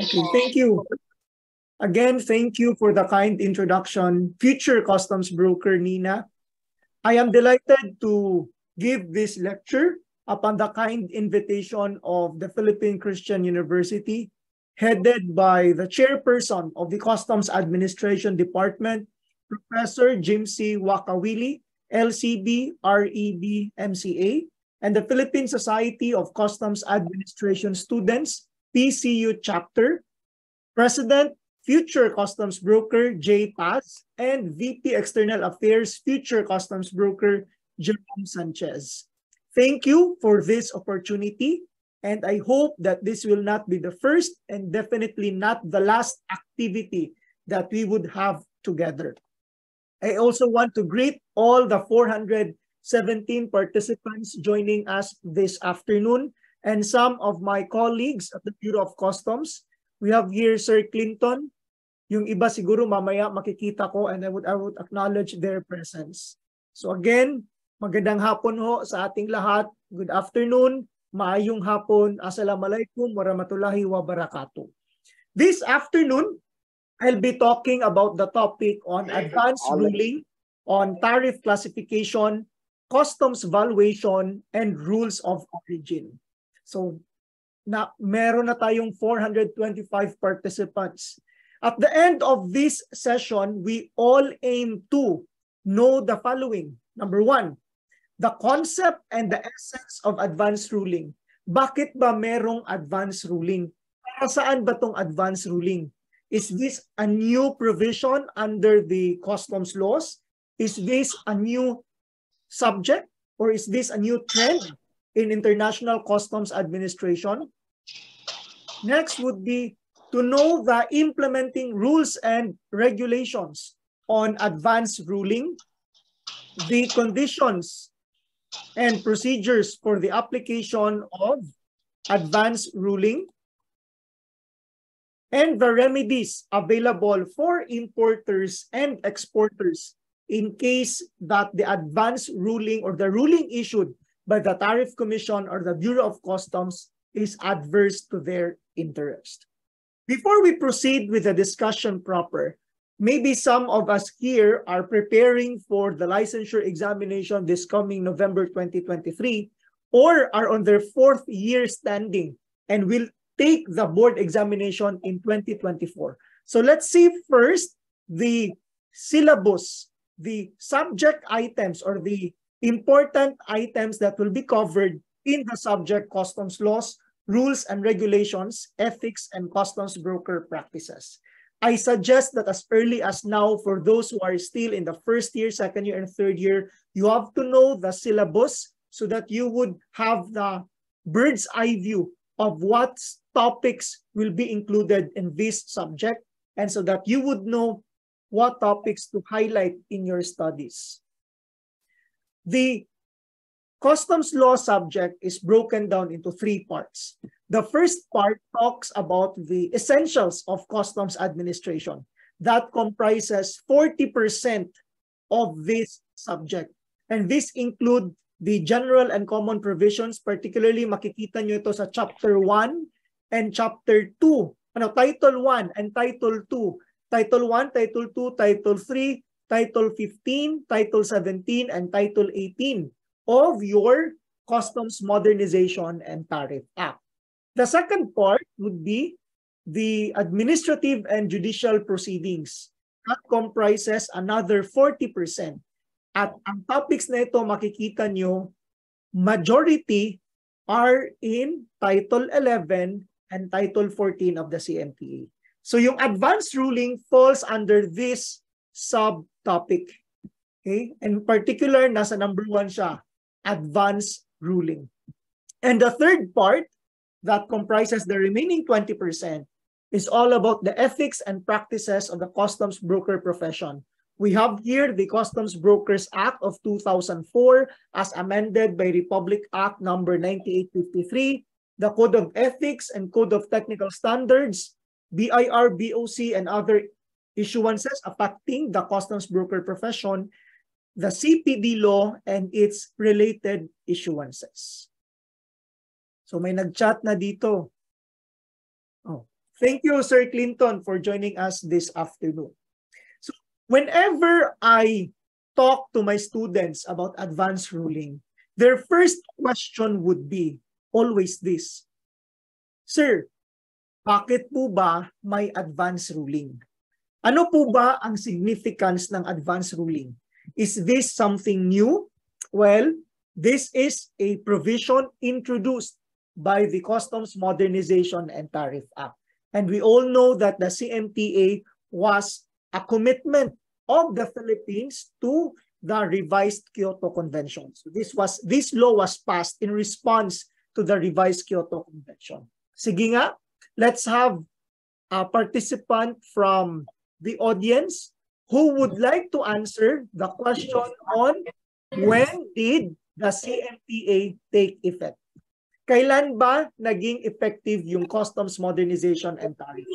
Okay, thank you. Again, thank you for the kind introduction, future customs broker Nina. I am delighted to give this lecture upon the kind invitation of the Philippine Christian University, headed by the chairperson of the Customs Administration Department, Professor Jim C. Wakawili, LCB, REB, MCA, and the Philippine Society of Customs Administration Students, PCU Chapter, President, Future Customs Broker Jay Paz, and VP External Affairs, Future Customs Broker Jerome Sanchez. Thank you for this opportunity, and I hope that this will not be the first and definitely not the last activity that we would have together. I also want to greet all the 417 participants joining us this afternoon and some of my colleagues at the Bureau of Customs. We have here Sir Clinton. Yung iba siguro mamaya makikita ko and I would, I would acknowledge their presence. So again, magandang hapon ho sa ating lahat. Good afternoon, maayong hapon. Assalamualaikum warahmatullahi wabarakatuh. This afternoon, I'll be talking about the topic on advanced ruling on tariff classification, customs valuation, and rules of origin. So, na meron na tayong 425 participants. At the end of this session, we all aim to know the following. Number one, the concept and the essence of advanced ruling. Bakit ba merong advanced ruling? Para saan ba tong advanced ruling? Is this a new provision under the customs laws? Is this a new subject or is this a new trend in international customs administration? Next would be to know the implementing rules and regulations on advance ruling, the conditions and procedures for the application of advance ruling, and the remedies available for importers and exporters in case that the advance ruling or the ruling issued by the Tariff Commission or the Bureau of Customs is adverse to their interest. Before we proceed with the discussion proper, maybe some of us here are preparing for the licensure examination this coming November 2023 or are on their fourth year standing and will take the board examination in 2024. So let's see first the syllabus, the subject items or the important items that will be covered in the subject customs laws, rules and regulations, ethics, and customs broker practices. I suggest that as early as now, for those who are still in the first year, second year, and third year, you have to know the syllabus so that you would have the bird's eye view of what topics will be included in this subject and so that you would know what topics to highlight in your studies. The customs law subject is broken down into three parts. The first part talks about the essentials of customs administration. That comprises 40% of this subject. And this include the general and common provisions, particularly makikita nyo ito sa chapter 1 and chapter 2. Ano, title 1 and title 2. Title 1, title 2, title 3, title 15, title 17, and title 18 of your Customs Modernization and Tariff Act. The second part would be the administrative and judicial proceedings. That comprises another 40%. At ang topics na ito, makikita nyo, majority are in Title 11 and Title 14 of the CMPA. So yung advanced ruling falls under this subtopic. Okay? In particular, nasa number one siya, advanced ruling. And the third part that comprises the remaining 20% is all about the ethics and practices of the customs broker profession. We have here the Customs Brokers Act of 2004 as amended by Republic Act number 9853, the Code of Ethics and Code of Technical Standards, BIR, BOC, and other issuances affecting the customs broker profession, the CPD law and its related issuances. So may nag-chat na dito. Oh, Thank you, Sir Clinton, for joining us this afternoon. So, whenever I talk to my students about advanced ruling, their first question would be always this. Sir, bakit po ba may advanced ruling? Ano po ba ang significance ng advanced ruling? Is this something new? Well, this is a provision introduced by the Customs Modernization and Tariff Act. And we all know that the CMTA was a commitment of the Philippines to the revised Kyoto Convention. So this was this law was passed in response to the revised Kyoto Convention. Sige nga, let's have a participant from the audience who would like to answer the question on when did the CMTA take effect? Kailan ba naging effective yung customs modernization and tariff?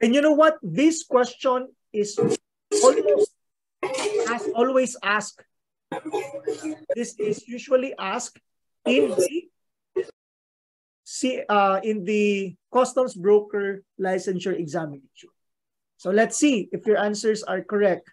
And you know what? This question is almost as always asked. This is usually asked in the see uh, in the customs broker licensure examination. So let's see if your answers are correct.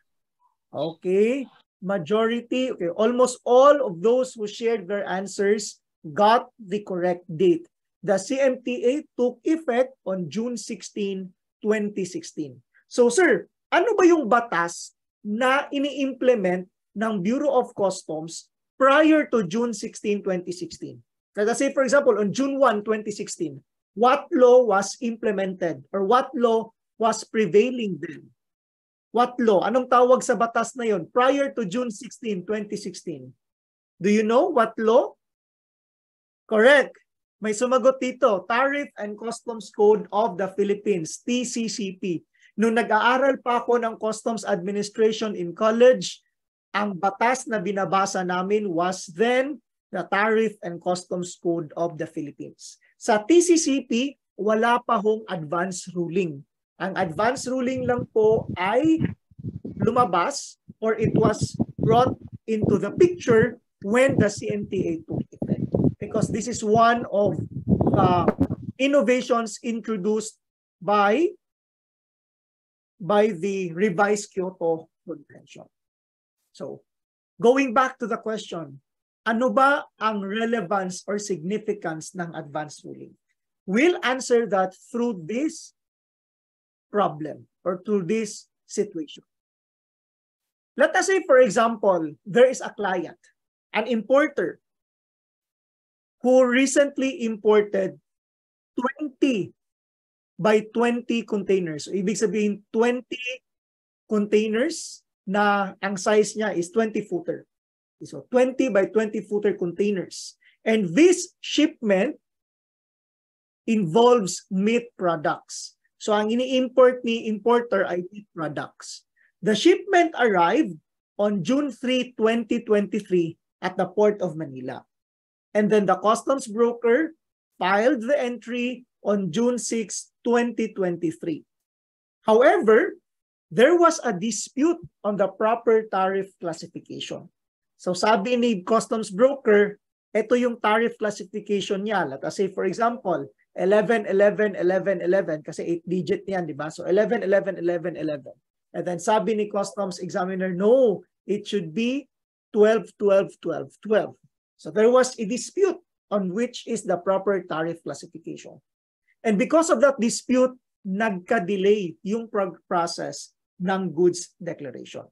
Okay, majority, okay, almost all of those who shared their answers got the correct date. The CMTA took effect on June 16, 2016. So sir, ano ba yung batas na ini-implement ng Bureau of Customs prior to June 16, 2016? Let say for example, on June 1, 2016, what law was implemented or what law was prevailing then. What law? Anong tawag sa batas na yon prior to June 16, 2016? Do you know what law? Correct. May sumagot dito, Tariff and Customs Code of the Philippines, TCCP. Nung nag-aaral pa ako ng Customs Administration in college, ang batas na binabasa namin was then the Tariff and Customs Code of the Philippines. Sa TCCP, wala pa hong advance ruling. Ang advance ruling lang po ay lumabas or it was brought into the picture when the CMTA took effect. Because this is one of the innovations introduced by by the revised Kyoto Convention. So, going back to the question, ano ba ang relevance or significance ng advance ruling? We'll answer that through this problem or to this situation. Let us say, for example, there is a client, an importer, who recently imported 20 by 20 containers. Ibig sabihin, 20 containers na ang size niya is 20 footer. So, 20 by 20 footer containers. And this shipment involves meat products. So ang ini-import ni importer ay meat products. The shipment arrived on June 3, 2023 at the Port of Manila. And then the customs broker filed the entry on June 6, 2023. However, there was a dispute on the proper tariff classification. So sabi ni customs broker, ito yung tariff classification niya. Let us say for example, 11, 11, 11, 11 kasi 8 digit yan, di ba? So 11, 11, 11, 11. And then sabi ni customs examiner, no, it should be 12, 12, 12, 12. So there was a dispute on which is the proper tariff classification. And because of that dispute, nagka-delay yung process ng goods declaration.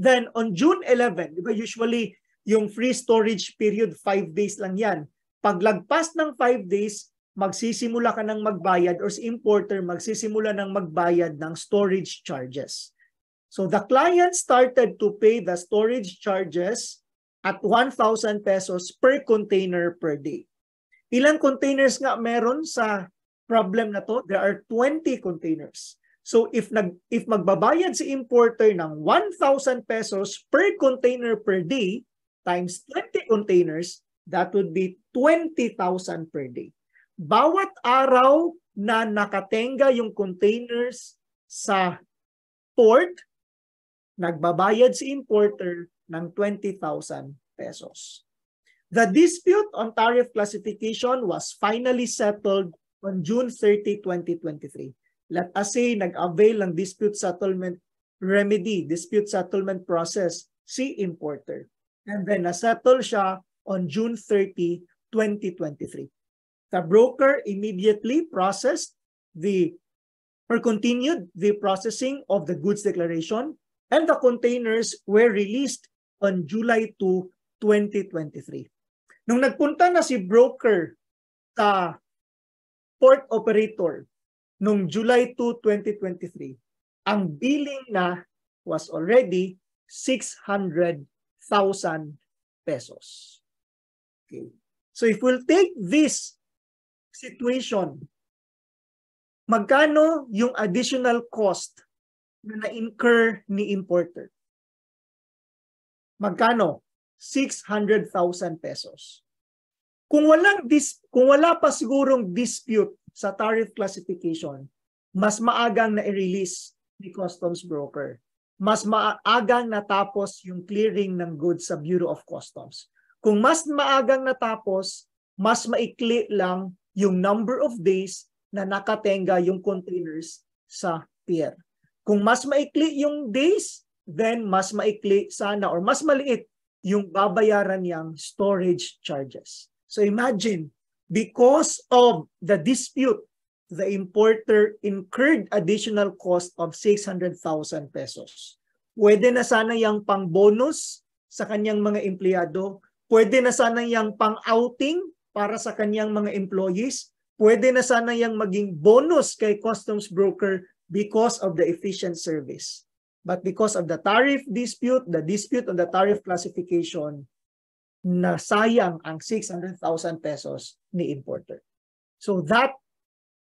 Then on June 11, di ba usually yung free storage period 5 days lang yan. Paglagpas ng 5 days, magsisimula ka ng magbayad or si importer magsisimula ng magbayad ng storage charges. So the client started to pay the storage charges at 1,000 pesos per container per day. Ilang containers nga meron sa problem na to? There are 20 containers. So if nag if magbabayad si importer ng 1,000 pesos per container per day times 20 containers, that would be 20,000 per day bawat araw na nakatenga yung containers sa port, nagbabayad si importer ng 20,000 pesos. The dispute on tariff classification was finally settled on June 30, 2023. Let us say nag-avail ng dispute settlement remedy, dispute settlement process si importer. And then nasettle siya on June 30, 2023. The broker immediately processed the or continued the processing of the goods declaration and the containers were released on July 2, 2023. Nung nagpunta na si broker sa port operator nung July 2, 2023, ang billing na was already 600,000 pesos. Okay. So if we'll take this situation, magkano yung additional cost na na-incur ni importer? Magkano? 600,000 pesos. Kung walang dis kung wala pa sigurong dispute sa tariff classification, mas maagang na i-release ni customs broker. Mas maagang natapos yung clearing ng goods sa Bureau of Customs. Kung mas maagang natapos, mas maikli lang yung number of days na nakatenga yung containers sa pier. Kung mas maikli yung days, then mas maikli sana or mas maliit yung babayaran niyang storage charges. So imagine, because of the dispute, the importer incurred additional cost of 600,000 pesos. Pwede na sana yung pang bonus sa kanyang mga empleyado. Pwede na sana yung pang outing para sa kanyang mga employees. Pwede na sana yung maging bonus kay customs broker because of the efficient service. But because of the tariff dispute, the dispute on the tariff classification, na sayang ang 600,000 pesos ni importer. So that,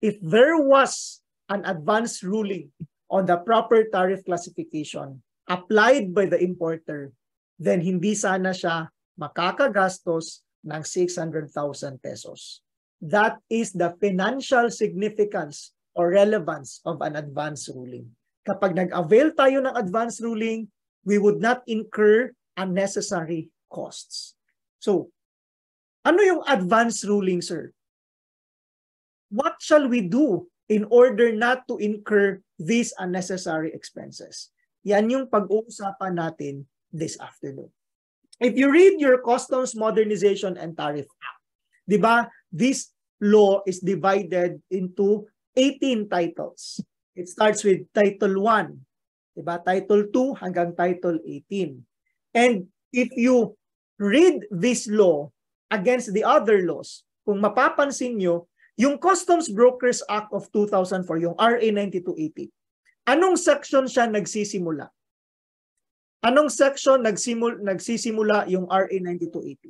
if there was an advance ruling on the proper tariff classification applied by the importer, then hindi sana siya makakagastos ng 600,000 pesos. That is the financial significance or relevance of an advance ruling kapag nag-avail tayo ng advance ruling, we would not incur unnecessary costs. So, ano yung advance ruling, sir? What shall we do in order not to incur these unnecessary expenses? Yan yung pag-uusapan natin this afternoon. If you read your Customs Modernization and Tariff Act, di ba, this law is divided into 18 titles. It starts with Title 1, diba? Title 2 hanggang Title 18. And if you read this law against the other laws, kung mapapansin nyo, yung Customs Brokers Act of 2004, yung RA 9280, anong section siya nagsisimula? Anong section nagsimul nagsisimula yung RA 9280?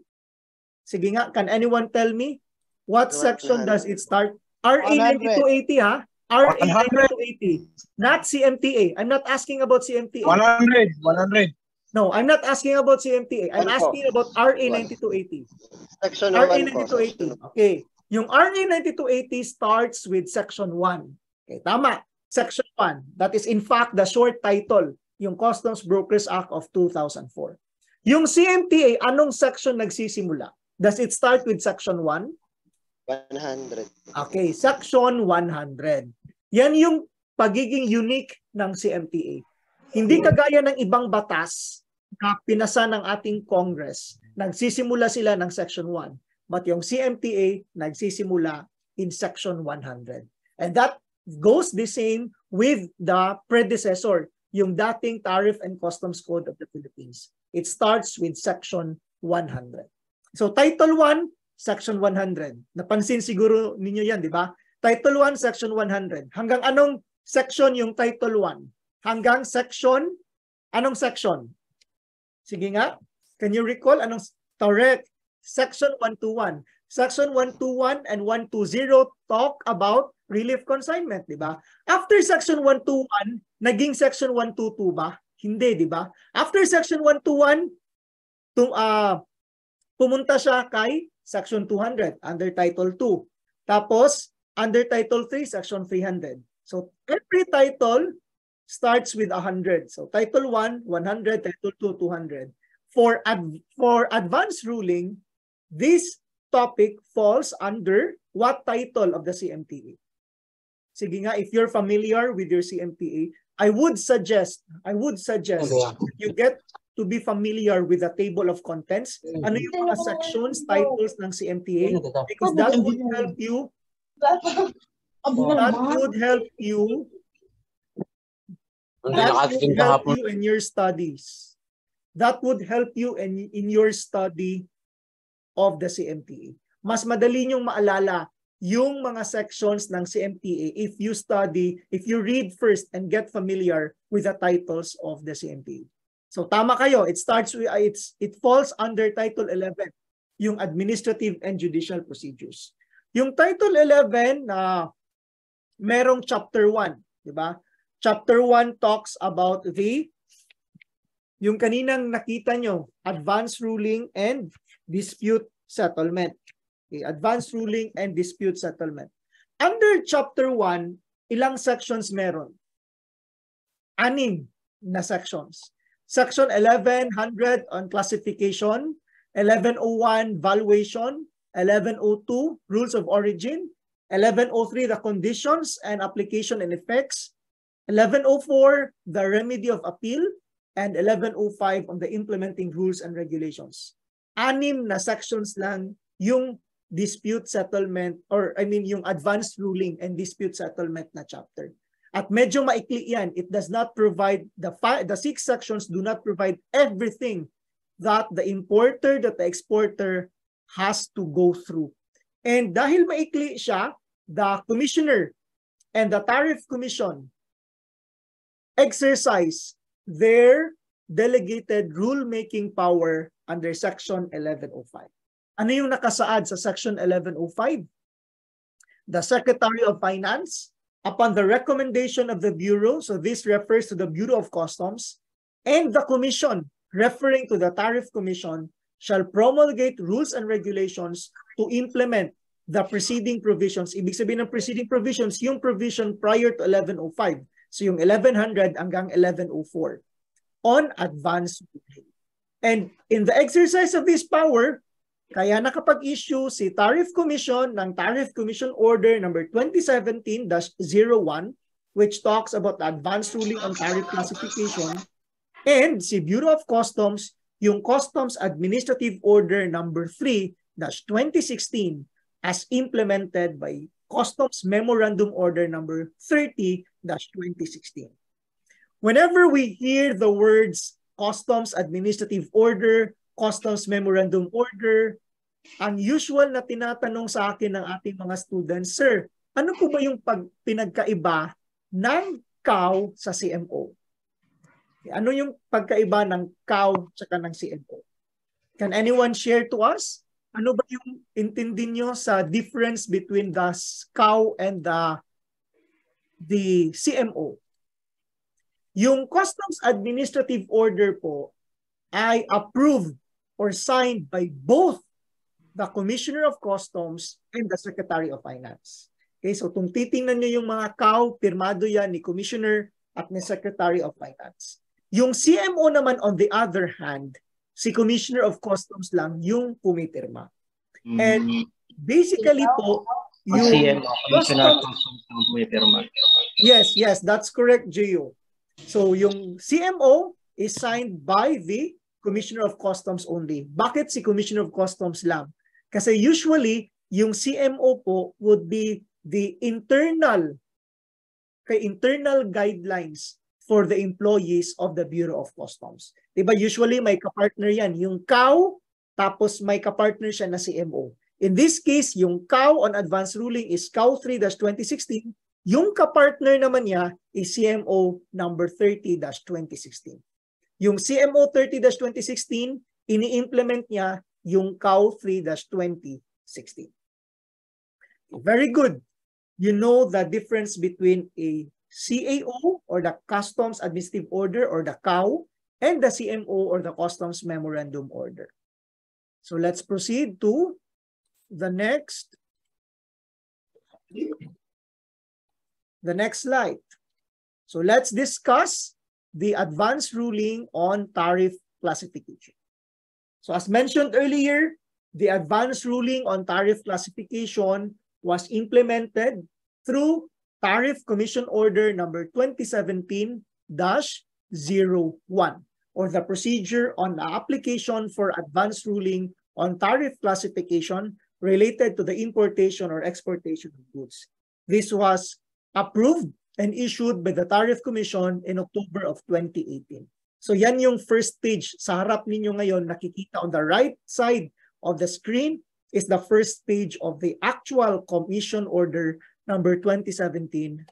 Sige nga, can anyone tell me what section does it start? RA 9280 ha? RA 9280, not CMTA. I'm not asking about CMTA. 100, 100. No, I'm not asking about CMTA. I'm asking about RA 9280. Section RA 1 po. 9280. Okay. Yung RA 9280 starts with Section 1. Okay, tama. Section 1. That is in fact the short title, yung Customs Brokers Act of 2004. Yung CMTA, anong section nagsisimula? Does it start with Section 1? 100. Okay, Section 100. Yan yung pagiging unique ng CMTA. Hindi kagaya ng ibang batas na pinasa ng ating Congress. Nagsisimula sila ng Section 1. But yung CMTA nagsisimula in Section 100. And that goes the same with the predecessor, yung dating Tariff and Customs Code of the Philippines. It starts with Section 100. So Title 1, Section 100. Napansin siguro ninyo yan, di ba? Title 1, Section 100. Hanggang anong section yung Title 1? Hanggang section, anong section? Sige nga, can you recall anong, correct, Section 121. Section 121 and 120 talk about relief consignment, di ba? After Section 121, naging Section 122 ba? Hindi, di ba? After Section 121, tum, uh, pumunta siya kay Section 200 under Title 2. Tapos, under Title 3, Section 300. So, every title starts with 100. So, Title 1, 100. Title 2, 200. For, ad for advanced ruling, this topic falls under What title of the CMTA? Sige nga, if you're familiar with your CMTA, I would suggest, I would suggest you get to be familiar with the table of contents. Ano yung mga sections, titles ng CMTA? Because that would help you, that would help you, that would help you in your studies. That would help you in, in your study of the CMTA. Mas madali niyong maalala yung mga sections ng CMTA if you study, if you read first and get familiar with the titles of the CMTA. So tama kayo, it starts with uh, it's it falls under title 11, yung administrative and judicial procedures. Yung title 11 na uh, merong chapter 1, di ba? Chapter 1 talks about the yung kaninang nakita nyo, advance ruling and dispute settlement. Okay, advance ruling and dispute settlement. Under chapter 1, ilang sections meron? Anim na sections. Section 1100 on classification, 1101 valuation, 1102 rules of origin, 1103 the conditions and application and effects, 1104 the remedy of appeal, and 1105 on the implementing rules and regulations. Anim na sections lang yung dispute settlement or I mean yung advanced ruling and dispute settlement na chapter. At medyo maikli yan. It does not provide, the, five, the six sections do not provide everything that the importer, that the exporter has to go through. And dahil maikli siya, the commissioner and the tariff commission exercise their delegated rule-making power under Section 1105. Ano yung nakasaad sa Section 1105? The Secretary of Finance upon the recommendation of the Bureau, so this refers to the Bureau of Customs, and the Commission, referring to the Tariff Commission, shall promulgate rules and regulations to implement the preceding provisions. Ibig sabihin ng preceding provisions, yung provision prior to 1105. So yung 1100 hanggang 1104 on advance ruling. And in the exercise of this power, kaya nakapag-issue si Tariff Commission ng Tariff Commission Order number 2017-01 which talks about the advanced ruling on tariff classification and si Bureau of Customs yung Customs Administrative Order number 3-2016 as implemented by Customs Memorandum Order number 30-2016. Whenever we hear the words Customs Administrative Order, Customs Memorandum Order. Ang usual na tinatanong sa akin ng ating mga students, Sir, ano po ba yung pag pinagkaiba ng COW sa CMO? Ano yung pagkaiba ng COW at ng CMO? Can anyone share to us? Ano ba yung intindi nyo sa difference between the COW and the the CMO? Yung Customs Administrative Order po ay approved or signed by both the Commissioner of Customs and the Secretary of Finance. Okay, so kung titingnan niyo yung mga cow, pirmado yan ni Commissioner at ni Secretary of Finance. Yung CMO naman on the other hand, si Commissioner of Customs lang yung pumipirma. Mm. And basically po, yung CMO, Commissioner of Customs lang pumipirma. Yes, yes, that's correct, Gio. So yung CMO is signed by the Commissioner of Customs only. Bakit si Commissioner of Customs lang? Kasi usually, yung CMO po would be the internal kay internal guidelines for the employees of the Bureau of Customs. Diba usually may kapartner yan, yung COW tapos may kapartner siya na CMO. In this case, yung COW on advance ruling is COW 3-2016. Yung kapartner naman niya is CMO number 30-2016. Yung CMO 30-2016, ini-implement niya yung COW 3-2016. Very good. You know the difference between a CAO or the Customs Administrative Order or the COW and the CMO or the Customs Memorandum Order. So let's proceed to the next the next slide. So let's discuss the advance ruling on tariff classification. So as mentioned earlier, the advance ruling on tariff classification was implemented through Tariff Commission Order number 2017-01 or the procedure on the application for advance ruling on tariff classification related to the importation or exportation of goods. This was approved and issued by the Tariff Commission in October of 2018. So yan yung first stage sa harap ninyo ngayon nakikita on the right side of the screen is the first page of the actual commission order number 2017-01.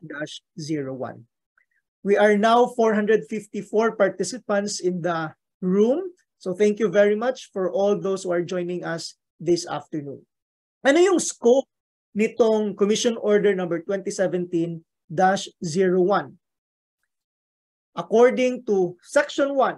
We are now 454 participants in the room. So thank you very much for all those who are joining us this afternoon. Ano yung scope nitong Commission Order number 2017-01? According to Section 1,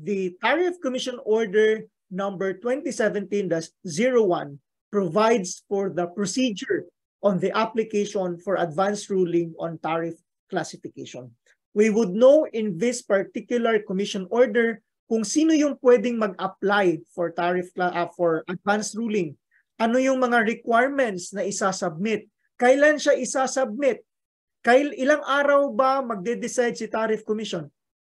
the Tariff Commission Order number 2017-01 provides for the procedure on the application for advance ruling on tariff classification. We would know in this particular commission order kung sino yung pwedeng mag-apply for tariff uh, for advance ruling. Ano yung mga requirements na isasubmit? Kailan siya isasubmit? Kail ilang araw ba magde-decide si Tariff Commission?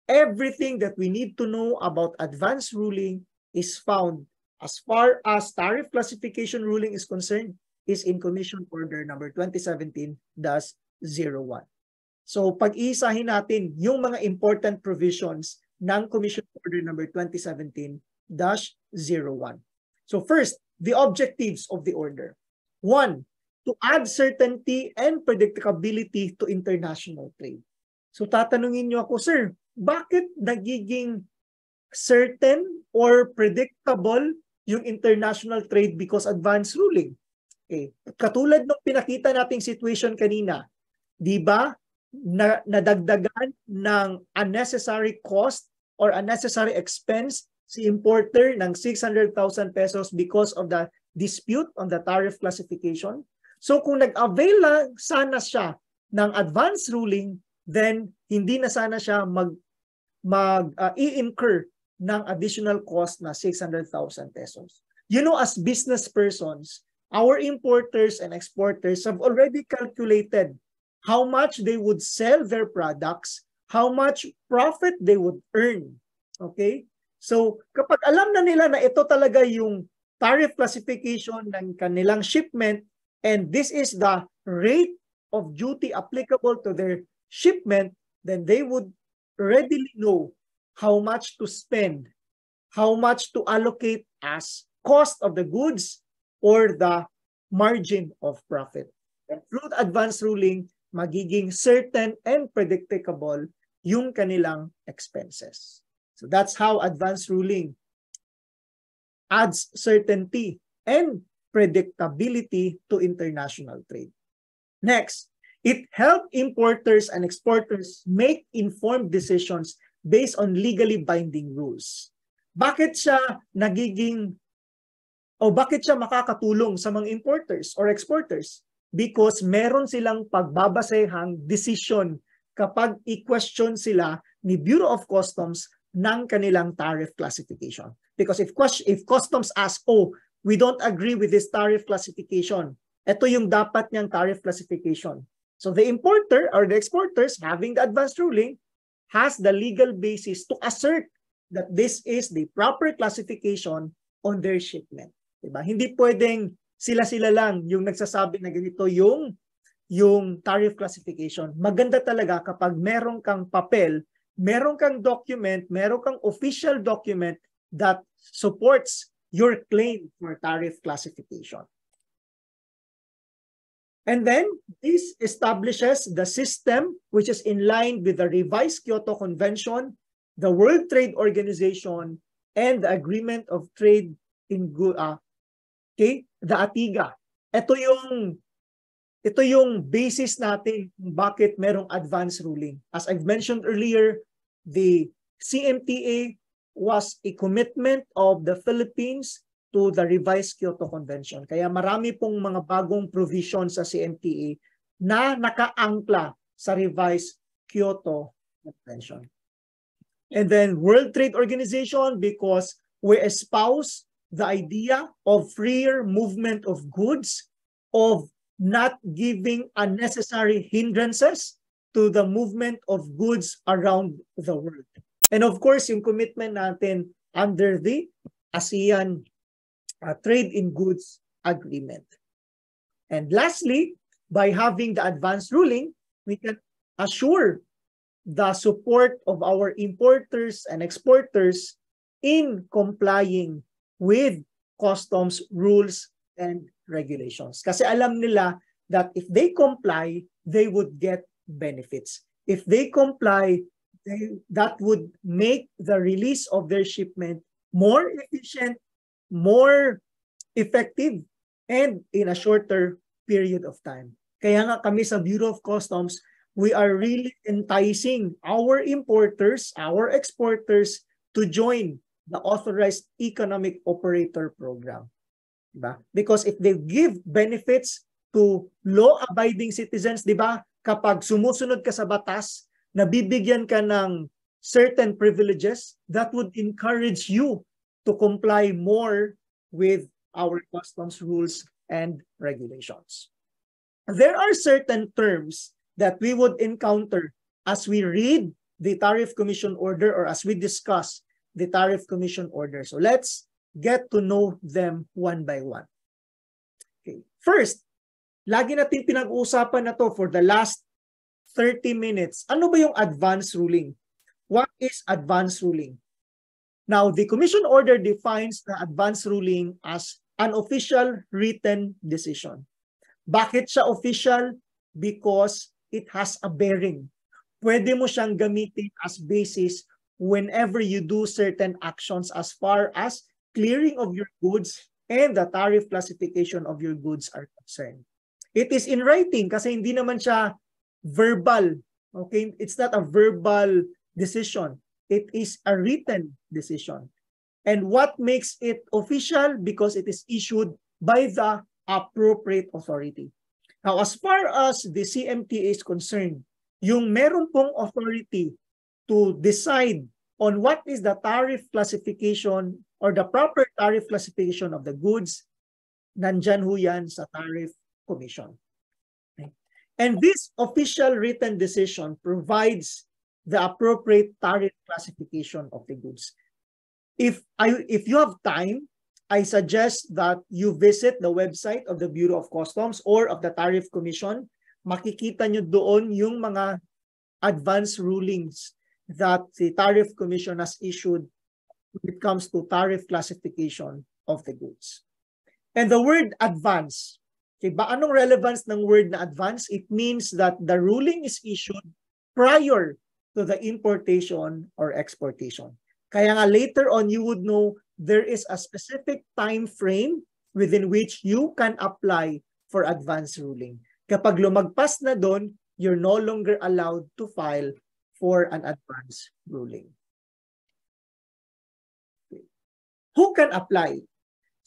Everything that we need to know about advance ruling is found as far as tariff classification ruling is concerned is in Commission Order number 2017-01. So pag-iisahin natin yung mga important provisions ng Commission Order number 2017-01. So first, the objectives of the order. One, to add certainty and predictability to international trade. So tatanungin niyo ako, sir, bakit nagiging certain or predictable yung international trade because advance ruling? Okay. Katulad ng pinakita nating situation kanina, 'di ba? Na, nadagdagan ng unnecessary cost or unnecessary expense si importer ng 600,000 pesos because of the dispute on the tariff classification. So kung nag-avail lang sana siya ng advance ruling, then hindi na sana siya mag mag uh, i-incur ng additional cost na 600,000 pesos. You know, as business persons, our importers and exporters have already calculated how much they would sell their products, how much profit they would earn. Okay? So, kapag alam na nila na ito talaga yung tariff classification ng kanilang shipment and this is the rate of duty applicable to their shipment, then they would readily know how much to spend, how much to allocate as cost of the goods or the margin of profit. And through advance ruling, magiging certain and predictable yung kanilang expenses. So that's how advance ruling adds certainty and predictability to international trade. Next, it helps importers and exporters make informed decisions based on legally binding rules. Bakit siya nagiging o bakit siya makakatulong sa mga importers or exporters? Because meron silang pagbabasehang decision kapag i-question sila ni Bureau of Customs ng kanilang tariff classification. Because if, if customs ask, oh, we don't agree with this tariff classification, ito yung dapat niyang tariff classification. So the importer or the exporters having the advanced ruling has the legal basis to assert that this is the proper classification on their shipment. Diba? Hindi pwedeng sila-sila lang yung nagsasabi na ganito yung yung tariff classification. Maganda talaga kapag meron kang papel, meron kang document, meron kang official document that supports your claim for tariff classification. And then this establishes the system which is in line with the revised Kyoto Convention, the World Trade Organization, and the Agreement of Trade in uh, Okay? The Atiga. Ito yung ito yung basis natin bakit merong advance ruling. As I've mentioned earlier, the CMTA was a commitment of the Philippines to the revised Kyoto Convention. Kaya marami pong mga bagong provisions sa CMTA na nakaangkla sa revised Kyoto Convention. And then World Trade Organization because we espouse the idea of freer movement of goods, of not giving unnecessary hindrances to the movement of goods around the world. And of course, yung commitment natin under the ASEAN uh, Trade in Goods Agreement. And lastly, by having the advanced ruling, we can assure the support of our importers and exporters in complying with customs rules and regulations. Kasi alam nila that if they comply, they would get benefits. If they comply, they, that would make the release of their shipment more efficient, more effective, and in a shorter period of time. Kaya nga kami sa Bureau of Customs, we are really enticing our importers, our exporters to join the authorized economic operator program. Diba? Because if they give benefits to law-abiding citizens, di ba? Kapag sumusunod ka sa batas, nabibigyan ka ng certain privileges, that would encourage you to comply more with our customs rules and regulations. There are certain terms that we would encounter as we read the Tariff Commission order or as we discuss the Tariff Commission order. So let's get to know them one by one. Okay. First, lagi natin pinag-uusapan na to for the last 30 minutes. Ano ba yung advance ruling? What is advance ruling? Now, the commission order defines the advance ruling as an official written decision. Bakit siya official? Because it has a bearing. Pwede mo siyang gamitin as basis whenever you do certain actions as far as clearing of your goods and the tariff classification of your goods are concerned. It is in writing kasi hindi naman siya verbal. Okay? It's not a verbal decision. It is a written decision. And what makes it official? Because it is issued by the appropriate authority. Now, as far as the CMTA is concerned, yung meron pong authority to decide on what is the tariff classification or the proper tariff classification of the goods, nandyan ho yan sa Tariff Commission. And this official written decision provides the appropriate tariff classification of the goods. If I if you have time, I suggest that you visit the website of the Bureau of Customs or of the Tariff Commission. Makikita nyo doon yung mga advance rulings that the Tariff Commission has issued when it comes to tariff classification of the goods. And the word advance, okay, ba anong relevance ng word na advance? It means that the ruling is issued prior to the importation or exportation. Kaya nga later on, you would know there is a specific time frame within which you can apply for advance ruling. Kapag lumagpas na doon, you're no longer allowed to file for an advance ruling. Who can apply?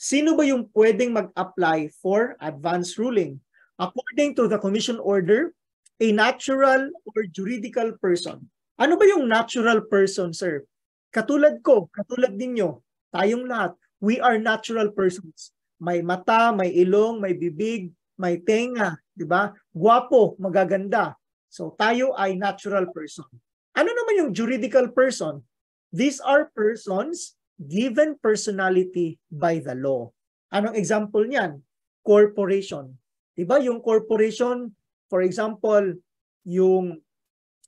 Sino ba yung pwedeng mag-apply for advance ruling? According to the commission order, a natural or juridical person. Ano ba yung natural person, sir? Katulad ko, katulad ninyo, tayong lahat, we are natural persons. May mata, may ilong, may bibig, may tenga, di ba? Guwapo, magaganda. So tayo ay natural person. Ano naman yung juridical person? These are persons given personality by the law. Anong example niyan? Corporation. 'Di ba yung corporation, for example, yung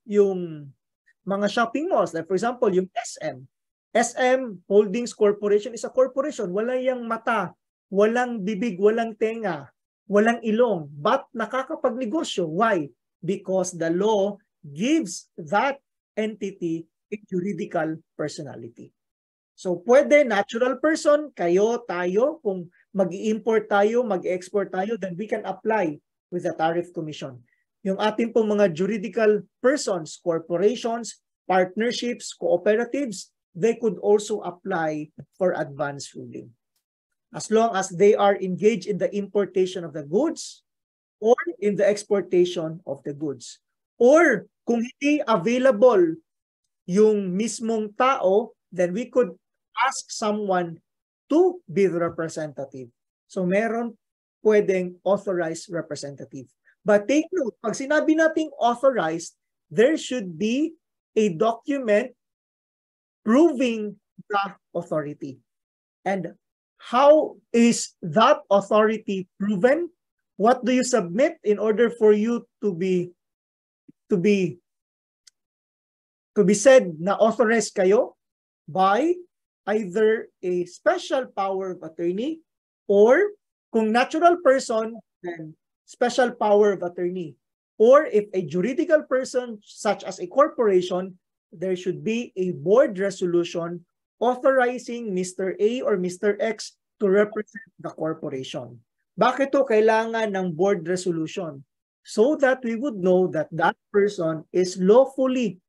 yung mga shopping malls, like for example, yung SM. SM Holdings Corporation is a corporation. Wala yang mata, walang bibig, walang tenga, walang ilong, but nakakapagnegosyo. Why? Because the law gives that entity a juridical personality. So pwede natural person, kayo, tayo, kung mag import tayo, mag-export tayo, then we can apply with the Tariff Commission. Yung ating pong mga juridical persons, corporations, partnerships, cooperatives, they could also apply for advance ruling. As long as they are engaged in the importation of the goods or in the exportation of the goods. Or kung hindi available yung mismong tao, then we could ask someone to be the representative. So meron pwedeng authorized representative. But take note, pag sinabi nating authorized, there should be a document proving the authority. And how is that authority proven? What do you submit in order for you to be to be to be said na authorized kayo by either a special power of attorney or kung natural person then special power of attorney or if a juridical person such as a corporation there should be a board resolution authorizing Mr. A or Mr. X to represent the corporation. Bakit to kailangan ng board resolution? So that we would know that that person is lawfully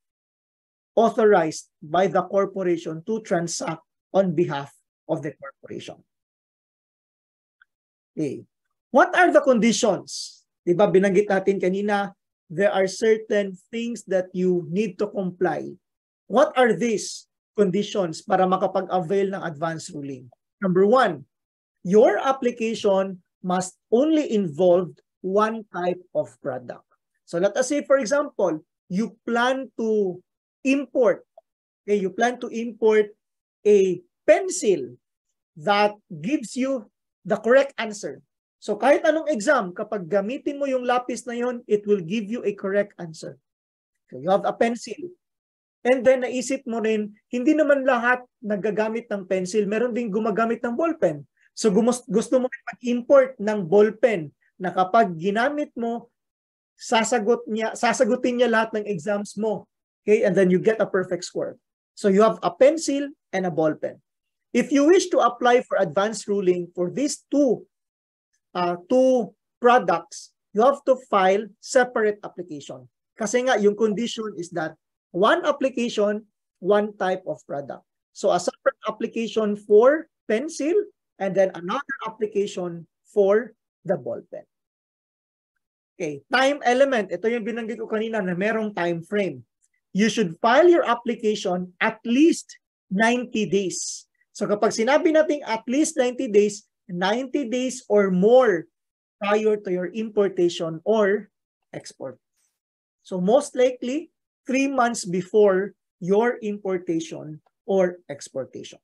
authorized by the corporation to transact on behalf of the corporation. Okay. What are the conditions? Diba binanggit natin kanina, there are certain things that you need to comply. What are these? conditions para makapag-avail ng advance ruling. Number one, your application must only involve one type of product. So let us say, for example, you plan to import, okay, you plan to import a pencil that gives you the correct answer. So kahit anong exam, kapag gamitin mo yung lapis na yon, it will give you a correct answer. So you have a pencil. And then naisip mo rin, hindi naman lahat nagagamit ng pencil. Meron ding gumagamit ng ballpen. So gusto mo mag-import ng ballpen na kapag ginamit mo, sasagot niya, sasagutin niya lahat ng exams mo. Okay? And then you get a perfect score. So you have a pencil and a ballpen. If you wish to apply for advanced ruling for these two uh, two products, you have to file separate application. Kasi nga, yung condition is that one application, one type of product. So a separate application for pencil and then another application for the ball pen. Okay, time element. Ito yung binanggit ko kanina na merong time frame. You should file your application at least 90 days. So kapag sinabi natin at least 90 days, 90 days or more prior to your importation or export. So most likely, three months before your importation or exportation.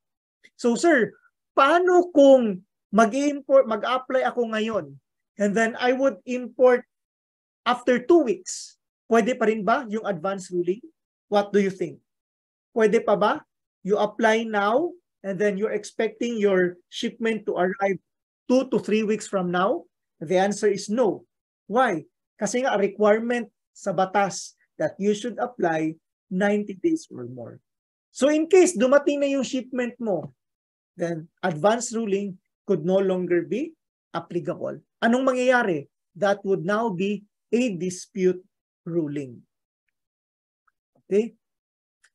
So sir, paano kung mag-import, mag-apply ako ngayon and then I would import after two weeks? Pwede pa rin ba yung advance ruling? What do you think? Pwede pa ba? You apply now and then you're expecting your shipment to arrive two to three weeks from now? The answer is no. Why? Kasi nga requirement sa batas that you should apply 90 days or more. So in case dumating na yung shipment mo, then advance ruling could no longer be applicable. Anong mangyayari? That would now be a dispute ruling. Okay?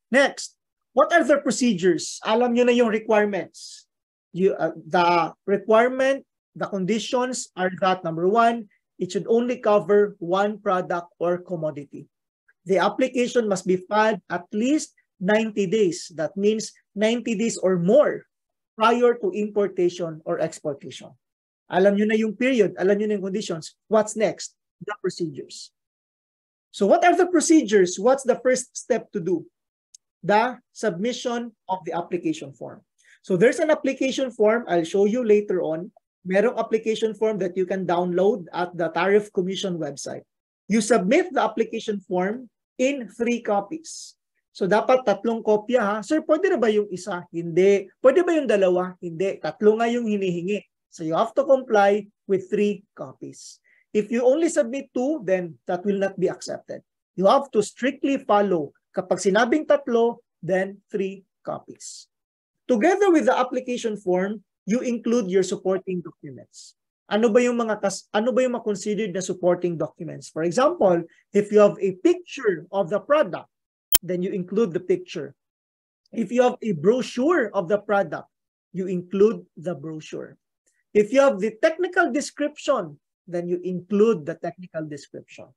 Next, what are the procedures? Alam nyo na yung requirements. You, uh, the requirement, the conditions are that number one, it should only cover one product or commodity the application must be filed at least 90 days. That means 90 days or more prior to importation or exportation. Alam nyo na yung period, alam nyo na yung conditions. What's next? The procedures. So what are the procedures? What's the first step to do? The submission of the application form. So there's an application form, I'll show you later on. Merong application form that you can download at the Tariff Commission website. You submit the application form in three copies. So dapat tatlong kopya ha. Sir, pwede na ba yung isa? Hindi. Pwede ba yung dalawa? Hindi. Tatlo nga yung hinihingi. So you have to comply with three copies. If you only submit two, then that will not be accepted. You have to strictly follow. Kapag sinabing tatlo, then three copies. Together with the application form, you include your supporting documents. Ano ba yung mga ano ba yung ma-considered na supporting documents? For example, if you have a picture of the product, then you include the picture. If you have a brochure of the product, you include the brochure. If you have the technical description, then you include the technical description.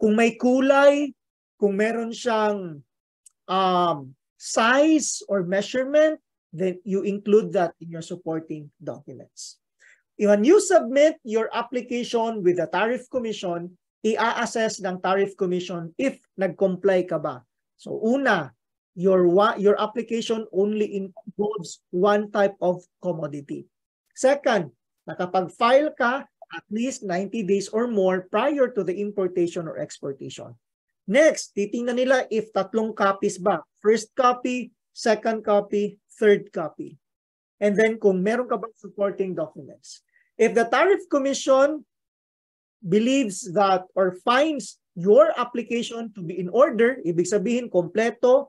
Kung may kulay, kung meron siyang um, size or measurement, then you include that in your supporting documents. When you submit your application with the Tariff Commission, i-assess ng Tariff Commission if nag-comply ka ba. So una, your your application only includes one type of commodity. Second, nakapag-file ka at least 90 days or more prior to the importation or exportation. Next, titingnan nila if tatlong copies ba. First copy, second copy, third copy. And then kung meron ka bang supporting documents. If the Tariff Commission believes that or finds your application to be in order, ibig sabihin kompleto,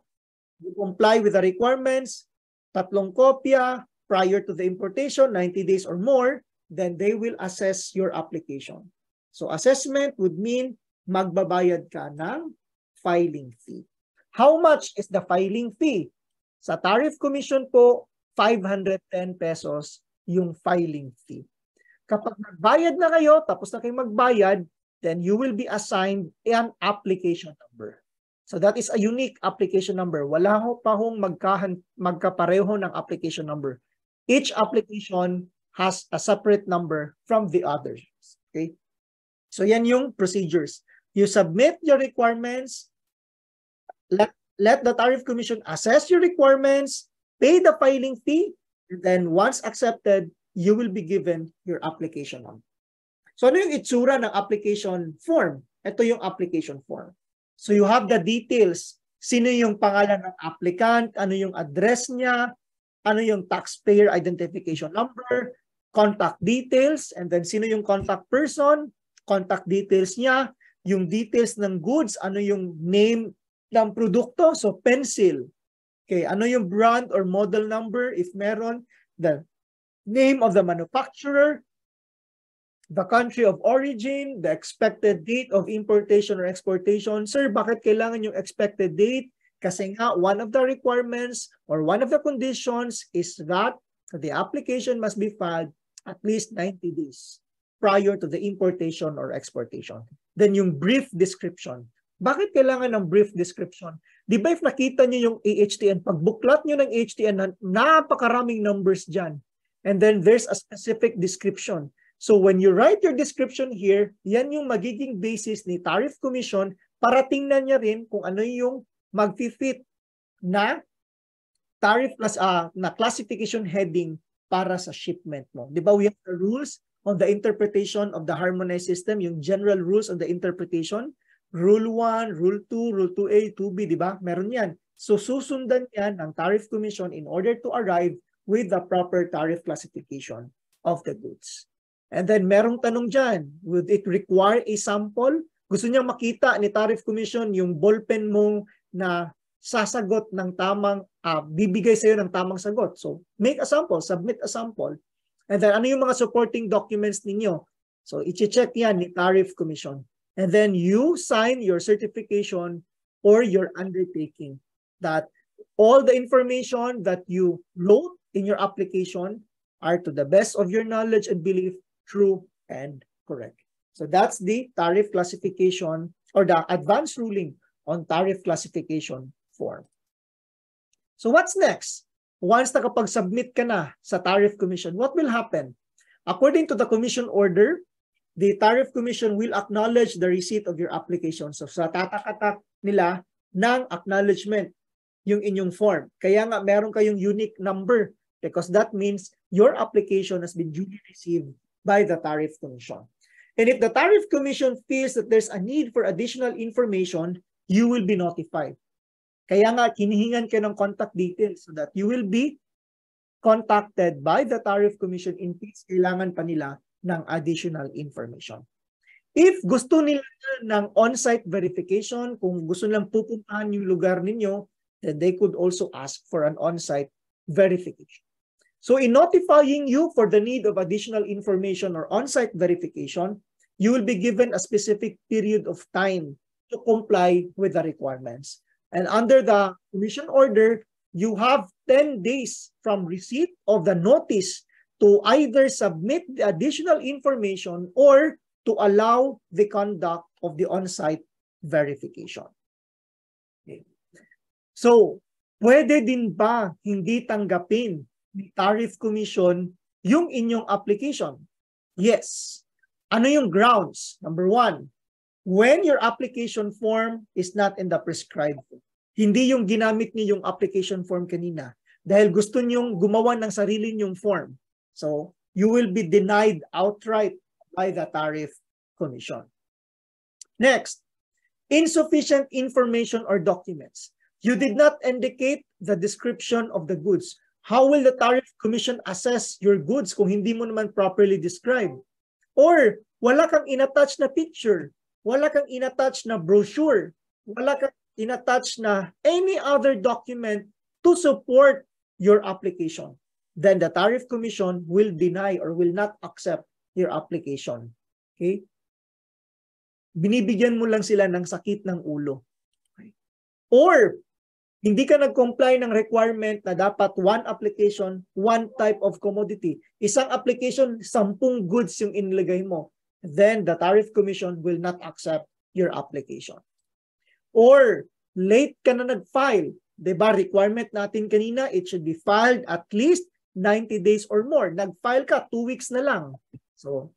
you comply with the requirements, tatlong kopya prior to the importation, 90 days or more, then they will assess your application. So assessment would mean magbabayad ka ng filing fee. How much is the filing fee? Sa Tariff Commission po, 510 pesos yung filing fee. Kapag nagbayad na kayo, tapos na kayo magbayad, then you will be assigned an application number. So that is a unique application number. Wala ho pa hong magkahan, magkapareho ng application number. Each application has a separate number from the others. Okay? So yan yung procedures. You submit your requirements, let, let the Tariff Commission assess your requirements, pay the filing fee, and then once accepted, you will be given your application number. So ano yung itsura ng application form? Ito yung application form. So you have the details. Sino yung pangalan ng applicant, ano yung address niya, ano yung taxpayer identification number, contact details, and then sino yung contact person, contact details niya, yung details ng goods, ano yung name ng produkto, so pencil. Okay, ano yung brand or model number if meron, the name of the manufacturer, the country of origin, the expected date of importation or exportation. Sir, bakit kailangan yung expected date? Kasi nga, one of the requirements or one of the conditions is that the application must be filed at least 90 days prior to the importation or exportation. Then yung brief description. Bakit kailangan ng brief description? Di ba if nakita niyo yung AHTN, pag buklat niyo ng AHTN, napakaraming numbers dyan. And then there's a specific description. So when you write your description here, yan yung magiging basis ni Tariff Commission para tingnan niya rin kung ano yung mag-fit na tariff plus uh, na classification heading para sa shipment mo. 'Di ba? We have the rules on the interpretation of the harmonized system, yung general rules on the interpretation. Rule 1, Rule 2, Rule 2A, 2B, di ba? Meron yan. So susundan yan ng Tariff Commission in order to arrive with the proper tariff classification of the goods. And then merong tanong dyan, would it require a sample? Gusto niya makita ni Tariff Commission yung ballpen mo na sasagot ng tamang, uh, bibigay sa'yo ng tamang sagot. So make a sample, submit a sample. And then ano yung mga supporting documents ninyo? So i-check yan ni Tariff Commission. And then you sign your certification or your undertaking that all the information that you wrote in your application are to the best of your knowledge and belief true and correct. So that's the tariff classification or the advanced ruling on tariff classification form. So what's next? Once nakapag-submit ka na sa Tariff Commission, what will happen? According to the Commission order, the Tariff Commission will acknowledge the receipt of your application. So sa tatakatak nila ng acknowledgement yung inyong form. Kaya nga meron kayong unique number because that means your application has been duly received by the Tariff Commission. And if the Tariff Commission feels that there's a need for additional information, you will be notified. Kaya nga, kinihingan ka ng contact details so that you will be contacted by the Tariff Commission in case kailangan pa nila ng additional information. If gusto nila ng on-site verification, kung gusto nilang pupuntahan yung lugar ninyo, then they could also ask for an on-site verification. So in notifying you for the need of additional information or on-site verification, you will be given a specific period of time to comply with the requirements. And under the commission order, you have 10 days from receipt of the notice to either submit the additional information or to allow the conduct of the on-site verification. Okay. So, pwede din ba hindi tanggapin ni Tariff Commission yung inyong application. Yes. Ano yung grounds? Number one, when your application form is not in the prescribed form. Hindi yung ginamit niyo yung application form kanina dahil gusto niyong gumawa ng sarili niyong form. So, you will be denied outright by the Tariff Commission. Next, insufficient information or documents. You did not indicate the description of the goods. How will the Tariff Commission assess your goods kung hindi mo naman properly describe? Or wala kang inattach na picture, wala kang inattach na brochure, wala kang inattach na any other document to support your application. Then the Tariff Commission will deny or will not accept your application. Okay? Binibigyan mo lang sila ng sakit ng ulo. Okay? Or hindi ka nag-comply ng requirement na dapat one application, one type of commodity. Isang application, sampung goods yung inilagay mo. Then the Tariff Commission will not accept your application. Or late ka na nag-file. Diba, requirement natin kanina, it should be filed at least 90 days or more. Nag-file ka, 2 weeks na lang. So,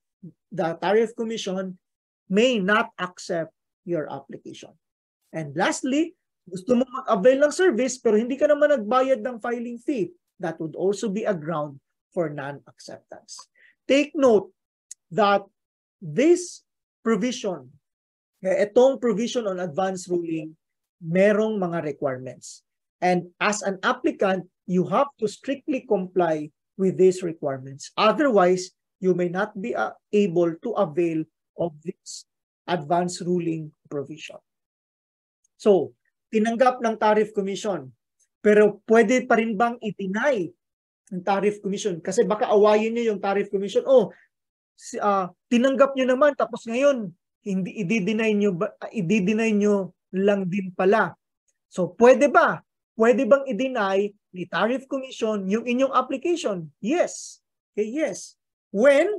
the Tariff Commission may not accept your application. And lastly, gusto mo mag-avail ng service pero hindi ka naman nagbayad ng filing fee, that would also be a ground for non-acceptance. Take note that this provision, itong provision on advance ruling, merong mga requirements. And as an applicant, you have to strictly comply with these requirements. Otherwise, you may not be uh, able to avail of this advance ruling provision. So, tinanggap ng Tariff Commission. Pero pwede pa rin bang i-deny ng Tariff Commission? Kasi baka awayin niyo yung Tariff Commission. Oh, uh, tinanggap niyo naman tapos ngayon hindi i-deny niyo ba i-deny niyo lang din pala. So pwede ba? Pwede bang i-deny ni Tariff Commission yung inyong application? Yes. Okay, yes. When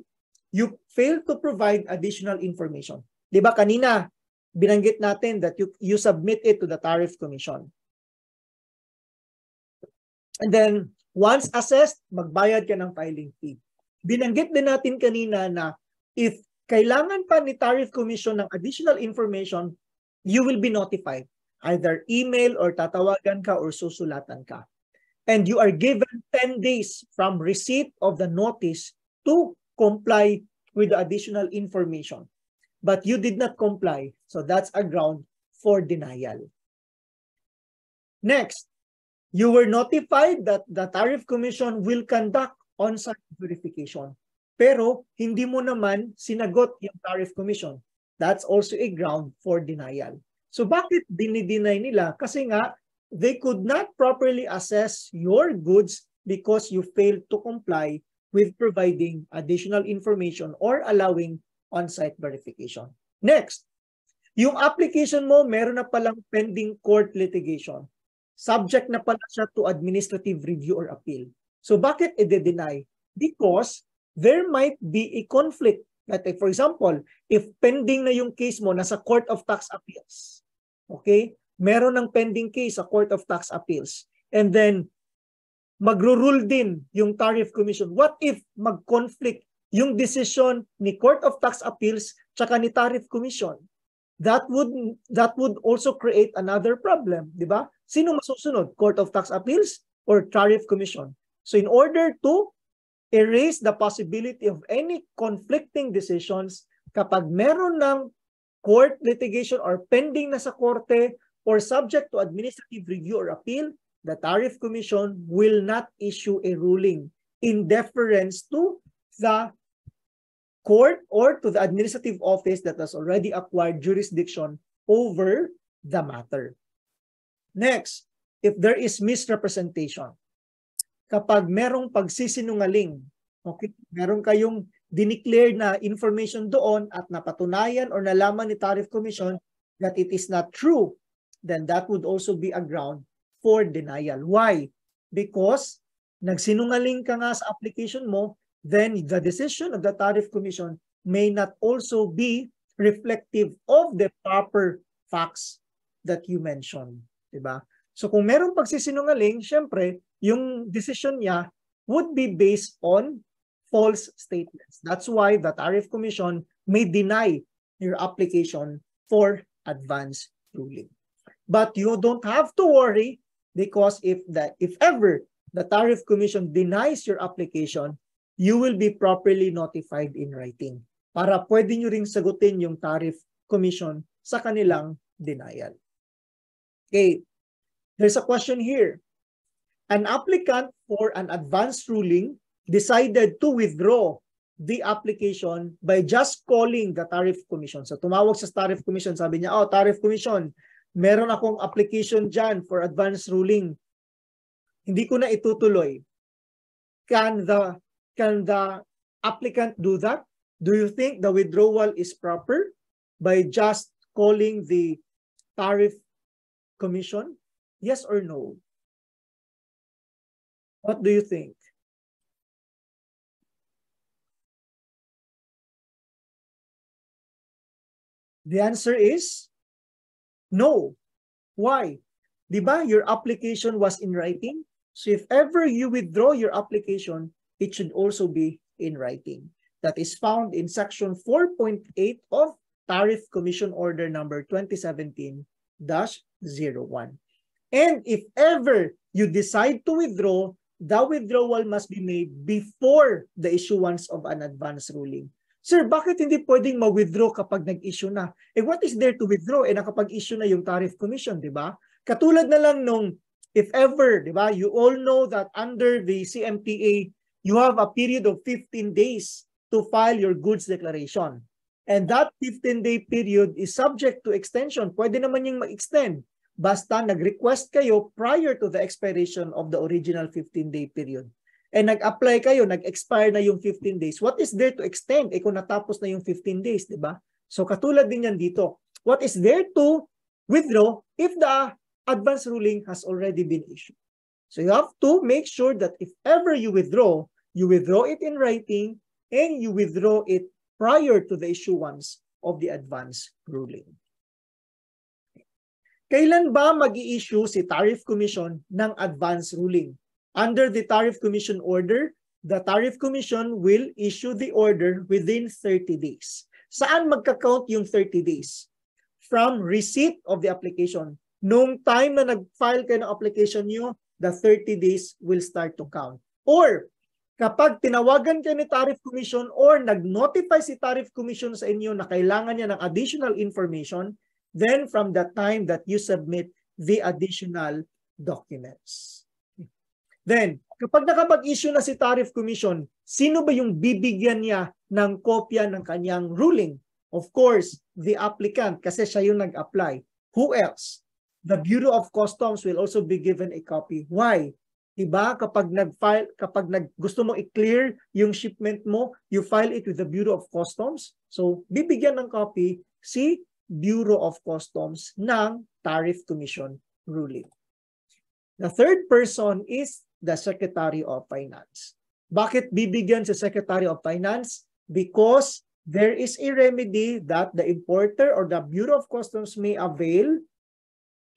you fail to provide additional information. 'Di ba kanina binanggit natin that you, you submit it to the Tariff Commission. And then, once assessed, magbayad ka ng filing fee. Binanggit din natin kanina na if kailangan pa ni Tariff Commission ng additional information, you will be notified. Either email or tatawagan ka or susulatan ka. And you are given 10 days from receipt of the notice to comply with the additional information but you did not comply. So that's a ground for denial. Next, you were notified that the Tariff Commission will conduct on-site verification. Pero hindi mo naman sinagot yung Tariff Commission. That's also a ground for denial. So bakit dinideny nila? Kasi nga, they could not properly assess your goods because you failed to comply with providing additional information or allowing on-site verification. Next, yung application mo, meron na palang pending court litigation. Subject na pala siya to administrative review or appeal. So bakit i-deny? Because there might be a conflict. Like for example, if pending na yung case mo nasa Court of Tax Appeals. Okay? Meron ng pending case sa Court of Tax Appeals. And then magro-rule din yung Tariff Commission. What if mag-conflict yung decision ni Court of Tax Appeals tsaka ni Tariff Commission. That would that would also create another problem, di ba? Sino masusunod? Court of Tax Appeals or Tariff Commission? So in order to erase the possibility of any conflicting decisions kapag meron ng court litigation or pending na sa korte or subject to administrative review or appeal, the Tariff Commission will not issue a ruling in deference to the court or to the administrative office that has already acquired jurisdiction over the matter. Next, if there is misrepresentation, kapag merong pagsisinungaling, okay, meron kayong dineclare na information doon at napatunayan or nalaman ni Tariff Commission that it is not true, then that would also be a ground for denial. Why? Because nagsinungaling ka nga sa application mo, then the decision of the Tariff Commission may not also be reflective of the proper facts that you mentioned. Diba? So kung merong pagsisinungaling, syempre, yung decision niya would be based on false statements. That's why the Tariff Commission may deny your application for advance ruling. But you don't have to worry because if that if ever the Tariff Commission denies your application, you will be properly notified in writing para pwede nyo ring sagutin yung Tariff Commission sa kanilang denial. Okay, there's a question here. An applicant for an advance ruling decided to withdraw the application by just calling the Tariff Commission. So tumawag sa Tariff Commission, sabi niya, oh, Tariff Commission, meron akong application dyan for advance ruling. Hindi ko na itutuloy. Can the, can the applicant do that? Do you think the withdrawal is proper by just calling the Tariff Commission? Yes or no? What do you think? The answer is no. Why? Di ba your application was in writing? So if ever you withdraw your application, it should also be in writing. That is found in section 4.8 of Tariff Commission Order number 2017-01. And if ever you decide to withdraw, the withdrawal must be made before the issuance of an advance ruling. Sir, bakit hindi pwedeng ma-withdraw kapag nag-issue na? Eh what is there to withdraw? Eh nakapag-issue na yung Tariff Commission, di ba? Katulad na lang nung if ever, di ba, you all know that under the CMTA, you have a period of 15 days to file your goods declaration. And that 15-day period is subject to extension. Pwede naman yung mag-extend. Basta nag-request kayo prior to the expiration of the original 15-day period and nag-apply kayo, nag-expire na yung 15 days, what is there to extend? Eh kung natapos na yung 15 days, di ba? So katulad din yan dito. What is there to withdraw if the advance ruling has already been issued? So you have to make sure that if ever you withdraw, you withdraw it in writing and you withdraw it prior to the issuance of the advance ruling. Kailan ba mag issue si Tariff Commission ng advance ruling? Under the Tariff Commission order, the Tariff Commission will issue the order within 30 days. Saan magka-count yung 30 days? From receipt of the application. Nung time na nag-file kayo ng application nyo, the 30 days will start to count. Or, kapag tinawagan kayo ni Tariff Commission or nag-notify si Tariff Commission sa inyo na kailangan niya ng additional information, then from the time that you submit the additional documents. Then, kapag nakapag-issue na si Tariff Commission, sino ba yung bibigyan niya ng kopya ng kanyang ruling? Of course, the applicant kasi siya yung nag-apply. Who else? The Bureau of Customs will also be given a copy. Why? Diba? Kapag nag-file, kapag nag, gusto mo i-clear yung shipment mo, you file it with the Bureau of Customs. So, bibigyan ng copy si Bureau of Customs ng Tariff Commission ruling. The third person is the Secretary of Finance. Bakit bibigyan sa Secretary of Finance? Because there is a remedy that the importer or the Bureau of Customs may avail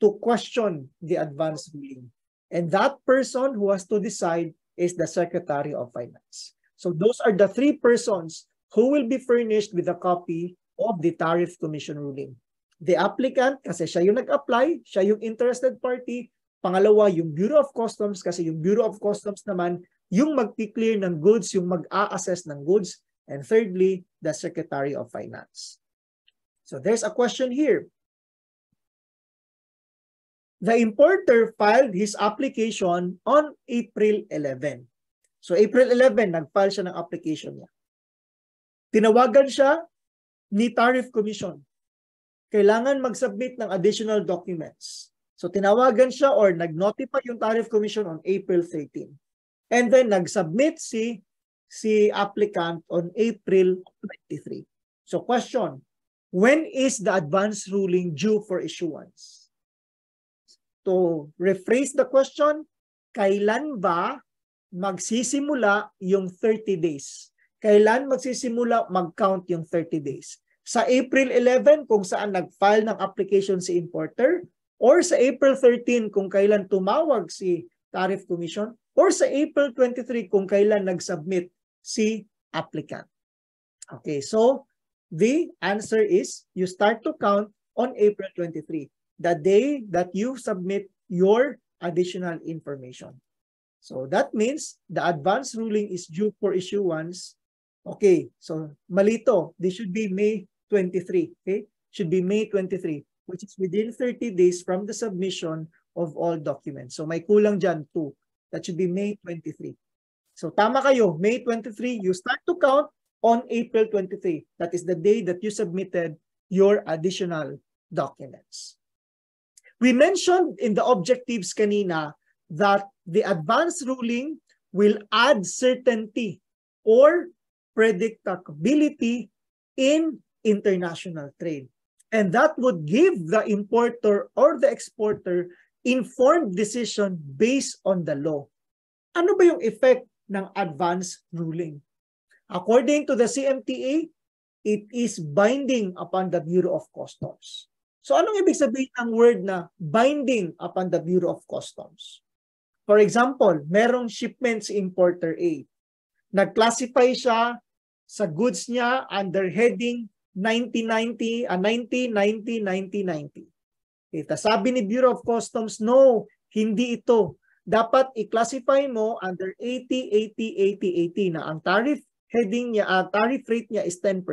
to question the advance ruling. And that person who has to decide is the Secretary of Finance. So those are the three persons who will be furnished with a copy of the Tariff Commission ruling. The applicant, kasi siya yung nag-apply, siya yung interested party, Pangalawa, yung Bureau of Customs kasi yung Bureau of Customs naman yung magpi-clear ng goods, yung mag-a-assess ng goods. And thirdly, the Secretary of Finance. So there's a question here. The importer filed his application on April 11. So April 11, nag-file siya ng application niya. Tinawagan siya ni Tariff Commission. Kailangan mag-submit ng additional documents. So tinawagan siya or nag-notify yung Tariff Commission on April 13. And then nag-submit si si applicant on April 23. So question, when is the advance ruling due for issuance? To rephrase the question, kailan ba magsisimula yung 30 days? Kailan magsisimula mag-count yung 30 days? Sa April 11 kung saan nag-file ng application si importer or sa April 13 kung kailan tumawag si Tariff Commission or sa April 23 kung kailan nag-submit si applicant. Okay, so the answer is you start to count on April 23, the day that you submit your additional information. So that means the advance ruling is due for issuance. Okay, so malito, this should be May 23. Okay, should be May 23, which is within 30 days from the submission of all documents. So may kulang dyan, 2. That should be May 23. So tama kayo, May 23, you start to count on April 23. That is the day that you submitted your additional documents. We mentioned in the objectives kanina that the advance ruling will add certainty or predictability in international trade. And that would give the importer or the exporter informed decision based on the law. Ano ba yung effect ng advance ruling? According to the CMTA, it is binding upon the Bureau of Customs. So anong ibig sabihin ng word na binding upon the Bureau of Customs? For example, merong shipment si importer A. Nag-classify siya sa goods niya under heading 1990, uh, 90, 90, 90, 90. Ita, sabi ni Bureau of Customs, no, hindi ito. Dapat i-classify mo under 80, 80, 80, 80 na ang tariff heading niya, uh, tariff rate niya is 10%.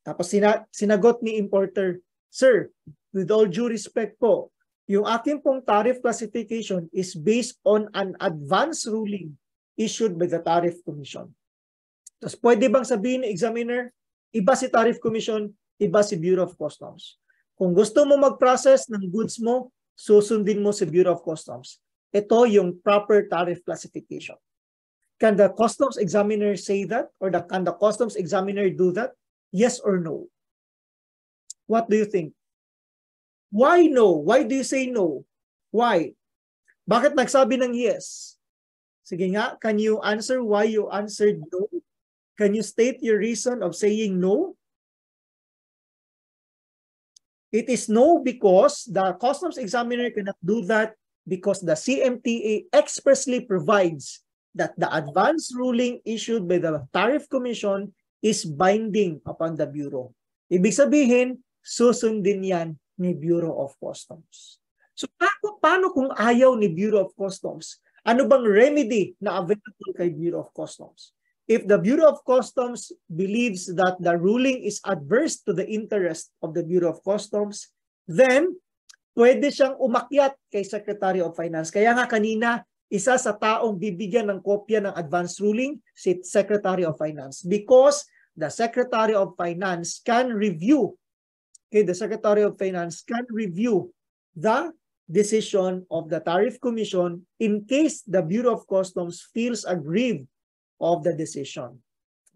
Tapos sina, sinagot ni importer, Sir, with all due respect po, yung aking pong tariff classification is based on an advance ruling issued by the Tariff Commission. Tapos pwede bang sabihin ni examiner, iba si Tariff Commission, iba si Bureau of Customs. Kung gusto mo mag-process ng goods mo, susundin mo si Bureau of Customs. Ito yung proper tariff classification. Can the customs examiner say that? Or the, can the customs examiner do that? Yes or no? What do you think? Why no? Why do you say no? Why? Bakit nagsabi ng yes? Sige nga, can you answer why you answered no? Can you state your reason of saying no? It is no because the customs examiner cannot do that because the CMTA expressly provides that the advance ruling issued by the Tariff Commission is binding upon the Bureau. Ibig sabihin, susundin yan ni Bureau of Customs. So paano, paano kung ayaw ni Bureau of Customs? Ano bang remedy na available kay Bureau of Customs? If the Bureau of Customs believes that the ruling is adverse to the interest of the Bureau of Customs, then pwede siyang umakyat kay Secretary of Finance. Kaya nga kanina, isa sa taong bibigyan ng kopya ng advance ruling, si Secretary of Finance. Because the Secretary of Finance can review, okay, the Secretary of Finance can review the decision of the Tariff Commission in case the Bureau of Customs feels aggrieved of the decision.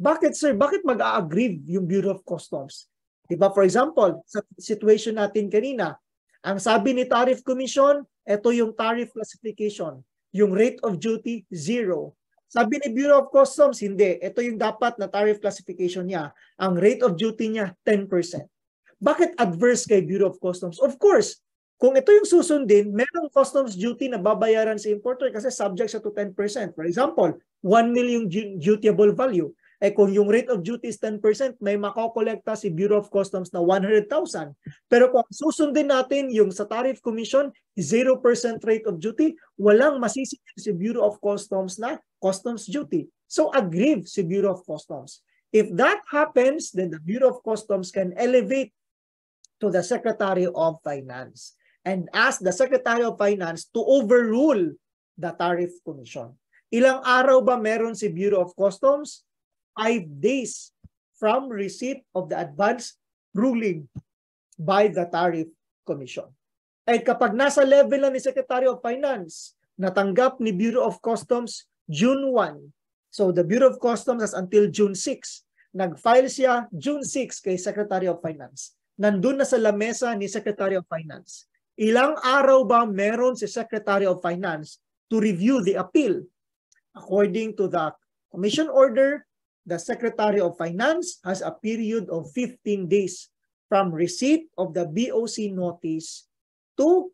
Bakit sir? Bakit mag-a-aggrieve yung Bureau of Customs? Diba, for example, sa situation natin kanina, ang sabi ni Tariff Commission, ito yung tariff classification yung rate of duty, zero. Sabi ni Bureau of Customs, hindi. Ito yung dapat na tariff classification niya. Ang rate of duty niya, 10%. Bakit adverse kay Bureau of Customs? Of course, kung ito yung susundin, merong customs duty na babayaran sa importer kasi subject siya to 10%. For example, 1 million dutiable value. Eh kung yung rate of duty is 10%, may makokolekta si Bureau of Customs na 100,000. Pero kung susundin natin yung sa Tariff Commission, 0% rate of duty, walang masisingil si Bureau of Customs na customs duty. So aggrieve si Bureau of Customs. If that happens, then the Bureau of Customs can elevate to the Secretary of Finance and ask the Secretary of Finance to overrule the Tariff Commission. Ilang araw ba meron si Bureau of Customs? five days from receipt of the advance ruling by the Tariff Commission. At kapag nasa level na ni Secretary of Finance, natanggap ni Bureau of Customs June 1. So the Bureau of Customs has until June 6. Nag-file siya June 6 kay Secretary of Finance. Nandun na sa lamesa ni Secretary of Finance. Ilang araw ba meron si Secretary of Finance to review the appeal? According to the Commission Order the Secretary of Finance has a period of 15 days from receipt of the BOC notice to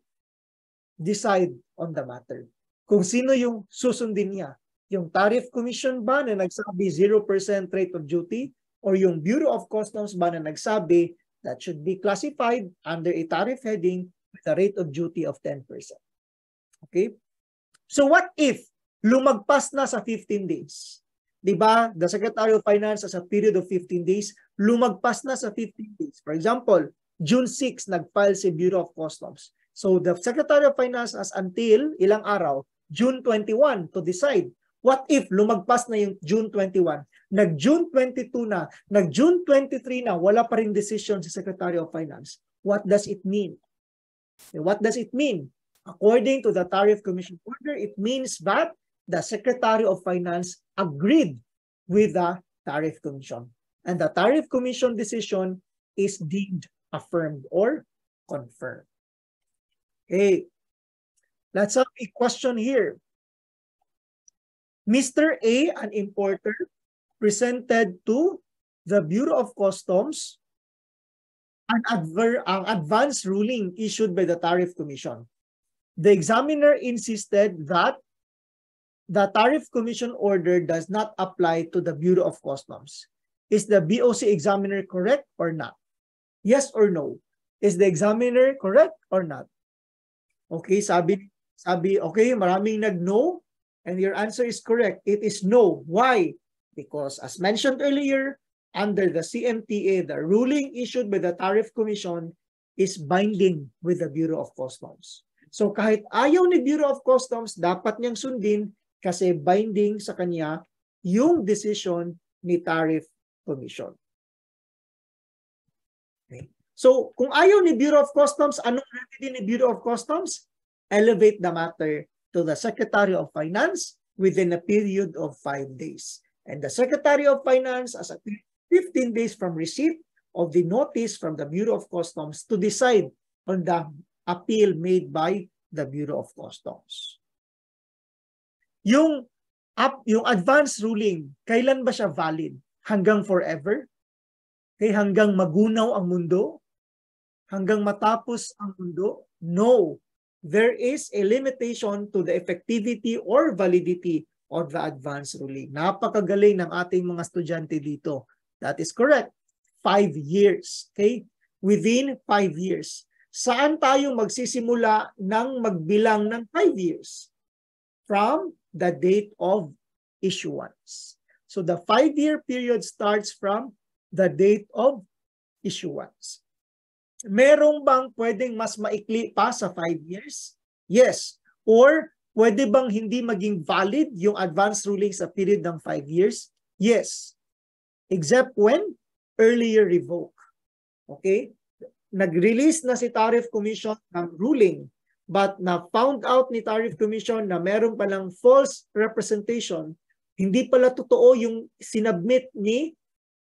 decide on the matter. Kung sino yung susundin niya. Yung Tariff Commission ba na nagsabi 0% rate of duty or yung Bureau of Customs ba na nagsabi that should be classified under a tariff heading with a rate of duty of 10%. Okay? So what if lumagpas na sa 15 days? 'Di ba? The Secretary of Finance has a period of 15 days, lumagpas na sa 15 days. For example, June 6 nag-file si Bureau of Customs. So the Secretary of Finance has until ilang araw, June 21 to decide What if lumagpas na yung June 21, nag-June 22 na, nag-June 23 na, wala pa rin decision si Secretary of Finance? What does it mean? What does it mean? According to the Tariff Commission order, it means that the Secretary of Finance agreed with the Tariff Commission. And the Tariff Commission decision is deemed affirmed or confirmed. Okay. Let's have a question here. Mr. A, an importer, presented to the Bureau of Customs an, adver an advance ruling issued by the Tariff Commission. The examiner insisted that the Tariff Commission order does not apply to the Bureau of Customs. Is the BOC examiner correct or not? Yes or no? Is the examiner correct or not? Okay, sabi, sabi, okay, maraming nag-no. And your answer is correct. It is no. Why? Because as mentioned earlier, under the CMTA, the ruling issued by the Tariff Commission is binding with the Bureau of Customs. So kahit ayaw ni Bureau of Customs, dapat niyang sundin kasi binding sa kanya yung decision ni Tariff Commission. Okay. So kung ayaw ni Bureau of Customs, anong remedy ni Bureau of Customs? Elevate the matter to the Secretary of Finance within a period of five days. And the Secretary of Finance has 15 days from receipt of the notice from the Bureau of Customs to decide on the appeal made by the Bureau of Customs. Yung up, yung advance ruling, kailan ba siya valid? Hanggang forever? Kay hanggang magunaw ang mundo? Hanggang matapos ang mundo? No there is a limitation to the effectivity or validity of the advance ruling. Napakagaling ng ating mga estudyante dito. That is correct. Five years. Okay? Within five years. Saan tayo magsisimula ng magbilang ng five years? From the date of issuance. So the five-year period starts from the date of issuance merong bang pwedeng mas maikli pa sa 5 years? Yes. Or pwede bang hindi maging valid yung advance ruling sa period ng 5 years? Yes. Except when earlier revoke. Okay? Nag-release na si Tariff Commission ng ruling but na found out ni Tariff Commission na meron palang false representation, hindi pala totoo yung sinubmit ni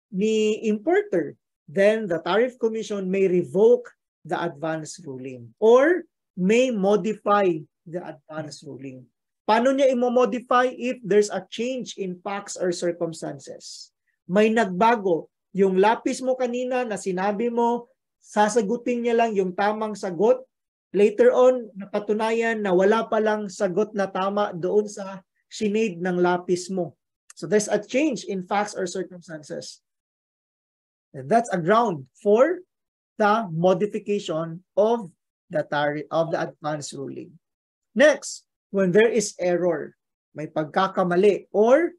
ni importer then the Tariff Commission may revoke the advance ruling or may modify the advance ruling. Paano niya i-modify if there's a change in facts or circumstances? May nagbago. Yung lapis mo kanina na sinabi mo, sasagutin niya lang yung tamang sagot. Later on, napatunayan na wala palang sagot na tama doon sa sinade ng lapis mo. So there's a change in facts or circumstances. That's a ground for the modification of the tariff of the advance ruling. Next, when there is error, may pagkakamali or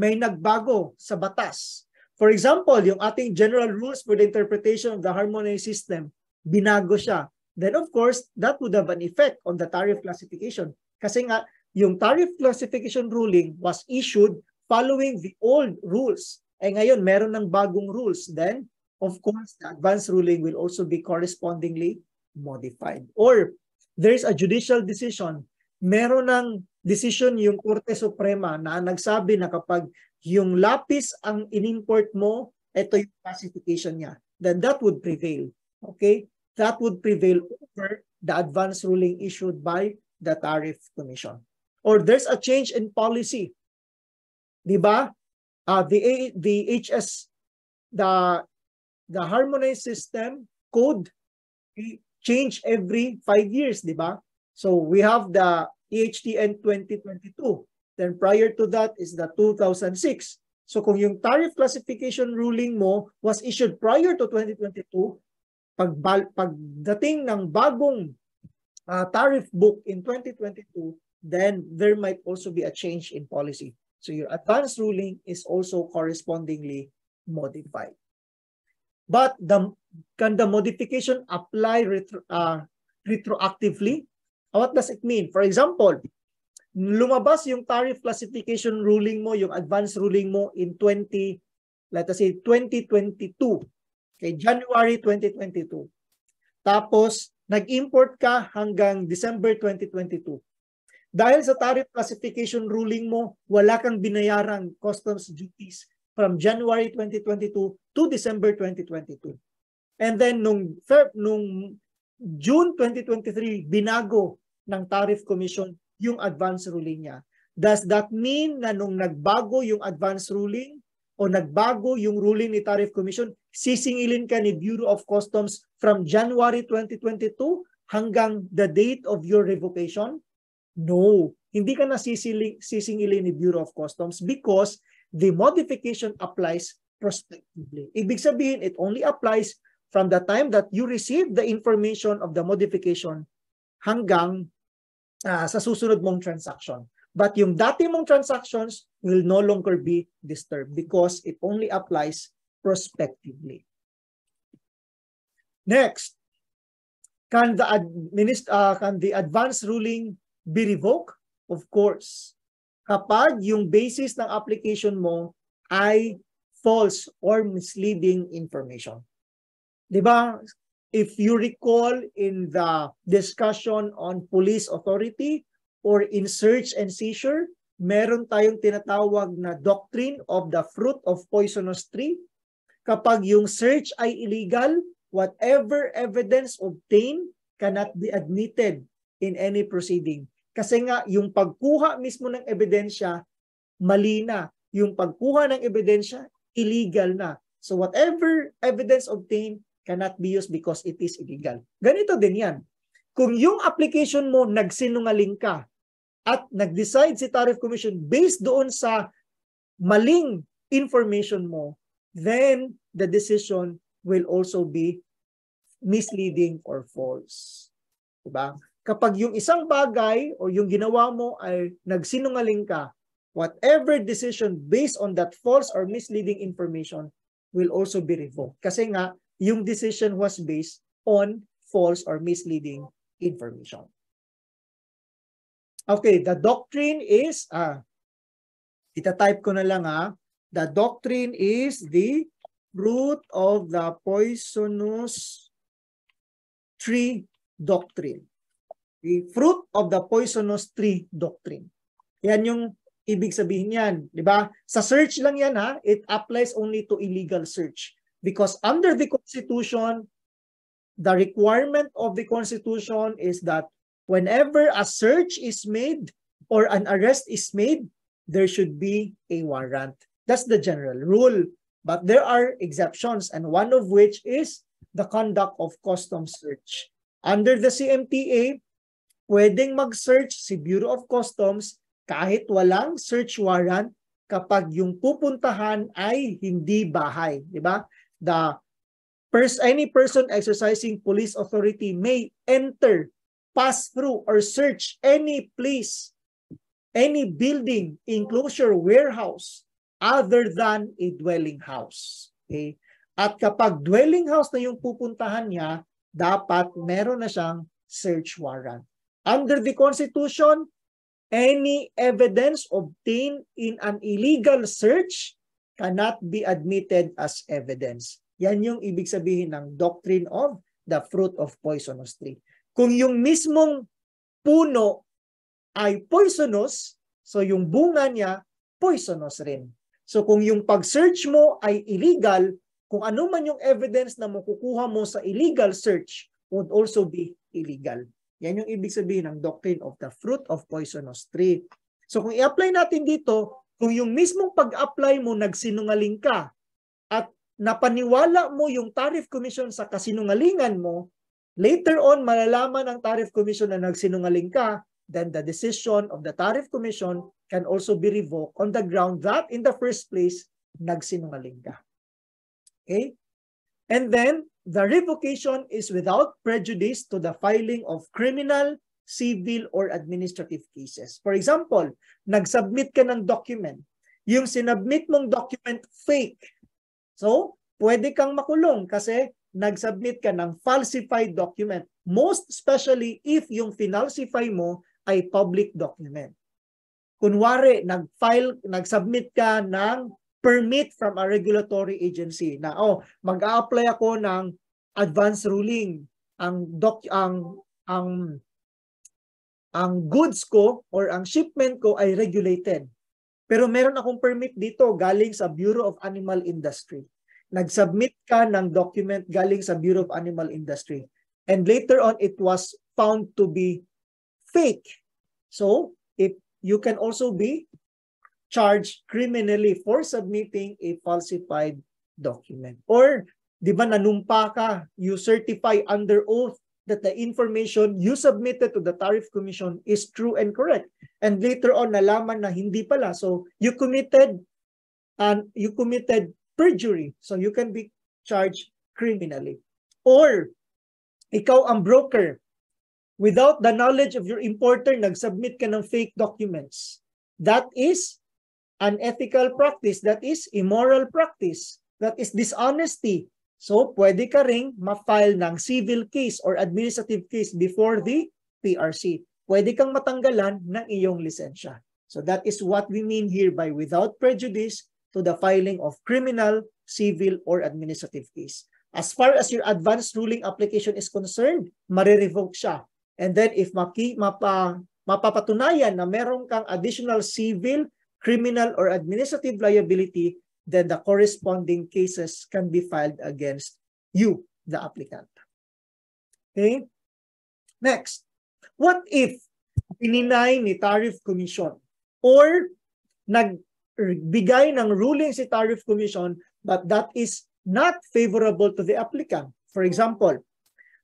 may nagbago sa batas. For example, yung ating general rules for the interpretation of the harmonized system, binago siya. Then of course, that would have an effect on the tariff classification. Kasi nga, yung tariff classification ruling was issued following the old rules. Eh ngayon, meron ng bagong rules. Then, of course, the advance ruling will also be correspondingly modified. Or, there's a judicial decision. Meron ng decision yung Korte Suprema na nagsabi na kapag yung lapis ang inimport mo, ito yung classification niya. Then that would prevail. Okay? That would prevail over the advance ruling issued by the Tariff Commission. Or there's a change in policy. 'Di ba? uh, the the HS the the harmonized system code change every five years, di ba? So we have the EHTN 2022. Then prior to that is the 2006. So kung yung tariff classification ruling mo was issued prior to 2022, pag pagdating ng bagong uh, tariff book in 2022, then there might also be a change in policy. So your advance ruling is also correspondingly modified. But the can the modification apply retro, uh, retroactively? What does it mean? For example, lumabas yung tariff classification ruling mo, yung advance ruling mo in 20, let us say 2022. Okay, January 2022. Tapos, nag-import ka hanggang December 2022. Dahil sa tariff classification ruling mo, wala kang binayarang customs duties from January 2022 to December 2022. And then nung nung June 2023 binago ng Tariff Commission yung advance ruling niya. Does that mean na nung nagbago yung advance ruling, o nagbago yung ruling ni Tariff Commission, sisingilin ka ni Bureau of Customs from January 2022 hanggang the date of your revocation? No, hindi ka na sisingilin ni Bureau of Customs because the modification applies prospectively. Ibig sabihin, it only applies from the time that you receive the information of the modification hanggang uh, sa susunod mong transaction. But yung dati mong transactions will no longer be disturbed because it only applies prospectively. Next, can the, administ uh, can the advance ruling be revoked? Of course. Kapag yung basis ng application mo ay false or misleading information. 'Di ba? If you recall in the discussion on police authority, or in search and seizure, meron tayong tinatawag na doctrine of the fruit of poisonous tree. Kapag yung search ay illegal, whatever evidence obtained cannot be admitted in any proceeding. Kasi nga, yung pagkuha mismo ng ebidensya, mali na. Yung pagkuha ng ebidensya, illegal na. So whatever evidence obtained cannot be used because it is illegal. Ganito din yan. Kung yung application mo nagsinungaling ka, at nag-decide si Tariff Commission based doon sa maling information mo, then the decision will also be misleading or false. Diba? Kapag yung isang bagay o yung ginawa mo ay nagsinungaling ka, whatever decision based on that false or misleading information will also be revoked. Kasi nga, yung decision was based on false or misleading information. Okay, the doctrine is, ah, ita-type ko na lang ah, the doctrine is the root of the poisonous tree doctrine. The fruit of the poisonous tree doctrine. Yan yung ibig sabihin yan, di ba? Sa search lang yan ha, it applies only to illegal search. Because under the Constitution, the requirement of the Constitution is that whenever a search is made or an arrest is made, there should be a warrant. That's the general rule. But there are exceptions, and one of which is the conduct of customs search. Under the CMTA, pwedeng mag-search si Bureau of Customs kahit walang search warrant kapag yung pupuntahan ay hindi bahay, di ba? The pers any person exercising police authority may enter pass through or search any place, any building, enclosure, warehouse, other than a dwelling house. Okay? At kapag dwelling house na yung pupuntahan niya, dapat meron na siyang search warrant. Under the Constitution, any evidence obtained in an illegal search cannot be admitted as evidence. Yan yung ibig sabihin ng doctrine of the fruit of poisonous tree. Kung yung mismong puno ay poisonous, so yung bunga niya poisonous rin. So kung yung pag-search mo ay illegal, kung ano man yung evidence na makukuha mo sa illegal search would also be illegal. Yan yung ibig sabihin ng doctrine of the fruit of poisonous tree. So kung i-apply natin dito, kung yung mismong pag-apply mo nagsinungaling ka at napaniwala mo yung tariff commission sa kasinungalingan mo, Later on, malalaman ng Tariff Commission na nagsinungaling ka, then the decision of the Tariff Commission can also be revoked on the ground that in the first place, nagsinungaling ka. Okay? And then, the revocation is without prejudice to the filing of criminal, civil, or administrative cases. For example, nag-submit ka ng document. Yung sinubmit mong document, fake. So, pwede kang makulong kasi nag-submit ka ng falsified document. Most especially if yung finalsify mo ay public document. Kunwari, nag-file, nag-submit ka ng permit from a regulatory agency na oh, mag-a-apply ako ng advance ruling. Ang doc ang ang ang goods ko or ang shipment ko ay regulated. Pero meron akong permit dito galing sa Bureau of Animal Industry. Nag-submit ka ng document galing sa Bureau of Animal Industry. And later on, it was found to be fake. So, if you can also be charged criminally for submitting a falsified document. Or, di ba nanumpa ka, you certify under oath that the information you submitted to the Tariff Commission is true and correct. And later on, nalaman na hindi pala. So, you committed and you committed perjury. So, you can be charged criminally. Or, ikaw ang broker. Without the knowledge of your importer, nag-submit ka ng fake documents. That is unethical practice, that is immoral practice, that is dishonesty. So, pwede ka ring ma-file ng civil case or administrative case before the PRC. Pwede kang matanggalan ng iyong lisensya. So that is what we mean here by without prejudice to the filing of criminal, civil, or administrative case. As far as your advance ruling application is concerned, marirevoke siya. And then if maki, mapa, mapapatunayan na meron kang additional civil criminal or administrative liability, then the corresponding cases can be filed against you, the applicant. Okay? Next, what if pininay ni Tariff Commission or nagbigay ng ruling si Tariff Commission but that is not favorable to the applicant? For example,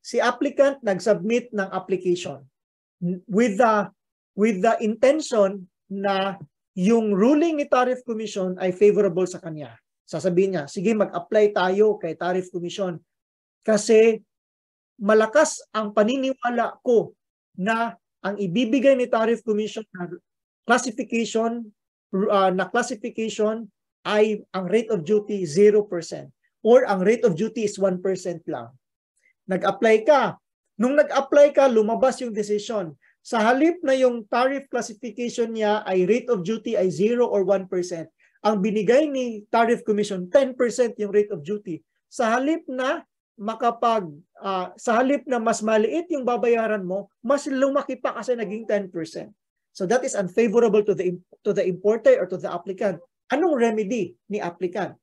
si applicant nag-submit ng application with the with the intention na yung ruling ni Tariff Commission ay favorable sa kanya. Sasabihin niya, sige mag-apply tayo kay Tariff Commission kasi malakas ang paniniwala ko na ang ibibigay ni Tariff Commission na classification uh, na classification ay ang rate of duty 0% or ang rate of duty is 1% lang. Nag-apply ka. Nung nag-apply ka, lumabas yung decision. Sa halip na yung tariff classification niya ay rate of duty ay 0 or 1%, ang binigay ni Tariff Commission 10% yung rate of duty. Sa halip na makapag uh, sa halip na mas maliit yung babayaran mo, mas lumaki pa kasi naging 10%. So that is unfavorable to the to the importer or to the applicant. Anong remedy ni applicant?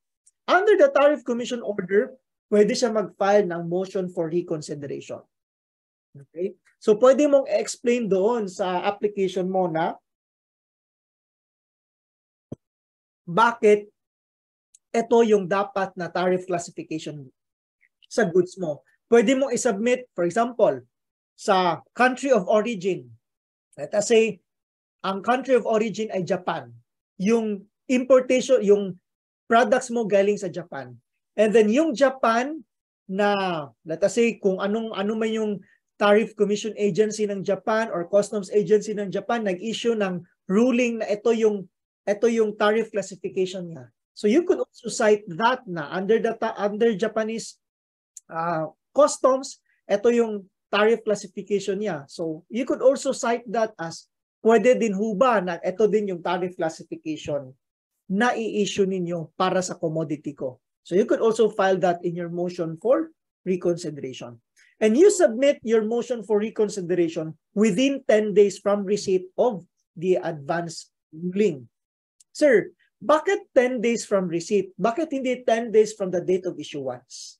Under the Tariff Commission order, pwede siya mag-file ng motion for reconsideration. Okay? So pwede mong explain doon sa application mo na bakit ito yung dapat na tariff classification sa goods mo. Pwede mong isubmit, for example, sa country of origin. Let us say, ang country of origin ay Japan. Yung importation, yung products mo galing sa Japan. And then yung Japan na, let us say, kung anong ano man yung Tariff Commission Agency ng Japan or Customs Agency ng Japan nag-issue ng ruling na ito yung ito yung tariff classification niya. So you could also cite that na under the under Japanese uh, customs, ito yung tariff classification niya. So you could also cite that as pwede din ho ba na ito din yung tariff classification na i-issue ninyo para sa commodity ko. So you could also file that in your motion for reconsideration and you submit your motion for reconsideration within 10 days from receipt of the advance ruling. Sir, bakit 10 days from receipt? Bakit hindi 10 days from the date of issuance?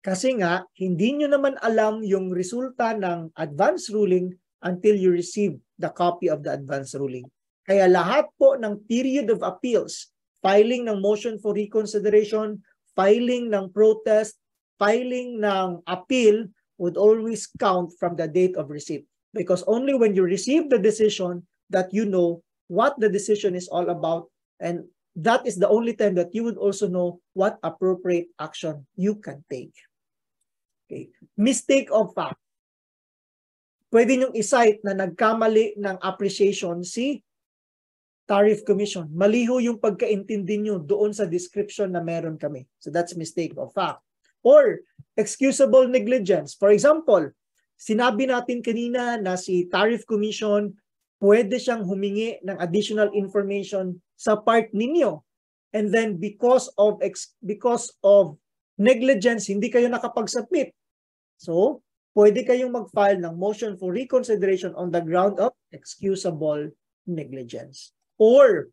Kasi nga, hindi nyo naman alam yung resulta ng advance ruling until you receive the copy of the advance ruling. Kaya lahat po ng period of appeals, filing ng motion for reconsideration, filing ng protest, filing ng appeal, would always count from the date of receipt because only when you receive the decision that you know what the decision is all about and that is the only time that you would also know what appropriate action you can take. Okay. Mistake of fact. Pwede niyong isite na nagkamali ng appreciation si Tariff Commission. Maliho yung pagkaintindi nyo doon sa description na meron kami. So that's mistake of fact. Or excusable negligence. For example, sinabi natin kanina na si Tariff Commission pwede siyang humingi ng additional information sa part ninyo. And then because of because of negligence, hindi kayo nakapag-submit. So, pwede kayong mag-file ng motion for reconsideration on the ground of excusable negligence or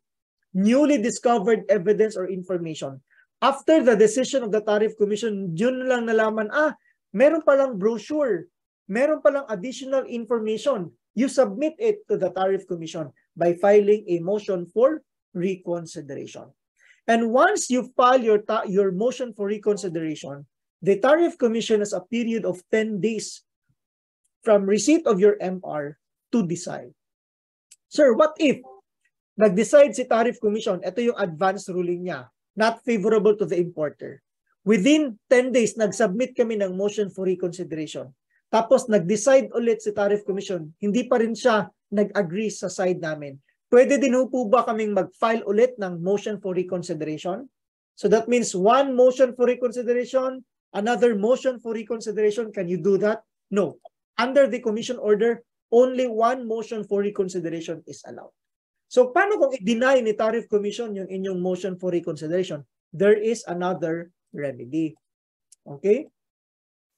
newly discovered evidence or information. After the decision of the Tariff Commission, yun lang nalaman, ah, meron palang brochure, meron palang additional information. You submit it to the Tariff Commission by filing a motion for reconsideration. And once you file your, your motion for reconsideration, the Tariff Commission has a period of 10 days from receipt of your MR to decide. Sir, what if Nag-decide si Tariff Commission, ito yung advance ruling niya, not favorable to the importer. Within 10 days, nag-submit kami ng motion for reconsideration. Tapos nag-decide ulit si Tariff Commission, hindi pa rin siya nag-agree sa side namin. Pwede din po ba kaming mag-file ulit ng motion for reconsideration? So that means one motion for reconsideration, another motion for reconsideration. Can you do that? No. Under the commission order, only one motion for reconsideration is allowed. So paano kung i-deny ni Tariff Commission yung inyong motion for reconsideration? There is another remedy. Okay?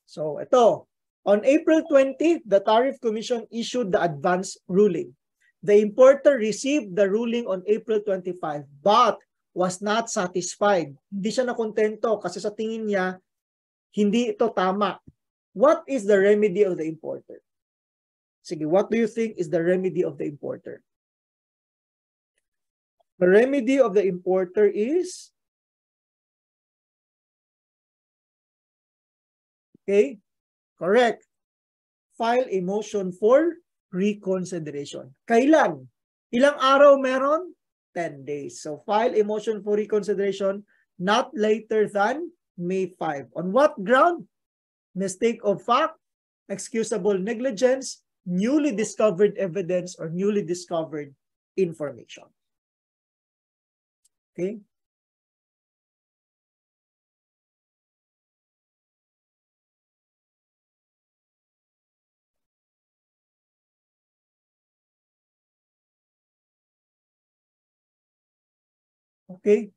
So ito, on April 20, the Tariff Commission issued the advance ruling. The importer received the ruling on April 25 but was not satisfied. Hindi siya nakontento kasi sa tingin niya, hindi ito tama. What is the remedy of the importer? Sige, what do you think is the remedy of the importer? The remedy of the importer is Okay? Correct. File a motion for reconsideration. Kailan? Ilang araw meron? 10 days. So file a motion for reconsideration not later than May 5. On what ground? Mistake of fact, excusable negligence, newly discovered evidence, or newly discovered information. Okay? Okay?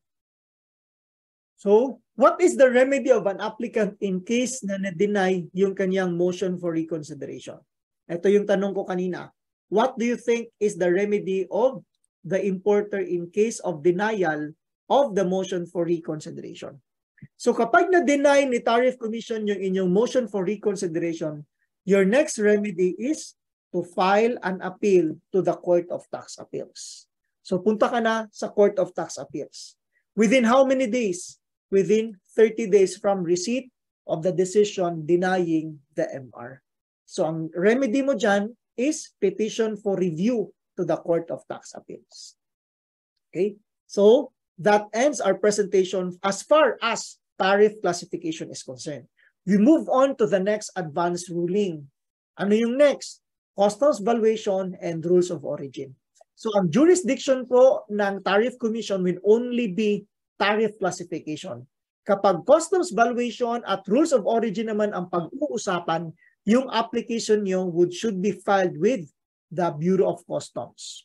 So, what is the remedy of an applicant in case na na-deny yung kanyang motion for reconsideration? Ito yung tanong ko kanina. What do you think is the remedy of the importer in case of denial of the motion for reconsideration. So kapag na-deny ni Tariff Commission yung inyong motion for reconsideration, your next remedy is to file an appeal to the Court of Tax Appeals. So punta ka na sa Court of Tax Appeals. Within how many days? Within 30 days from receipt of the decision denying the MR. So ang remedy mo dyan is petition for review to the Court of Tax Appeals. Okay? So, that ends our presentation as far as tariff classification is concerned. We move on to the next advanced ruling. Ano yung next? Customs valuation and rules of origin. So, ang jurisdiction po ng Tariff Commission will only be tariff classification. Kapag customs valuation at rules of origin naman ang pag-uusapan, yung application nyo would should be filed with the Bureau of Customs.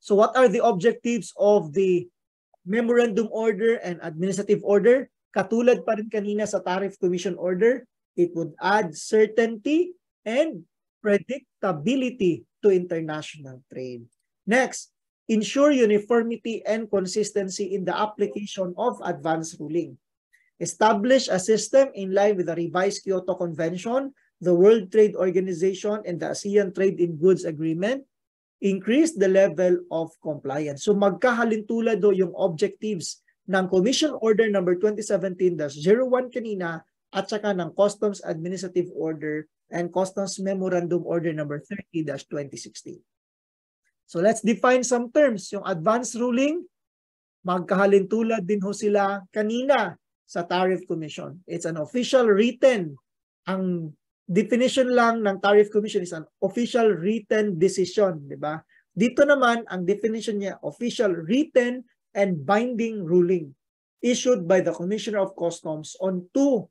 So what are the objectives of the memorandum order and administrative order? Katulad pa rin kanina sa Tariff Commission order, it would add certainty and predictability to international trade. Next, ensure uniformity and consistency in the application of advance ruling. Establish a system in line with the revised Kyoto Convention the World Trade Organization and the ASEAN Trade in Goods Agreement increase the level of compliance. So magkahalintulad do yung objectives ng Commission Order number 2017-01 kanina at saka ng Customs Administrative Order and Customs Memorandum Order number 30-2016. So let's define some terms. Yung advance ruling, magkahalintulad din ho sila kanina sa Tariff Commission. It's an official written. Ang definition lang ng Tariff Commission is an official written decision, di ba? Dito naman, ang definition niya, official written and binding ruling issued by the Commissioner of Customs on two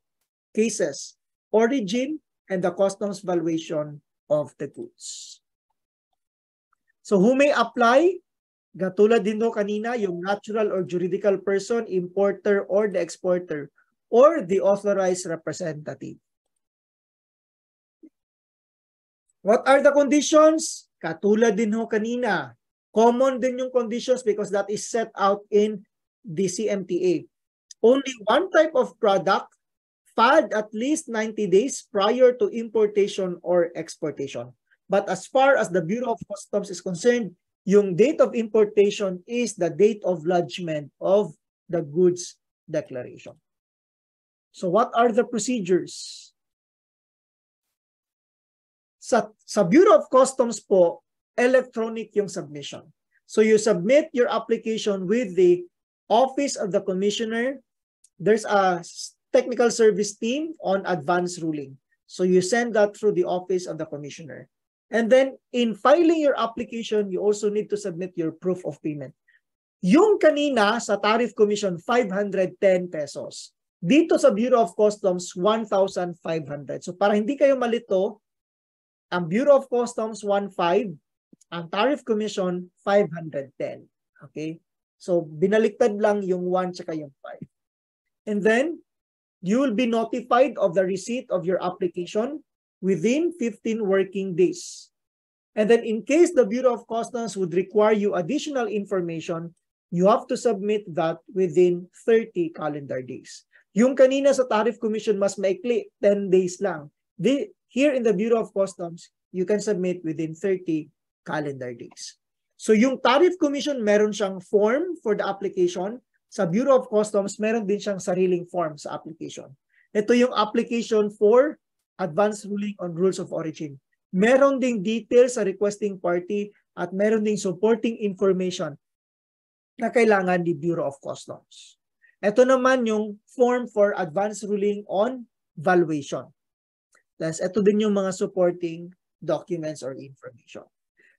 cases, origin and the customs valuation of the goods. So who may apply? Gatulad din do kanina, yung natural or juridical person, importer or the exporter, or the authorized representative. What are the conditions? Katulad din ho kanina. Common din yung conditions because that is set out in the CMTA. Only one type of product filed at least 90 days prior to importation or exportation. But as far as the Bureau of Customs is concerned, yung date of importation is the date of lodgement of the goods declaration. So what are the procedures? Sa, sa Bureau of Customs po, electronic yung submission. So you submit your application with the Office of the Commissioner. There's a technical service team on advance ruling. So you send that through the office of the commissioner. And then in filing your application, you also need to submit your proof of payment. Yung kanina sa Tariff Commission, 510 pesos. Dito sa Bureau of Customs, 1,500. So para hindi kayo malito, ang Bureau of Customs, 1,500. Ang Tariff Commission, 510. Okay? So binaliktad lang yung 1 tsaka yung 5. And then, you will be notified of the receipt of your application within 15 working days. And then in case the Bureau of Customs would require you additional information, you have to submit that within 30 calendar days. Yung kanina sa Tariff Commission, mas maikli, 10 days lang. The, here in the Bureau of Customs, you can submit within 30 calendar days. So yung Tariff Commission, meron siyang form for the application sa Bureau of Customs, meron din siyang sariling form sa application. Ito yung application for advance ruling on rules of origin. Meron ding details sa requesting party at meron ding supporting information na kailangan ni Bureau of Customs. Ito naman yung form for advance ruling on valuation. Plus, ito din yung mga supporting documents or information.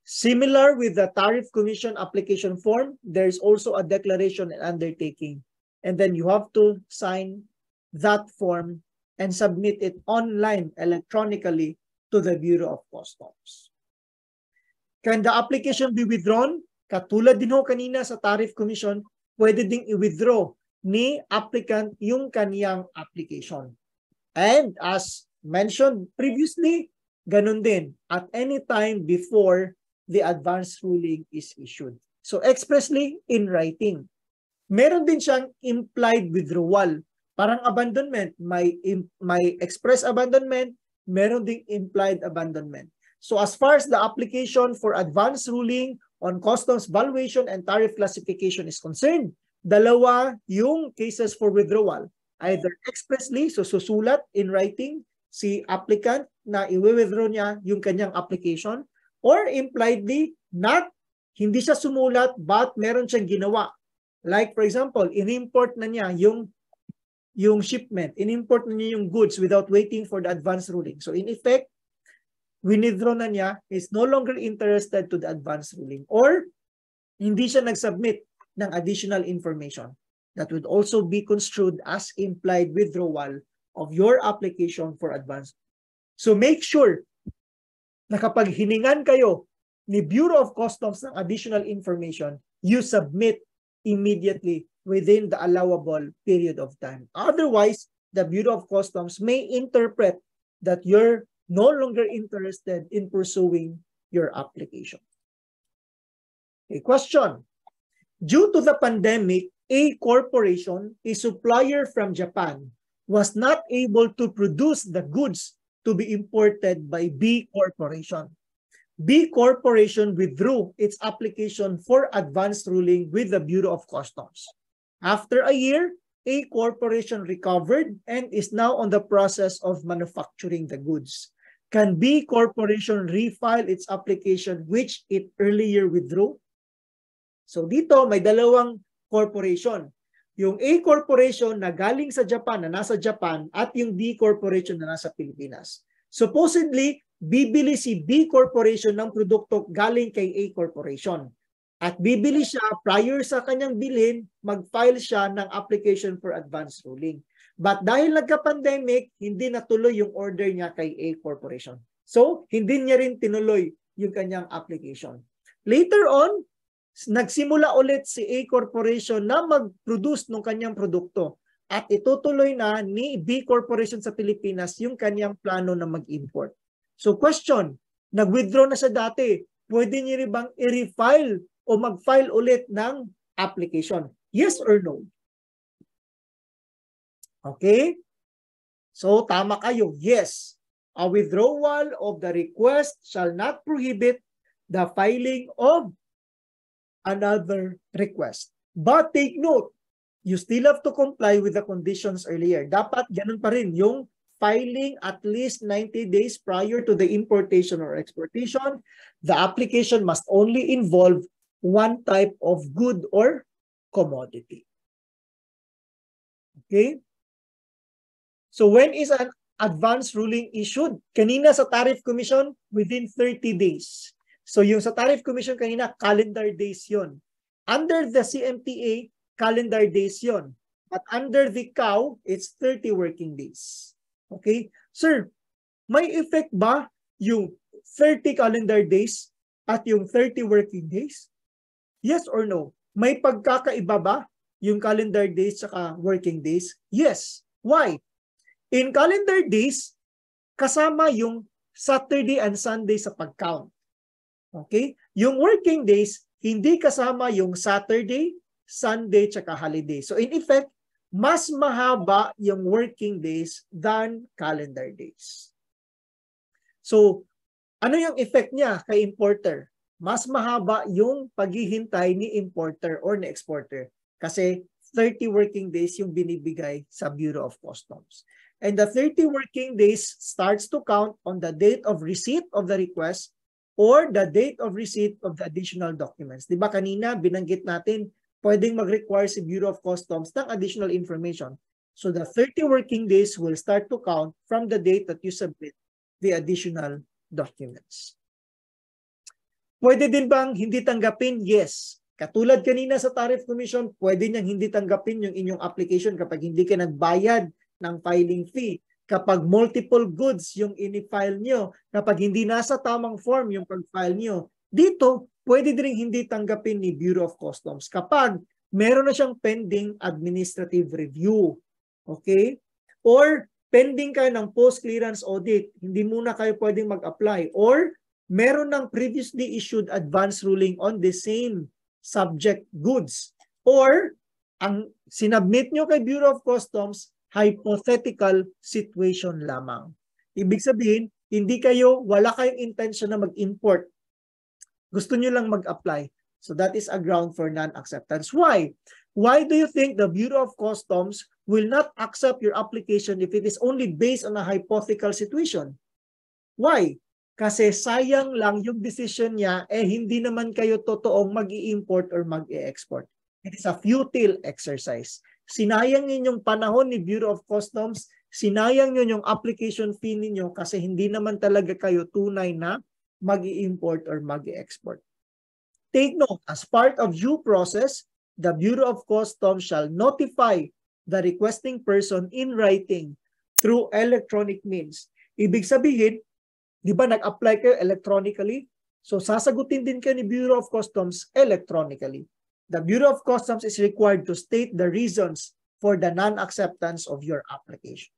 Similar with the Tariff Commission application form, there's also a declaration and undertaking. And then you have to sign that form and submit it online electronically to the Bureau of Customs. Can the application be withdrawn? Katulad din ho kanina sa Tariff Commission, pwede ding i-withdraw ni applicant yung kaniyang application. And as mentioned previously, ganun din, at any time before the advance ruling is issued. So expressly in writing. Meron din siyang implied withdrawal. Parang abandonment, may, may express abandonment, meron ding implied abandonment. So as far as the application for advance ruling on customs valuation and tariff classification is concerned, dalawa yung cases for withdrawal. Either expressly, so susulat in writing si applicant na i-withdraw niya yung kanyang application or impliedly not hindi siya sumulat but meron siyang ginawa. Like for example, in-import na niya yung yung shipment, in-import na niya yung goods without waiting for the advance ruling. So in effect, withdraw na niya is no longer interested to the advance ruling or hindi siya nag-submit ng additional information that would also be construed as implied withdrawal of your application for advance. So make sure na kapag hiningan kayo ni Bureau of Customs ng additional information, you submit immediately within the allowable period of time. Otherwise, the Bureau of Customs may interpret that you're no longer interested in pursuing your application. A question. Due to the pandemic, a corporation, a supplier from Japan, was not able to produce the goods to be imported by B Corporation. B Corporation withdrew its application for advanced ruling with the Bureau of Customs. After a year, A Corporation recovered and is now on the process of manufacturing the goods. can B Corporation refile its application which it earlier withdrew? So dito may dalawang corporation. Yung A Corporation na galing sa Japan, na nasa Japan, at yung B Corporation na nasa Pilipinas. Supposedly, bibili si B Corporation ng produkto galing kay A Corporation. At bibili siya prior sa kanyang bilhin, mag-file siya ng application for advance ruling. But dahil nagka-pandemic, hindi natuloy yung order niya kay A Corporation. So, hindi niya rin tinuloy yung kanyang application. Later on, nagsimula ulit si A Corporation na mag-produce ng kanyang produkto at itutuloy na ni B Corporation sa Pilipinas yung kanyang plano na mag-import. So question, nag-withdraw na sa dati, pwede niyo rin bang i-refile o mag-file ulit ng application? Yes or no? Okay? So, tama kayo. Yes. A withdrawal of the request shall not prohibit the filing of another request. But take note, you still have to comply with the conditions earlier. Dapat ganun pa rin yung filing at least 90 days prior to the importation or exportation. The application must only involve one type of good or commodity. Okay? So when is an advance ruling issued? Kanina sa Tariff Commission, within 30 days. So yung sa Tariff Commission kanina, calendar days yon. Under the CMTA, calendar days yon. But under the COW, it's 30 working days. Okay? Sir, may effect ba yung 30 calendar days at yung 30 working days? Yes or no? May pagkakaiba ba yung calendar days at working days? Yes. Why? In calendar days, kasama yung Saturday and Sunday sa pag-count. Okay? Yung working days, hindi kasama yung Saturday, Sunday, tsaka holiday. So in effect, mas mahaba yung working days than calendar days. So, ano yung effect niya kay importer? Mas mahaba yung paghihintay ni importer or ni exporter kasi 30 working days yung binibigay sa Bureau of Customs and the 30 working days starts to count on the date of receipt of the request or the date of receipt of the additional documents. Di ba kanina binanggit natin, pwedeng mag-require si Bureau of Customs ng additional information. So the 30 working days will start to count from the date that you submit the additional documents. Pwede din bang hindi tanggapin? Yes. Katulad kanina sa Tariff Commission, pwede niyang hindi tanggapin yung inyong application kapag hindi ka nagbayad ng filing fee. Kapag multiple goods yung ini-file nyo, kapag hindi nasa tamang form yung pag-file nyo, dito, pwede din hindi tanggapin ni Bureau of Customs kapag meron na siyang pending administrative review. Okay? Or pending kayo ng post-clearance audit, hindi muna kayo pwedeng mag-apply. Or meron ng previously issued advance ruling on the same subject goods. Or ang sinabmit nyo kay Bureau of Customs hypothetical situation lamang. Ibig sabihin, hindi kayo, wala kayong intention na mag-import. Gusto nyo lang mag-apply. So that is a ground for non-acceptance. Why? Why do you think the Bureau of Customs will not accept your application if it is only based on a hypothetical situation? Why? Kasi sayang lang yung decision niya, eh hindi naman kayo totoong mag import or mag-e-export. It is a futile exercise. Sinayang ninyong panahon ni Bureau of Customs, sinayang nyo yung application fee ninyo kasi hindi naman talaga kayo tunay na mag import or mag export Take note, as part of due process, the Bureau of Customs shall notify the requesting person in writing through electronic means. Ibig sabihin, di ba nag-apply kayo electronically? So sasagutin din kayo ni Bureau of Customs electronically the Bureau of Customs is required to state the reasons for the non-acceptance of your application.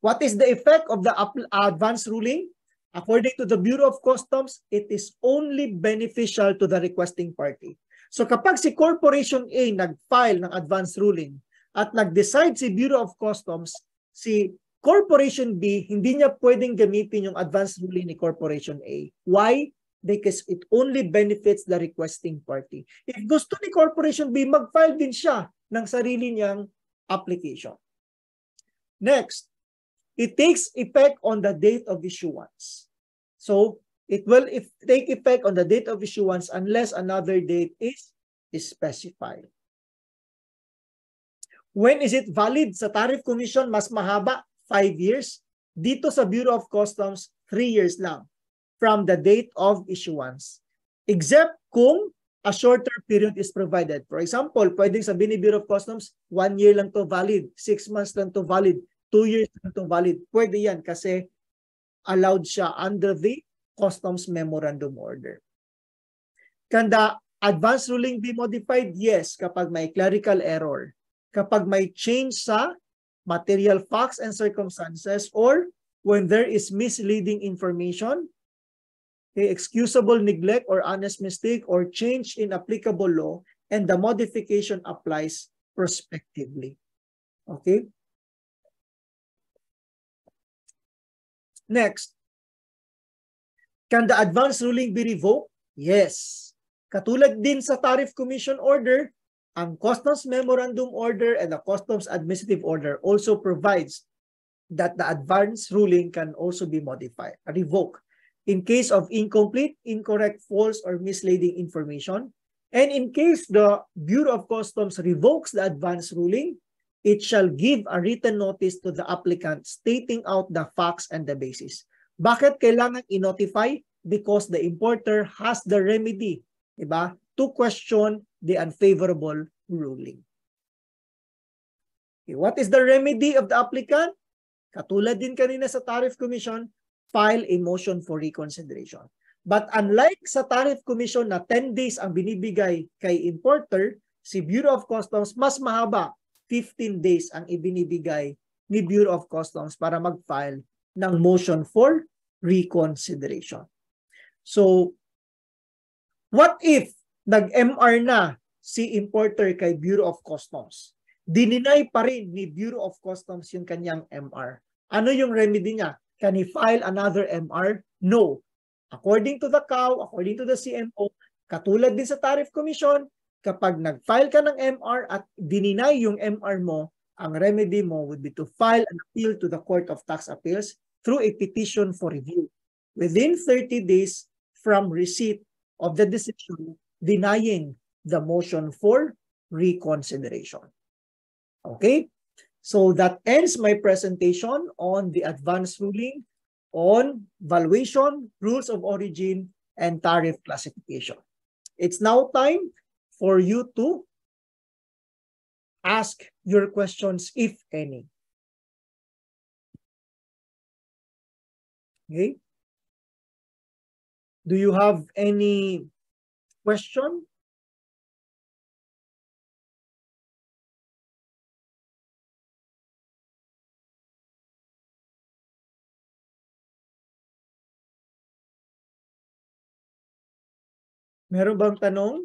What is the effect of the advance ruling? According to the Bureau of Customs, it is only beneficial to the requesting party. So kapag si Corporation A nag-file ng advance ruling at nag-decide si Bureau of Customs, si Corporation B, hindi niya pwedeng gamitin yung advance ruling ni Corporation A. Why? Because it only benefits the requesting party. If gusto ni Corporation B, mag-file din siya ng sarili niyang application. Next, it takes effect on the date of issuance. So it will if take effect on the date of issuance unless another date is, is specified. When is it valid? Sa Tariff Commission, mas mahaba, 5 years. Dito sa Bureau of Customs, 3 years lang from the date of issuance. Except kung a shorter period is provided. For example, pwedeng sabihin ni Bureau of Customs, 1 year lang to valid, 6 months lang to valid, 2 years lang to valid. Pwede yan kasi allowed siya under the Customs Memorandum Order. Can the advance ruling be modified? Yes, kapag may clerical error kapag may change sa material facts and circumstances or when there is misleading information, okay, excusable neglect or honest mistake or change in applicable law, and the modification applies prospectively. Okay? Next, can the advance ruling be revoked? Yes. Katulad din sa Tariff Commission Order, ang Customs Memorandum Order and the Customs Administrative Order also provides that the advance ruling can also be modified, revoked, in case of incomplete, incorrect, false, or misleading information. And in case the Bureau of Customs revokes the advance ruling, it shall give a written notice to the applicant stating out the facts and the basis. Bakit kailangan i-notify? Because the importer has the remedy, diba? To question the unfavorable ruling. Okay, what is the remedy of the applicant? Katulad din kanina sa Tariff Commission, file a motion for reconsideration. But unlike sa Tariff Commission na 10 days ang binibigay kay importer, si Bureau of Customs mas mahaba, 15 days ang ibinibigay ni Bureau of Customs para mag-file ng motion for reconsideration. So, what if nag-MR na si importer kay Bureau of Customs. Dininay pa rin ni Bureau of Customs yung kanyang MR. Ano yung remedy niya? Can he file another MR? No. According to the COW, according to the CMO, katulad din sa Tariff Commission, kapag nag-file ka ng MR at dininay yung MR mo, ang remedy mo would be to file an appeal to the Court of Tax Appeals through a petition for review. Within 30 days from receipt of the decision, denying the motion for reconsideration. Okay? So that ends my presentation on the advance ruling on valuation, rules of origin, and tariff classification. It's now time for you to ask your questions, if any. Okay? Do you have any question? Meron bang tanong?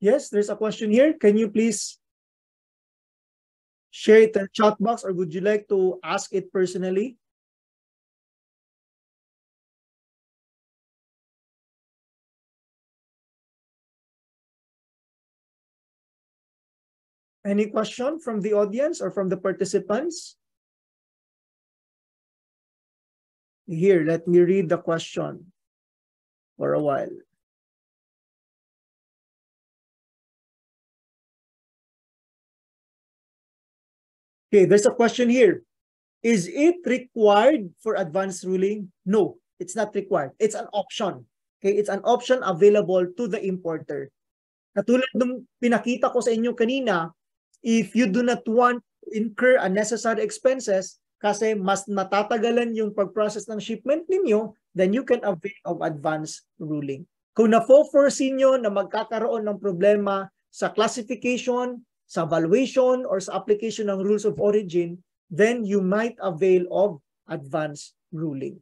Yes, there's a question here. Can you please share it in the chat box or would you like to ask it personally? Any question from the audience or from the participants? Here, let me read the question for a while. Okay, there's a question here. Is it required for advance ruling? No, it's not required. It's an option. Okay, it's an option available to the importer. Katulad ng pinakita ko sa inyo kanina, if you do not want to incur unnecessary expenses kasi mas matatagalan yung pag-process ng shipment ninyo, then you can avail of advance ruling. Kung na-foresee nyo na magkakaroon ng problema sa classification, sa valuation or sa application ng rules of origin, then you might avail of advance ruling.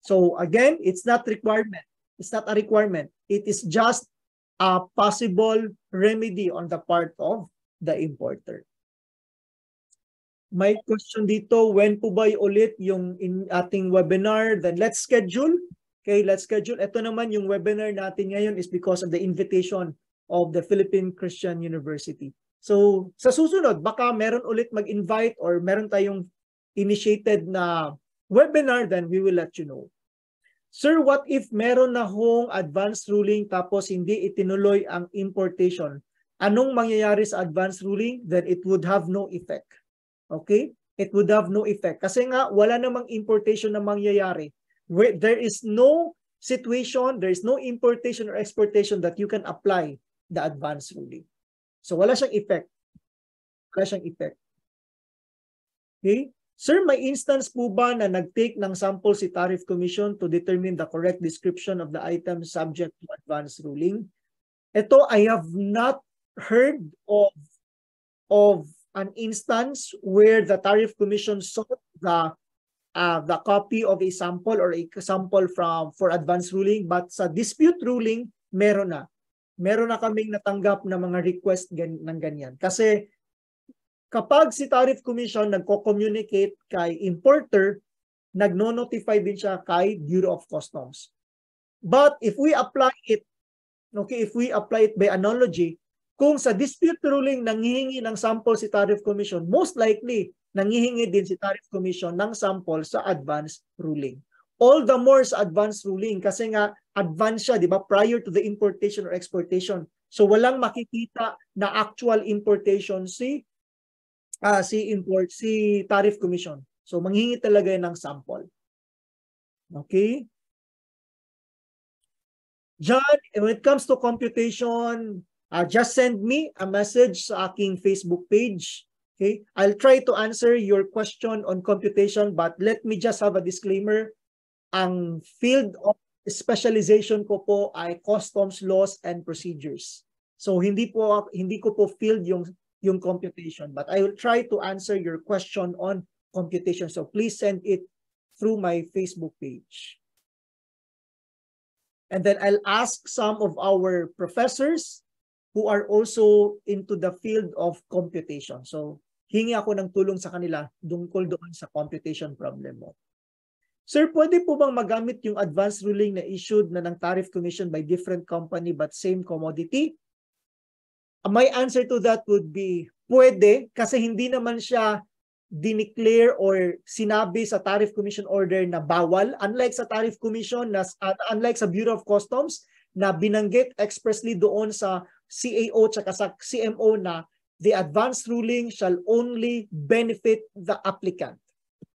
So again, it's not requirement. It's not a requirement. It is just a possible remedy on the part of the importer. May question dito, when po ba ulit yung in ating webinar? Then let's schedule. Okay, let's schedule. Ito naman yung webinar natin ngayon is because of the invitation of the Philippine Christian University. So, sa susunod, baka meron ulit mag-invite or meron tayong initiated na webinar, then we will let you know. Sir, what if meron na hong advance ruling tapos hindi itinuloy ang importation? Anong mangyayari sa advance ruling? Then it would have no effect. Okay? It would have no effect. Kasi nga, wala namang importation na mangyayari. There is no situation, there is no importation or exportation that you can apply the advance ruling. So wala siyang effect. Wala siyang effect. Okay? Sir, may instance po ba na nag-take ng sample si Tariff Commission to determine the correct description of the item subject to advance ruling? Ito, I have not heard of of an instance where the Tariff Commission sought the uh, the copy of a sample or a sample from for advance ruling but sa dispute ruling meron na meron na kaming natanggap na mga request gan ng ganyan kasi kapag si Tariff Commission nagko-communicate kay importer nagno-notify din siya kay Bureau of Customs but if we apply it okay if we apply it by analogy kung sa dispute ruling nanghihingi ng sample si Tariff Commission, most likely nanghihingi din si Tariff Commission ng sample sa advance ruling. All the more sa advance ruling kasi nga advance siya, di ba, prior to the importation or exportation. So walang makikita na actual importation si uh, si import si Tariff Commission. So manghingi talaga ng sample. Okay? John, when it comes to computation, uh, just send me a message sa aking Facebook page. Okay? I'll try to answer your question on computation but let me just have a disclaimer. Ang field of specialization ko po ay customs laws and procedures. So hindi po hindi ko po field yung yung computation but I will try to answer your question on computation. So please send it through my Facebook page. And then I'll ask some of our professors who are also into the field of computation. So, hingi ako ng tulong sa kanila tungkol doon sa computation problem mo. Sir, pwede po bang magamit yung advance ruling na issued na ng tariff commission by different company but same commodity? My answer to that would be pwede kasi hindi naman siya dineclare or sinabi sa tariff commission order na bawal unlike sa tariff commission na uh, unlike sa Bureau of Customs na binanggit expressly doon sa CAO tsaka sa CMO na the advanced ruling shall only benefit the applicant.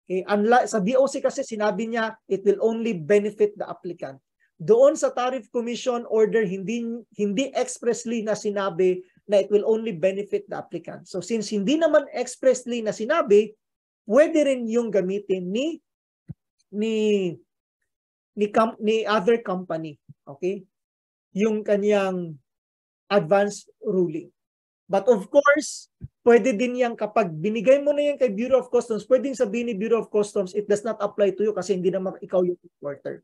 Okay, unlike sa BOC kasi sinabi niya it will only benefit the applicant. Doon sa tariff commission order hindi hindi expressly na sinabi na it will only benefit the applicant. So since hindi naman expressly na sinabi, pwede rin yung gamitin ni ni ni, com, ni other company, okay? Yung kanyang advance ruling. But of course, pwede din yan kapag binigay mo na yan kay Bureau of Customs, pwedeng sabihin ni Bureau of Customs, it does not apply to you kasi hindi naman ikaw yung importer.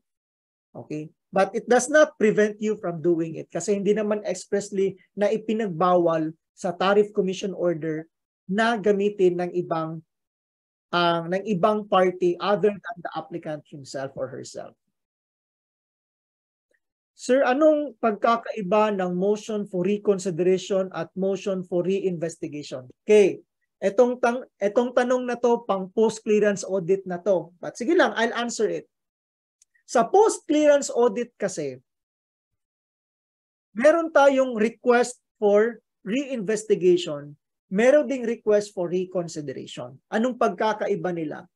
Okay? But it does not prevent you from doing it kasi hindi naman expressly na ipinagbawal sa tariff commission order na gamitin ng ibang uh, ng ibang party other than the applicant himself or herself. Sir, anong pagkakaiba ng motion for reconsideration at motion for reinvestigation? Okay. Etong, tang, etong tanong na to, pang post-clearance audit na to. But sige lang, I'll answer it. Sa post-clearance audit kasi, meron tayong request for reinvestigation, meron ding request for reconsideration. Anong pagkakaiba nila?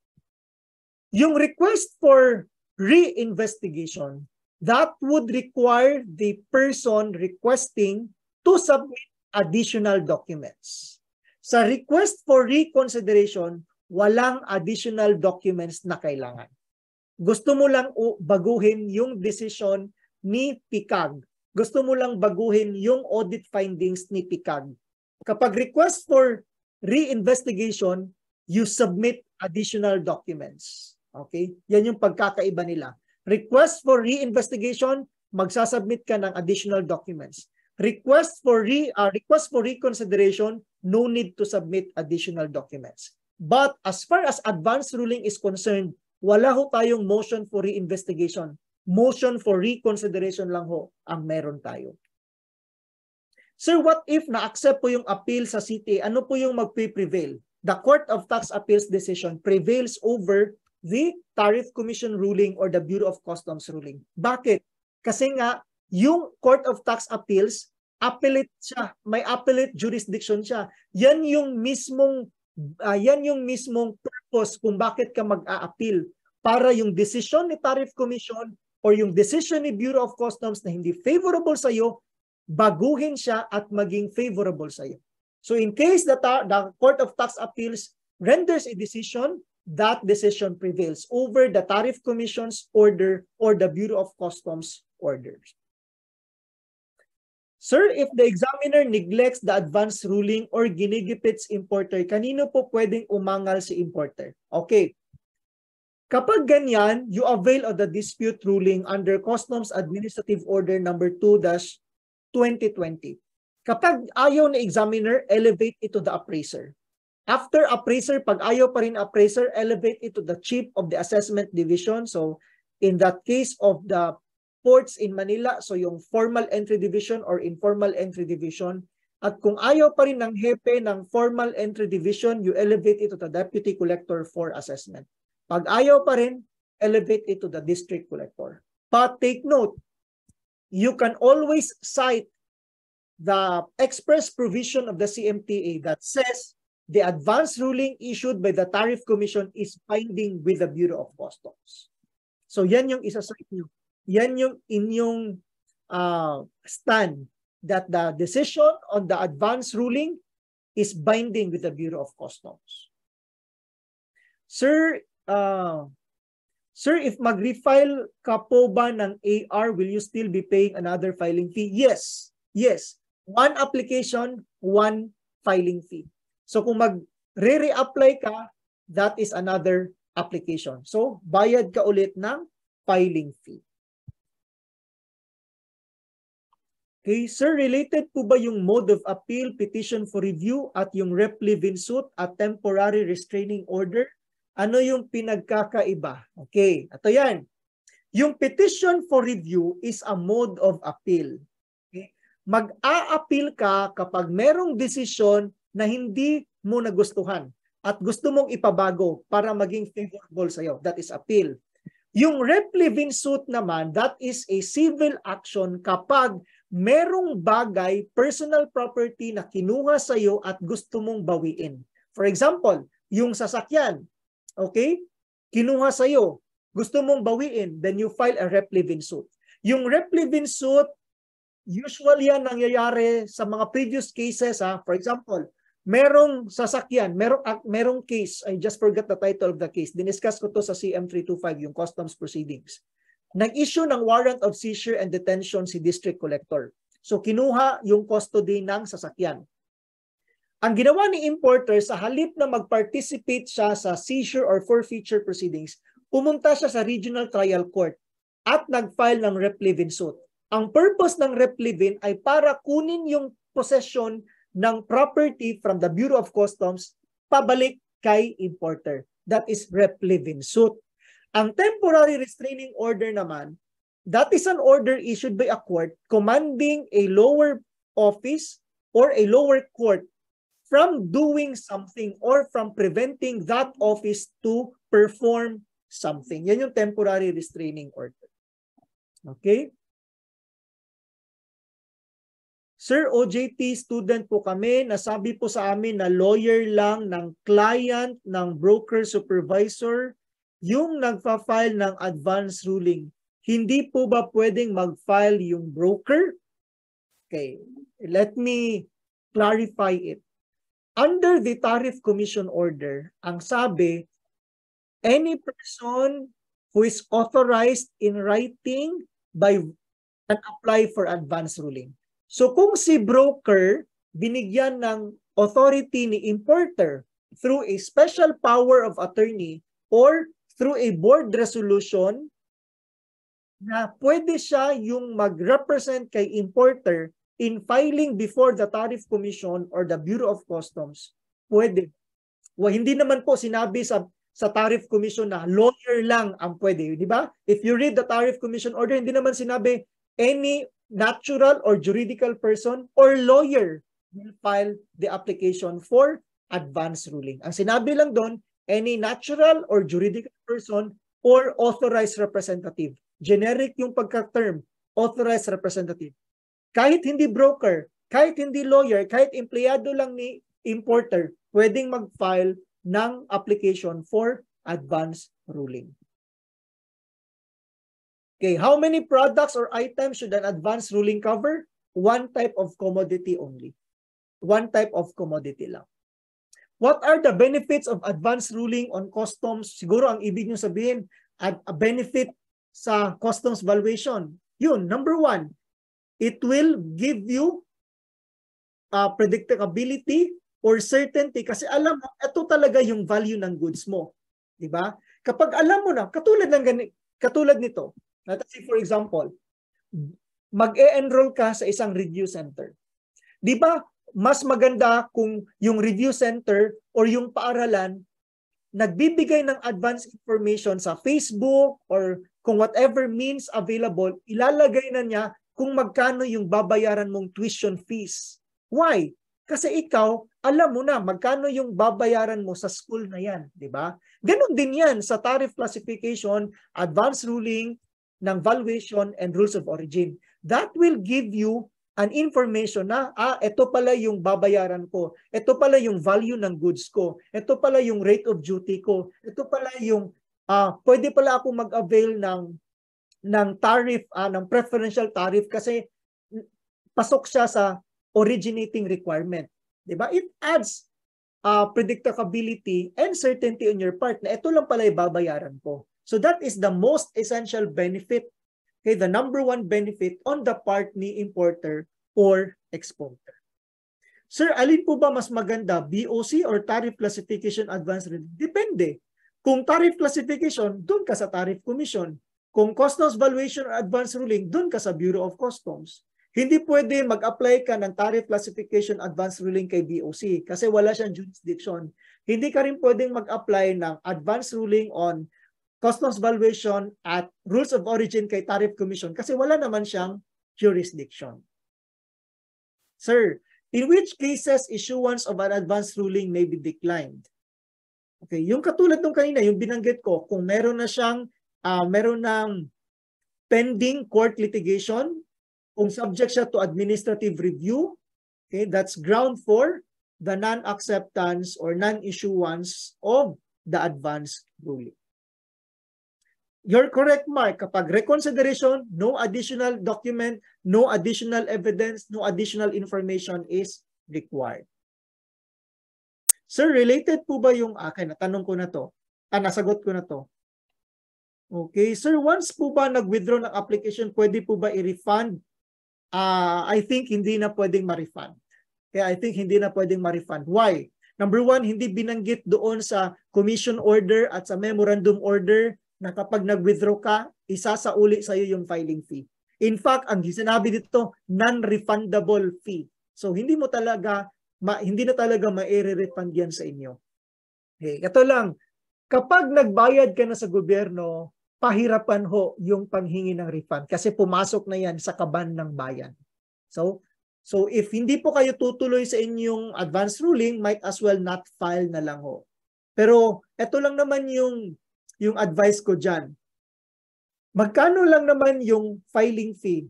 Yung request for reinvestigation, that would require the person requesting to submit additional documents. Sa request for reconsideration, walang additional documents na kailangan. Gusto mo lang baguhin yung decision ni PICAG. Gusto mo lang baguhin yung audit findings ni PICAG. Kapag request for reinvestigation, you submit additional documents. Okay? Yan yung pagkakaiba nila. Request for reinvestigation, magsasubmit ka ng additional documents. request for re uh, request for reconsideration, no need to submit additional documents. But as far as advance ruling is concerned, wala ho tayong motion for reinvestigation. Motion for reconsideration lang ho ang meron tayo. Sir, what if na-accept po yung appeal sa city? Ano po yung magpe-prevail? The Court of Tax Appeals decision prevails over the Tariff Commission ruling or the Bureau of Customs ruling. Bakit? Kasi nga, yung Court of Tax Appeals, appellate siya. May appellate jurisdiction siya. Yan yung mismong uh, yan yung mismong purpose kung bakit ka mag-a-appeal para yung decision ni Tariff Commission or yung decision ni Bureau of Customs na hindi favorable sa iyo baguhin siya at maging favorable sa iyo. So in case the, the Court of Tax Appeals renders a decision, that decision prevails over the Tariff Commission's order or the Bureau of Customs orders. Sir, if the examiner neglects the advance ruling or ginigipits importer, kanino po pwedeng umangal si importer? Okay. Kapag ganyan, you avail of the dispute ruling under Customs Administrative Order number 2 2020. Kapag ayaw na examiner, elevate it to the appraiser. After appraiser, pag ayaw pa rin appraiser, elevate it to the chief of the assessment division. So in that case of the ports in Manila, so yung formal entry division or informal entry division. At kung ayaw pa rin ng hepe ng formal entry division, you elevate it to the deputy collector for assessment. Pag ayaw pa rin, elevate it to the district collector. But take note, you can always cite the express provision of the CMTA that says the advance ruling issued by the Tariff Commission is binding with the Bureau of Customs. So yan yung isa sa inyo. Yan yung inyong uh, stand that the decision on the advance ruling is binding with the Bureau of Customs. Sir, uh, Sir, if mag-refile ka po ba ng AR, will you still be paying another filing fee? Yes. Yes one application, one filing fee. So kung mag-re-reapply ka, that is another application. So bayad ka ulit ng filing fee. Okay, sir, related po ba yung mode of appeal, petition for review at yung rep in suit at temporary restraining order? Ano yung pinagkakaiba? Okay, ito yan. Yung petition for review is a mode of appeal mag-a-appeal ka kapag merong desisyon na hindi mo nagustuhan at gusto mong ipabago para maging favorable sa iyo. That is appeal. Yung replevin suit naman, that is a civil action kapag merong bagay, personal property na kinuha sa iyo at gusto mong bawiin. For example, yung sasakyan, okay? Kinuha sa iyo, gusto mong bawiin, then you file a replevin suit. Yung replevin suit, usually yan nangyayari sa mga previous cases ha. For example, merong sasakyan, merong uh, merong case, I just forgot the title of the case. Diniscuss ko to sa CM325 yung customs proceedings. Nag-issue ng warrant of seizure and detention si district collector. So kinuha yung custody ng sasakyan. Ang ginawa ni importer sa halip na mag-participate siya sa seizure or forfeiture proceedings, pumunta siya sa regional trial court at nag-file ng replevin suit. Ang purpose ng replevin ay para kunin yung possession ng property from the Bureau of Customs pabalik kay importer. That is replevin suit. Ang temporary restraining order naman, that is an order issued by a court commanding a lower office or a lower court from doing something or from preventing that office to perform something. Yan yung temporary restraining order. Okay? Sir, OJT student po kami, nasabi po sa amin na lawyer lang ng client ng broker supervisor yung nagfa-file ng advance ruling. Hindi po ba pwedeng mag-file yung broker? Okay, let me clarify it. Under the Tariff Commission Order, ang sabi, any person who is authorized in writing by can apply for advance ruling. So kung si broker binigyan ng authority ni importer through a special power of attorney or through a board resolution na pwede siya yung mag-represent kay importer in filing before the Tariff Commission or the Bureau of Customs, pwede. Well, hindi naman po sinabi sa sa Tariff Commission na lawyer lang ang pwede, di ba? If you read the Tariff Commission order, hindi naman sinabi any natural or juridical person or lawyer will file the application for advance ruling. Ang sinabi lang doon, any natural or juridical person or authorized representative. Generic yung pagka-term, authorized representative. Kahit hindi broker, kahit hindi lawyer, kahit empleyado lang ni importer, pwedeng mag-file ng application for advance ruling. Okay, how many products or items should an advance ruling cover? One type of commodity only. One type of commodity lang. What are the benefits of advance ruling on customs? Siguro ang ibig nyo sabihin, a benefit sa customs valuation. Yun, number one, it will give you uh, predictability or certainty kasi alam mo, ito talaga yung value ng goods mo. Di ba? Kapag alam mo na, katulad ng gani, katulad nito, let's say for example, mag-e-enroll ka sa isang review center. Di ba, mas maganda kung yung review center or yung paaralan nagbibigay ng advance information sa Facebook or kung whatever means available, ilalagay na niya kung magkano yung babayaran mong tuition fees. Why? Kasi ikaw, alam mo na magkano yung babayaran mo sa school na yan, di ba? Ganon din yan sa tariff classification, advance ruling, ng valuation and rules of origin. That will give you an information na, ah, ito pala yung babayaran ko. Ito pala yung value ng goods ko. Ito pala yung rate of duty ko. Ito pala yung, ah, pwede pala ako mag-avail ng, ng tariff, ah, ng preferential tariff kasi pasok siya sa originating requirement. Di ba? It adds uh, predictability and certainty on your part na ito lang pala babayaran ko. So that is the most essential benefit, okay, the number one benefit on the part ni importer or exporter. Sir, alin po ba mas maganda, BOC or Tariff Classification Advance Review? Depende. Kung Tariff Classification, doon ka sa Tariff Commission. Kung Customs Valuation or Advance Ruling, doon ka sa Bureau of Customs. Hindi pwede mag-apply ka ng tariff classification advance ruling kay BOC kasi wala siyang jurisdiction. Hindi ka rin pwedeng mag-apply ng advance ruling on customs valuation at rules of origin kay tariff commission kasi wala naman siyang jurisdiction. Sir, in which cases issuance of an advance ruling may be declined? Okay, yung katulad nung kanina, yung binanggit ko, kung meron na siyang uh, meron ng pending court litigation kung subject siya to administrative review, okay, that's ground for the non-acceptance or non-issuance of the advance ruling. You're correct, Mark. Kapag reconsideration, no additional document, no additional evidence, no additional information is required. Sir, related po ba yung akin? Natanong ko na to. Ah, nasagot ko na to. Okay. Sir, once po ba nag-withdraw ng application, pwede po ba i-refund uh, I think hindi na pwedeng ma-refund. Kaya I think hindi na pwedeng ma-refund. Why? Number one, hindi binanggit doon sa commission order at sa memorandum order na kapag nag-withdraw ka, isasauli sa iyo yung filing fee. In fact, ang sinabi dito, non-refundable fee. So hindi mo talaga ma, hindi na talaga ma-refund yan sa inyo. Okay, ito lang. Kapag nagbayad ka na sa gobyerno, pahirapan ho yung panghingi ng refund kasi pumasok na yan sa kaban ng bayan. So, so if hindi po kayo tutuloy sa inyong advance ruling, might as well not file na lang ho. Pero ito lang naman yung yung advice ko diyan. Magkano lang naman yung filing fee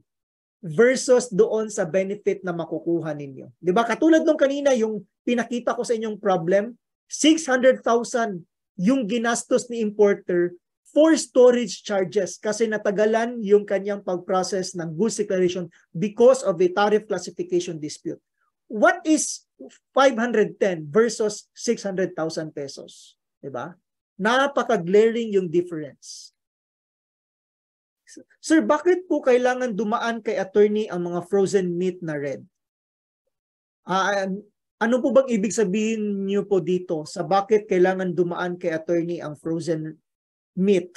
versus doon sa benefit na makukuha ninyo. 'Di ba? Katulad nung kanina yung pinakita ko sa inyong problem, 600,000 yung ginastos ni importer for storage charges kasi natagalan yung kanyang pag-process ng goods declaration because of a tariff classification dispute. What is 510 versus 600,000 pesos? 'Di ba? Napaka-glaring yung difference. Sir, bakit po kailangan dumaan kay attorney ang mga frozen meat na red? Uh, ano po bang ibig sabihin niyo po dito sa bakit kailangan dumaan kay attorney ang frozen meat.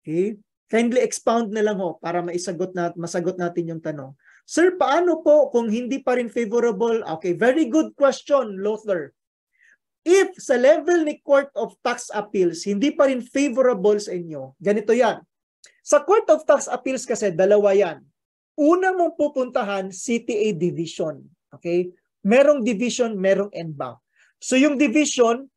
Okay? Kindly expound na lang ho para maisagot na, masagot natin yung tanong. Sir, paano po kung hindi pa rin favorable? Okay, very good question, Lothar. If sa level ni Court of Tax Appeals, hindi pa rin favorable sa inyo, ganito yan. Sa Court of Tax Appeals kasi, dalawa yan. Una mong pupuntahan, CTA Division. Okay? Merong division, merong en bank. So yung division,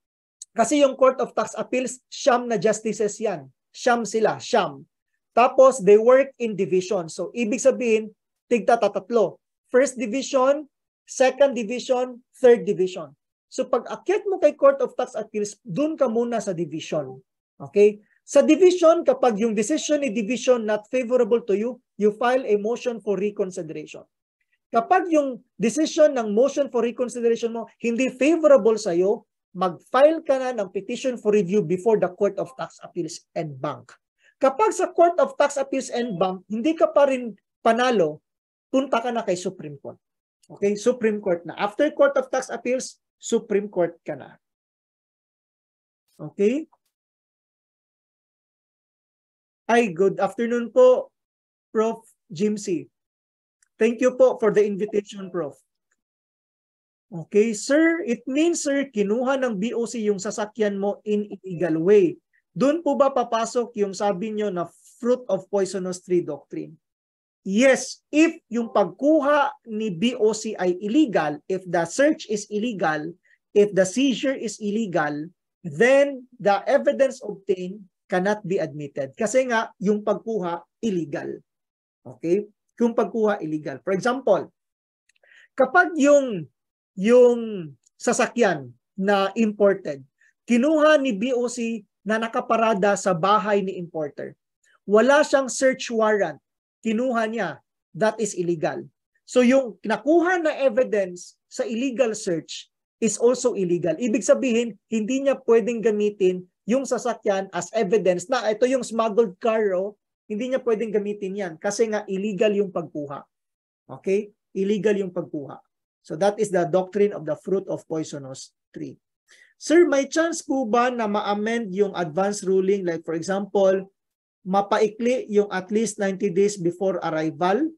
kasi yung Court of Tax Appeals, siyam na justices yan. Siyam sila, siyam. Tapos, they work in division. So, ibig sabihin, tigta tatatlo. First division, second division, third division. So, pag akyat mo kay Court of Tax Appeals, dun ka muna sa division. Okay? Sa division, kapag yung decision ni division not favorable to you, you file a motion for reconsideration. Kapag yung decision ng motion for reconsideration mo hindi favorable sa iyo, mag-file ka na ng petition for review before the Court of Tax Appeals and Bank. Kapag sa Court of Tax Appeals and Bank, hindi ka pa rin panalo, punta ka na kay Supreme Court. Okay? Supreme Court na. After Court of Tax Appeals, Supreme Court ka na. Okay? Ay, good afternoon po, Prof. Jimsy. Thank you po for the invitation, Prof. Okay, sir, it means, sir, kinuha ng BOC yung sasakyan mo in illegal way. Doon po ba papasok yung sabi nyo na fruit of poisonous tree doctrine? Yes, if yung pagkuha ni BOC ay illegal, if the search is illegal, if the seizure is illegal, then the evidence obtained cannot be admitted. Kasi nga, yung pagkuha illegal. Okay? Yung pagkuha illegal. For example, kapag yung yung sasakyan na imported, kinuha ni BOC na nakaparada sa bahay ni importer. Wala siyang search warrant. Kinuha niya. That is illegal. So yung nakuha na evidence sa illegal search is also illegal. Ibig sabihin, hindi niya pwedeng gamitin yung sasakyan as evidence na ito yung smuggled car, oh, hindi niya pwedeng gamitin yan kasi nga illegal yung pagkuha. Okay? Illegal yung pagkuha. So that is the doctrine of the fruit of poisonous tree. Sir, may chance po ba na ma-amend yung advance ruling? Like for example, mapaikli yung at least 90 days before arrival?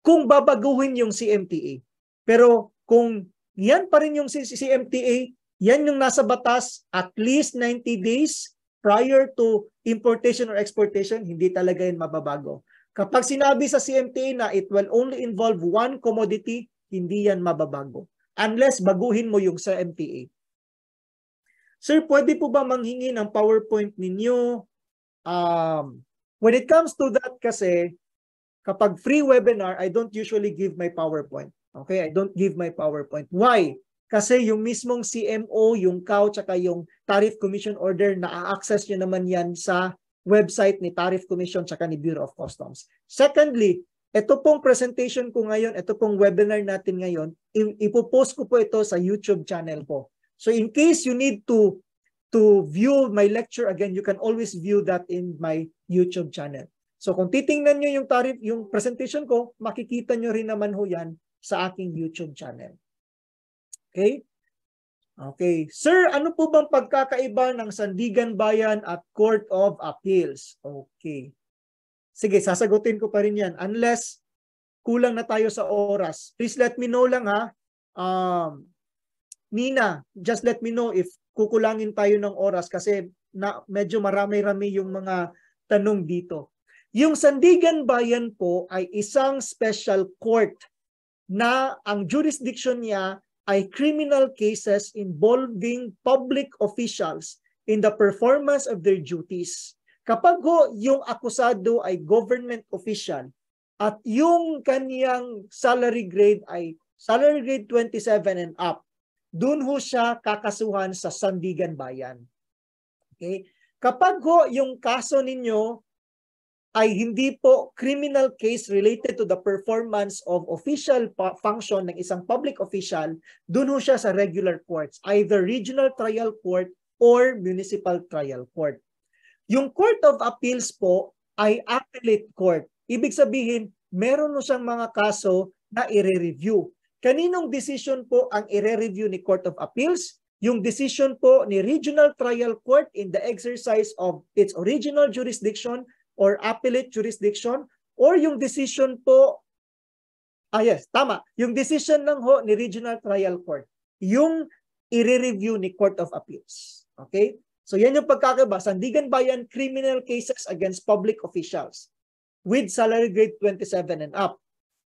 Kung babaguhin yung CMTA. Pero kung yan pa rin yung CMTA, yan yung nasa batas at least 90 days prior to importation or exportation, hindi talaga yan mababago. Kapag sinabi sa CMTA na it will only involve one commodity, hindi yan mababago. Unless baguhin mo yung sa MTA. Sir, pwede po ba manghingi ng PowerPoint ninyo? Um, when it comes to that kasi, kapag free webinar, I don't usually give my PowerPoint. Okay, I don't give my PowerPoint. Why? Kasi yung mismong CMO, yung COW, tsaka yung Tariff Commission Order, na-access nyo naman yan sa website ni Tariff Commission tsaka ni Bureau of Customs. Secondly, ito pong presentation ko ngayon, ito pong webinar natin ngayon, ipopost ko po ito sa YouTube channel ko. So in case you need to to view my lecture again, you can always view that in my YouTube channel. So kung titingnan nyo yung tariff, yung presentation ko, makikita nyo rin naman ho yan sa aking YouTube channel. Okay? Okay. Sir, ano po bang pagkakaiba ng Sandigan Bayan at Court of Appeals? Okay. Sige, sasagutin ko pa rin yan. Unless kulang na tayo sa oras. Please let me know lang ha. Um, Nina, just let me know if kukulangin tayo ng oras kasi na, medyo marami-rami yung mga tanong dito. Yung Sandigan Bayan po ay isang special court na ang jurisdiction niya ay criminal cases involving public officials in the performance of their duties. Kapag ho yung akusado ay government official at yung kaniyang salary grade ay salary grade 27 and up, dun ho siya kakasuhan sa Sandigan Bayan. Okay? Kapag ho yung kaso ninyo ay hindi po criminal case related to the performance of official function ng isang public official, dun ho siya sa regular courts, either regional trial court or municipal trial court. Yung Court of Appeals po ay appellate court. Ibig sabihin, meron ho siyang mga kaso na i-review. Kaninong decision po ang i-review ni Court of Appeals? Yung decision po ni Regional Trial Court in the exercise of its original jurisdiction or appellate jurisdiction or yung decision po Ah yes, tama. Yung decision ng ho ni Regional Trial Court, yung i-review ni Court of Appeals. Okay? So yan yung pagkakaiba. Sandigan Bayan criminal cases against public officials with salary grade 27 and up.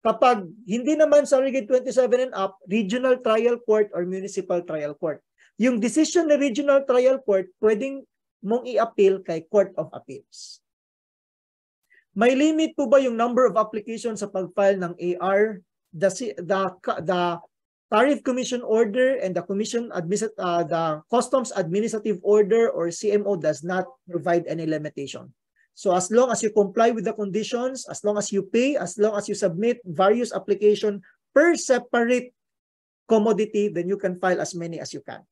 Kapag hindi naman salary grade 27 and up, regional trial court or municipal trial court. Yung decision ng regional trial court, pwedeng mong i-appeal kay Court of Appeals. May limit po ba yung number of applications sa pag-file ng AR? The, the, the Tariff Commission Order and the Commission Administ uh, the Customs Administrative Order or CMO does not provide any limitation. So as long as you comply with the conditions, as long as you pay, as long as you submit various application per separate commodity, then you can file as many as you can.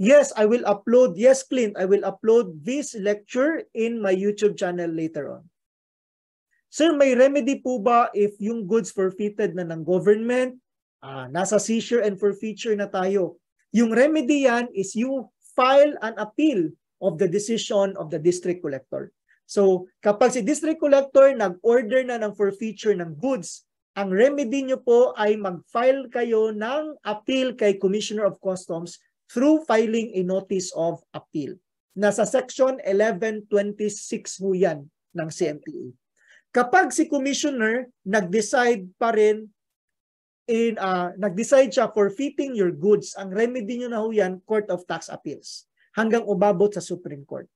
Yes, I will upload. Yes, Clint, I will upload this lecture in my YouTube channel later on. Sir, may remedy po ba if yung goods forfeited na ng government, uh, nasa seizure and forfeiture na tayo? Yung remedy yan is you file an appeal of the decision of the district collector. So, kapag si district collector nag-order na ng forfeiture ng goods, ang remedy nyo po ay mag-file kayo ng appeal kay Commissioner of Customs through filing a notice of appeal. Nasa section 1126 ho yan ng CMPA. Kapag si commissioner nag-decide pa rin in uh, nag-decide siya for fitting your goods, ang remedy niyo na ho yan, Court of Tax Appeals hanggang umabot sa Supreme Court.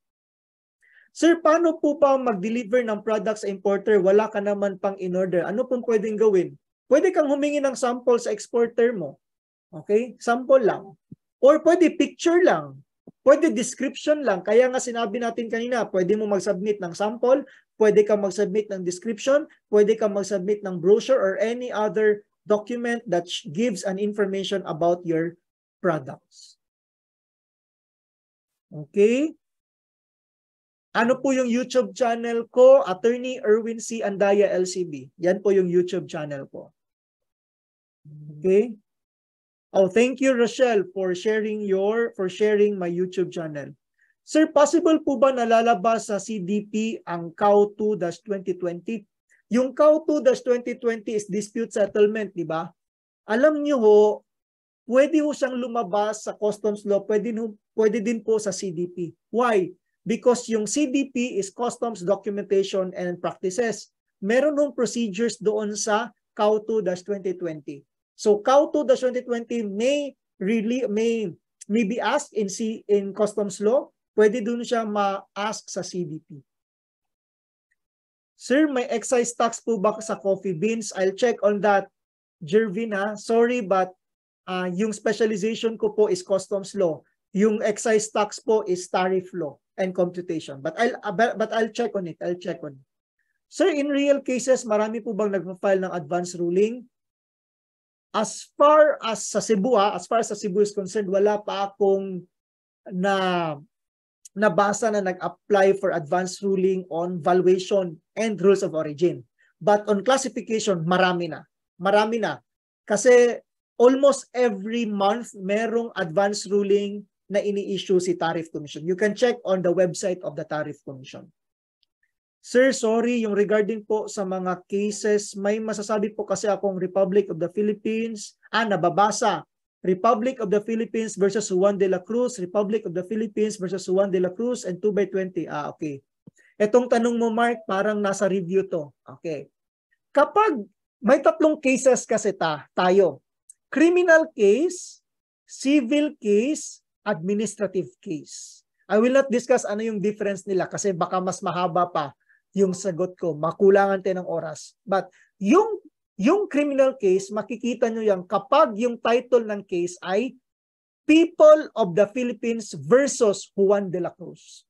Sir, paano po pa mag-deliver ng products sa importer? Wala ka naman pang in-order. Ano pong pwedeng gawin? Pwede kang humingi ng sample sa exporter mo. Okay? Sample lang. Or pwede picture lang. Pwede description lang. Kaya nga sinabi natin kanina, pwede mo mag-submit ng sample, pwede kang mag-submit ng description, pwede kang mag-submit ng brochure or any other document that gives an information about your products. Okay? Ano po yung YouTube channel ko? Attorney Erwin C. Andaya LCB. Yan po yung YouTube channel ko. Okay? Oh, thank you Rochelle for sharing your for sharing my YouTube channel. Sir, possible po ba nalalabas sa CDP ang CAU 2-2020? Yung CAU 2-2020 is dispute settlement, di ba? Alam niyo ho, pwede ho siyang lumabas sa customs law, pwede, pwede din po sa CDP. Why? Because yung CDP is Customs Documentation and Practices. Meron hong procedures doon sa CAU 2-2020. So CAU2 2020 may really may may be asked in C in customs law, pwede dun siya ma-ask sa CDP. Sir, may excise tax po ba sa coffee beans? I'll check on that. Jervin ha, sorry but uh, yung specialization ko po is customs law. Yung excise tax po is tariff law and computation. But I'll uh, but I'll check on it. I'll check on it. Sir, in real cases, marami po bang nagpa-file ng advance ruling? As far as sa Cebu, ha, as far as sa Cebu is concerned, wala pa akong na nabasa na nag-apply for advance ruling on valuation and rules of origin. But on classification, marami na. Marami na. Kasi almost every month, merong advance ruling na ini-issue si Tariff Commission. You can check on the website of the Tariff Commission. Sir, sorry, yung regarding po sa mga cases, may masasabi po kasi akong Republic of the Philippines, ah, nababasa. Republic of the Philippines versus Juan de la Cruz, Republic of the Philippines versus Juan de la Cruz, and 2 by 20. Ah, okay. Etong tanong mo, Mark, parang nasa review to. Okay. Kapag may tatlong cases kasi ta, tayo. Criminal case, civil case, administrative case. I will not discuss ano yung difference nila kasi baka mas mahaba pa yung sagot ko. Makulangan tayo ng oras. But yung yung criminal case, makikita nyo yan kapag yung title ng case ay People of the Philippines versus Juan de la Cruz.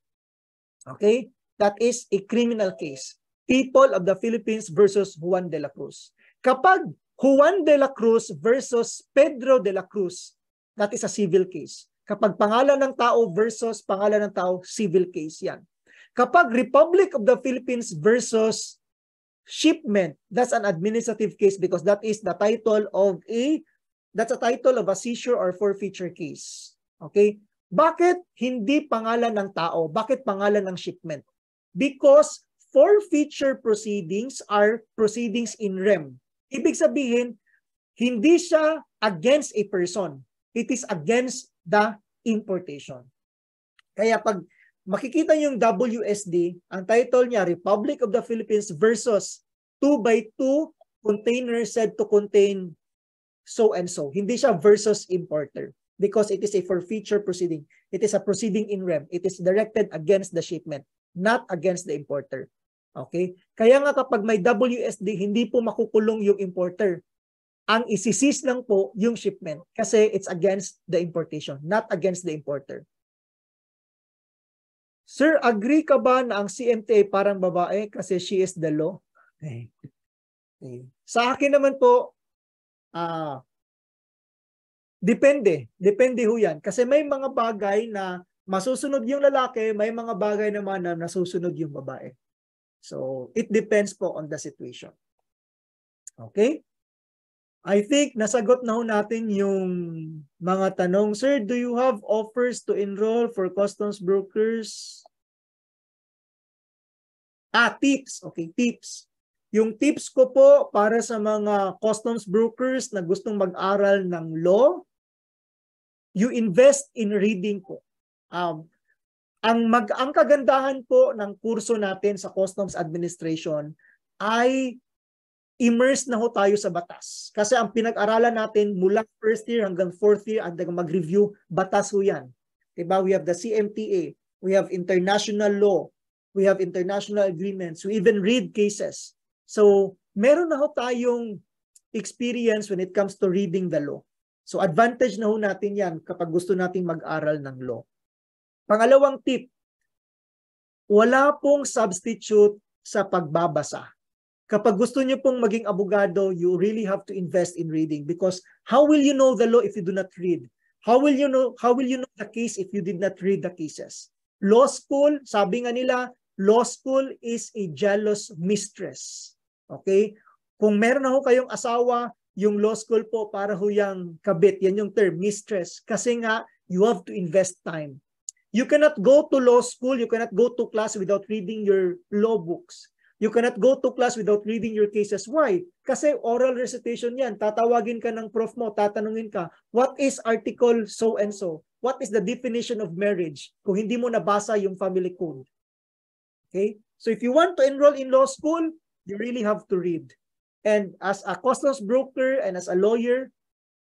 Okay? That is a criminal case. People of the Philippines versus Juan de la Cruz. Kapag Juan de la Cruz versus Pedro de la Cruz, that is a civil case. Kapag pangalan ng tao versus pangalan ng tao, civil case yan. Kapag Republic of the Philippines versus shipment, that's an administrative case because that is the title of a that's a title of a seizure or forfeiture case. Okay? Bakit hindi pangalan ng tao? Bakit pangalan ng shipment? Because forfeiture proceedings are proceedings in rem. Ibig sabihin, hindi siya against a person. It is against the importation. Kaya pag makikita yung WSD, ang title niya, Republic of the Philippines versus 2 by 2 container said to contain so and so. Hindi siya versus importer because it is a forfeiture proceeding. It is a proceeding in rem. It is directed against the shipment, not against the importer. Okay? Kaya nga kapag may WSD, hindi po makukulong yung importer. Ang isisis lang po yung shipment kasi it's against the importation, not against the importer. Sir, agree ka ba na ang CMTA parang babae kasi she is the law? Okay. okay. Sa akin naman po, ah, uh, depende. Depende ho yan. Kasi may mga bagay na masusunod yung lalaki, may mga bagay naman na nasusunod yung babae. So, it depends po on the situation. Okay? I think nasagot na ho natin yung mga tanong. Sir, do you have offers to enroll for customs brokers? Ah, tips. Okay, tips. Yung tips ko po para sa mga customs brokers na gustong mag-aral ng law, you invest in reading po. Um, ang mag ang kagandahan po ng kurso natin sa Customs Administration ay immerse na ho tayo sa batas. Kasi ang pinag-aralan natin mula first year hanggang fourth year hanggang mag-review, batas ho yan. Diba? We have the CMTA, we have international law, we have international agreements, we even read cases. So, meron na ho tayong experience when it comes to reading the law. So, advantage na ho natin yan kapag gusto nating mag-aral ng law. Pangalawang tip, wala pong substitute sa pagbabasa. Kapag gusto niyo pong maging abogado, you really have to invest in reading because how will you know the law if you do not read? How will you know how will you know the case if you did not read the cases? Law school, sabi nga nila, law school is a jealous mistress. Okay? Kung meron na ho kayong asawa, yung law school po para ho yung kabit, yan yung term, mistress. Kasi nga, you have to invest time. You cannot go to law school, you cannot go to class without reading your law books. You cannot go to class without reading your cases. Why? Kasi oral recitation yan. Tatawagin ka ng prof mo, tatanungin ka, what is article so and so? What is the definition of marriage? Kung hindi mo nabasa yung family code. Okay? So if you want to enroll in law school, you really have to read. And as a customs broker and as a lawyer,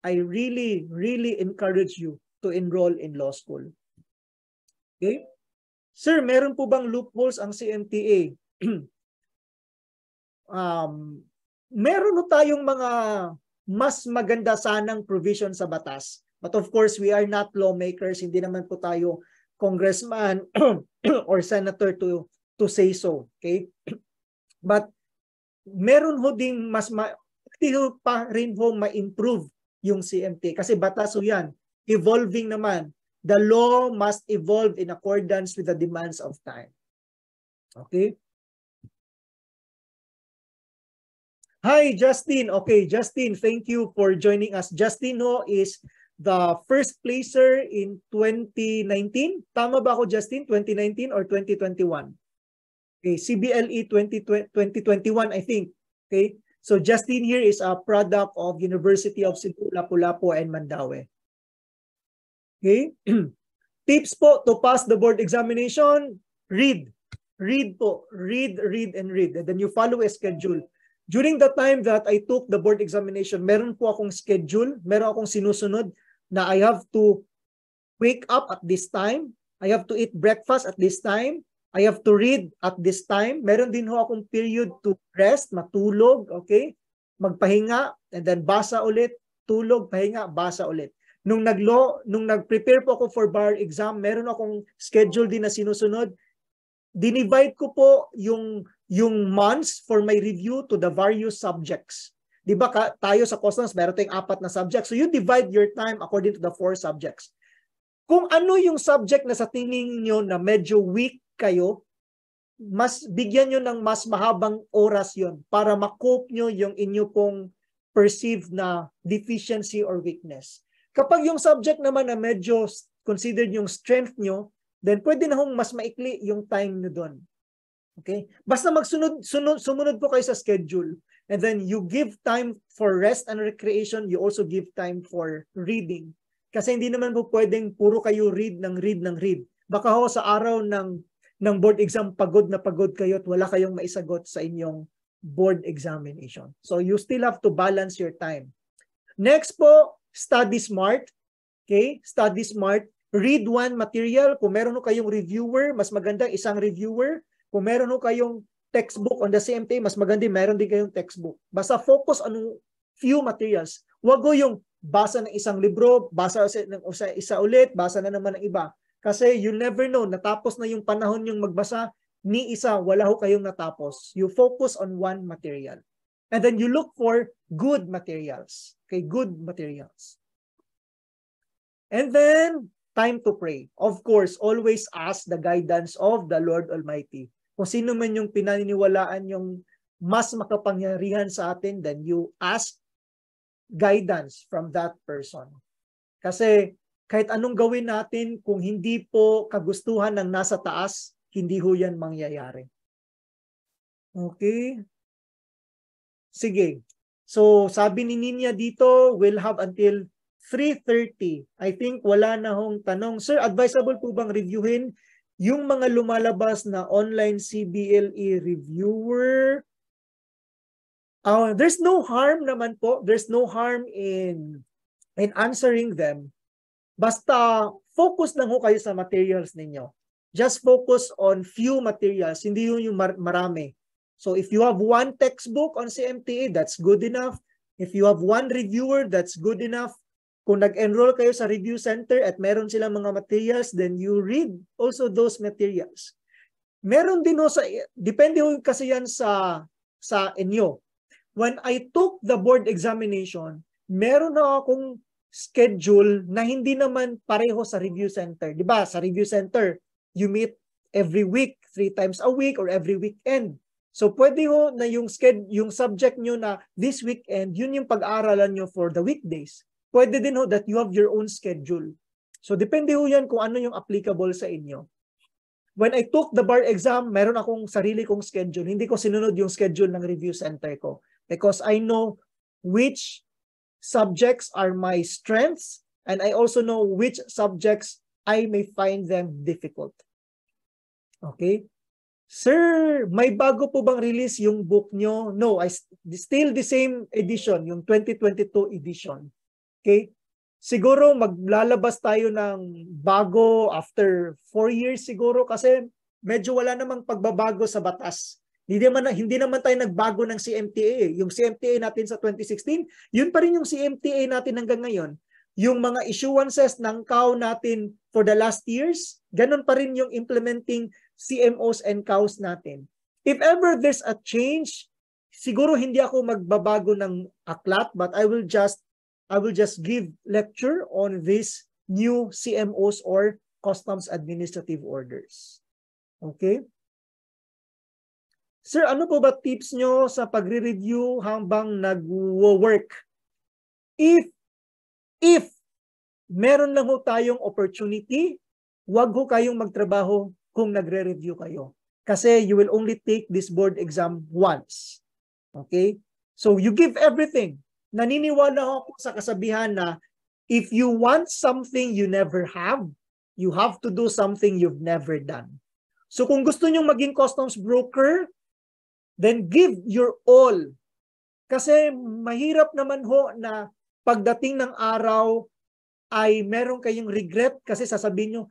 I really, really encourage you to enroll in law school. Okay? Sir, meron po bang loopholes ang CMTA? um, meron no tayong mga mas maganda sanang provision sa batas. But of course, we are not lawmakers. Hindi naman po tayo congressman or senator to to say so. Okay? But meron ho ding mas ma pa rin ho ma-improve yung CMT kasi batas ho yan. Evolving naman the law must evolve in accordance with the demands of time. Okay? Hi, Justin. Okay, Justin, thank you for joining us. Justin ho is the first placer in 2019. Tama ba ako, Justin? 2019 or 2021? Okay, CBLE 20, 2021, I think. Okay, so Justin here is a product of University of Cebu, Lapu-Lapu, and Mandaue. Okay? Tips po to pass the board examination, read. Read po. Read, read, and read. And then you follow a schedule. During the time that I took the board examination, meron po akong schedule, meron akong sinusunod na I have to wake up at this time, I have to eat breakfast at this time, I have to read at this time. Meron din ho akong period to rest, matulog, okay? Magpahinga, and then basa ulit, tulog, pahinga, basa ulit nung naglo nung nag-prepare po ako for bar exam, meron akong schedule din na sinusunod. Dinivide ko po yung yung months for my review to the various subjects. 'Di ba tayo sa customs meron tayong apat na subjects. So you divide your time according to the four subjects. Kung ano yung subject na sa tingin niyo na medyo weak kayo, mas bigyan niyo ng mas mahabang oras yon para ma-cope nyo yung inyo pong perceived na deficiency or weakness. Kapag yung subject naman na medyo considered yung strength nyo, then pwede na hong mas maikli yung time nyo doon. Okay? Basta magsunod sunod, sumunod po kayo sa schedule. And then you give time for rest and recreation, you also give time for reading. Kasi hindi naman po pwedeng puro kayo read ng read ng read. Baka ho sa araw ng ng board exam pagod na pagod kayo at wala kayong maisagot sa inyong board examination. So you still have to balance your time. Next po, study smart. Okay? Study smart. Read one material. Kung meron kayong reviewer, mas maganda isang reviewer. Kung meron kayong textbook on the same day, mas maganda meron din kayong textbook. Basta focus on few materials. Huwag ko yung basa ng isang libro, basa ng isa, isa ulit, basa na naman ng iba. Kasi you never know, natapos na yung panahon yung magbasa, ni isa, wala ho kayong natapos. You focus on one material. And then you look for good materials. Okay, good materials. And then, time to pray. Of course, always ask the guidance of the Lord Almighty. Kung sino man yung pinaniniwalaan yung mas makapangyarihan sa atin, then you ask guidance from that person. Kasi kahit anong gawin natin, kung hindi po kagustuhan ng nasa taas, hindi ho yan mangyayari. Okay? Sige. So, sabi ni Ninya dito, we'll have until 3.30. I think wala na hong tanong. Sir, advisable po bang reviewin yung mga lumalabas na online CBLE reviewer? Uh, there's no harm naman po. There's no harm in in answering them. Basta focus lang ho kayo sa materials ninyo. Just focus on few materials, hindi yun yung marami. So if you have one textbook on CMTA, that's good enough. If you have one reviewer, that's good enough. Kung nag-enroll kayo sa review center at meron silang mga materials, then you read also those materials. Meron din ho sa, depende kasi yan sa, sa inyo. When I took the board examination, meron na akong schedule na hindi naman pareho sa review center. 'Di ba? Sa review center, you meet every week, three times a week or every weekend. So pwede ho na yung sked yung subject nyo na this weekend, yun yung pag-aaralan nyo for the weekdays. Pwede din ho that you have your own schedule. So depende ho yan kung ano yung applicable sa inyo. When I took the bar exam, meron akong sarili kong schedule. Hindi ko sinunod yung schedule ng review center ko because I know which subjects are my strengths and I also know which subjects I may find them difficult. Okay? Sir, may bago po bang release yung book nyo? No, I still the same edition, yung 2022 edition. Okay? Siguro maglalabas tayo ng bago after 4 years siguro kasi medyo wala namang pagbabago sa batas. Hindi naman, hindi naman tayo nagbago ng CMTA. Yung CMTA natin sa 2016, yun pa rin yung CMTA natin hanggang ngayon. Yung mga issuances ng CAW natin for the last years, ganun pa rin yung implementing CMOs and cows natin. If ever there's a change, siguro hindi ako magbabago ng aklat but I will just I will just give lecture on these new CMOs or customs administrative orders. Okay? Sir, ano po ba tips nyo sa pagre-review habang nag-work? If if meron lang ho tayong opportunity, wag ho kayong magtrabaho kung nagre-review kayo. Kasi you will only take this board exam once. Okay? So you give everything. Naniniwala ako sa kasabihan na if you want something you never have, you have to do something you've never done. So kung gusto niyo maging customs broker, then give your all. Kasi mahirap naman ho na pagdating ng araw ay meron kayong regret kasi sasabihin nyo,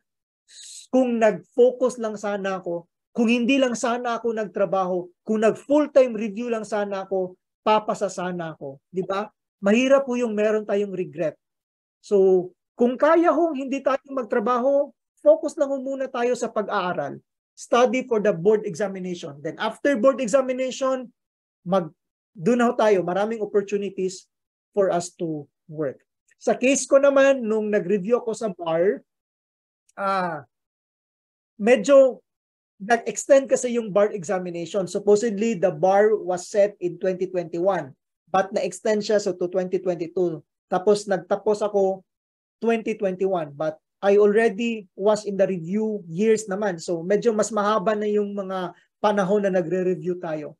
kung nag-focus lang sana ako, kung hindi lang sana ako nagtrabaho, kung nag full-time review lang sana ako, papasa sana ako. Di ba? Mahirap po yung meron tayong regret. So, kung kaya hong hindi tayo magtrabaho, focus lang muna tayo sa pag-aaral. Study for the board examination. Then after board examination, mag doon na tayo. Maraming opportunities for us to work. Sa case ko naman, nung nag-review ako sa bar, ah, medyo nag-extend kasi yung bar examination. Supposedly, the bar was set in 2021. But na-extend siya so to 2022. Tapos nagtapos ako 2021. But I already was in the review years naman. So medyo mas mahaba na yung mga panahon na nagre-review tayo.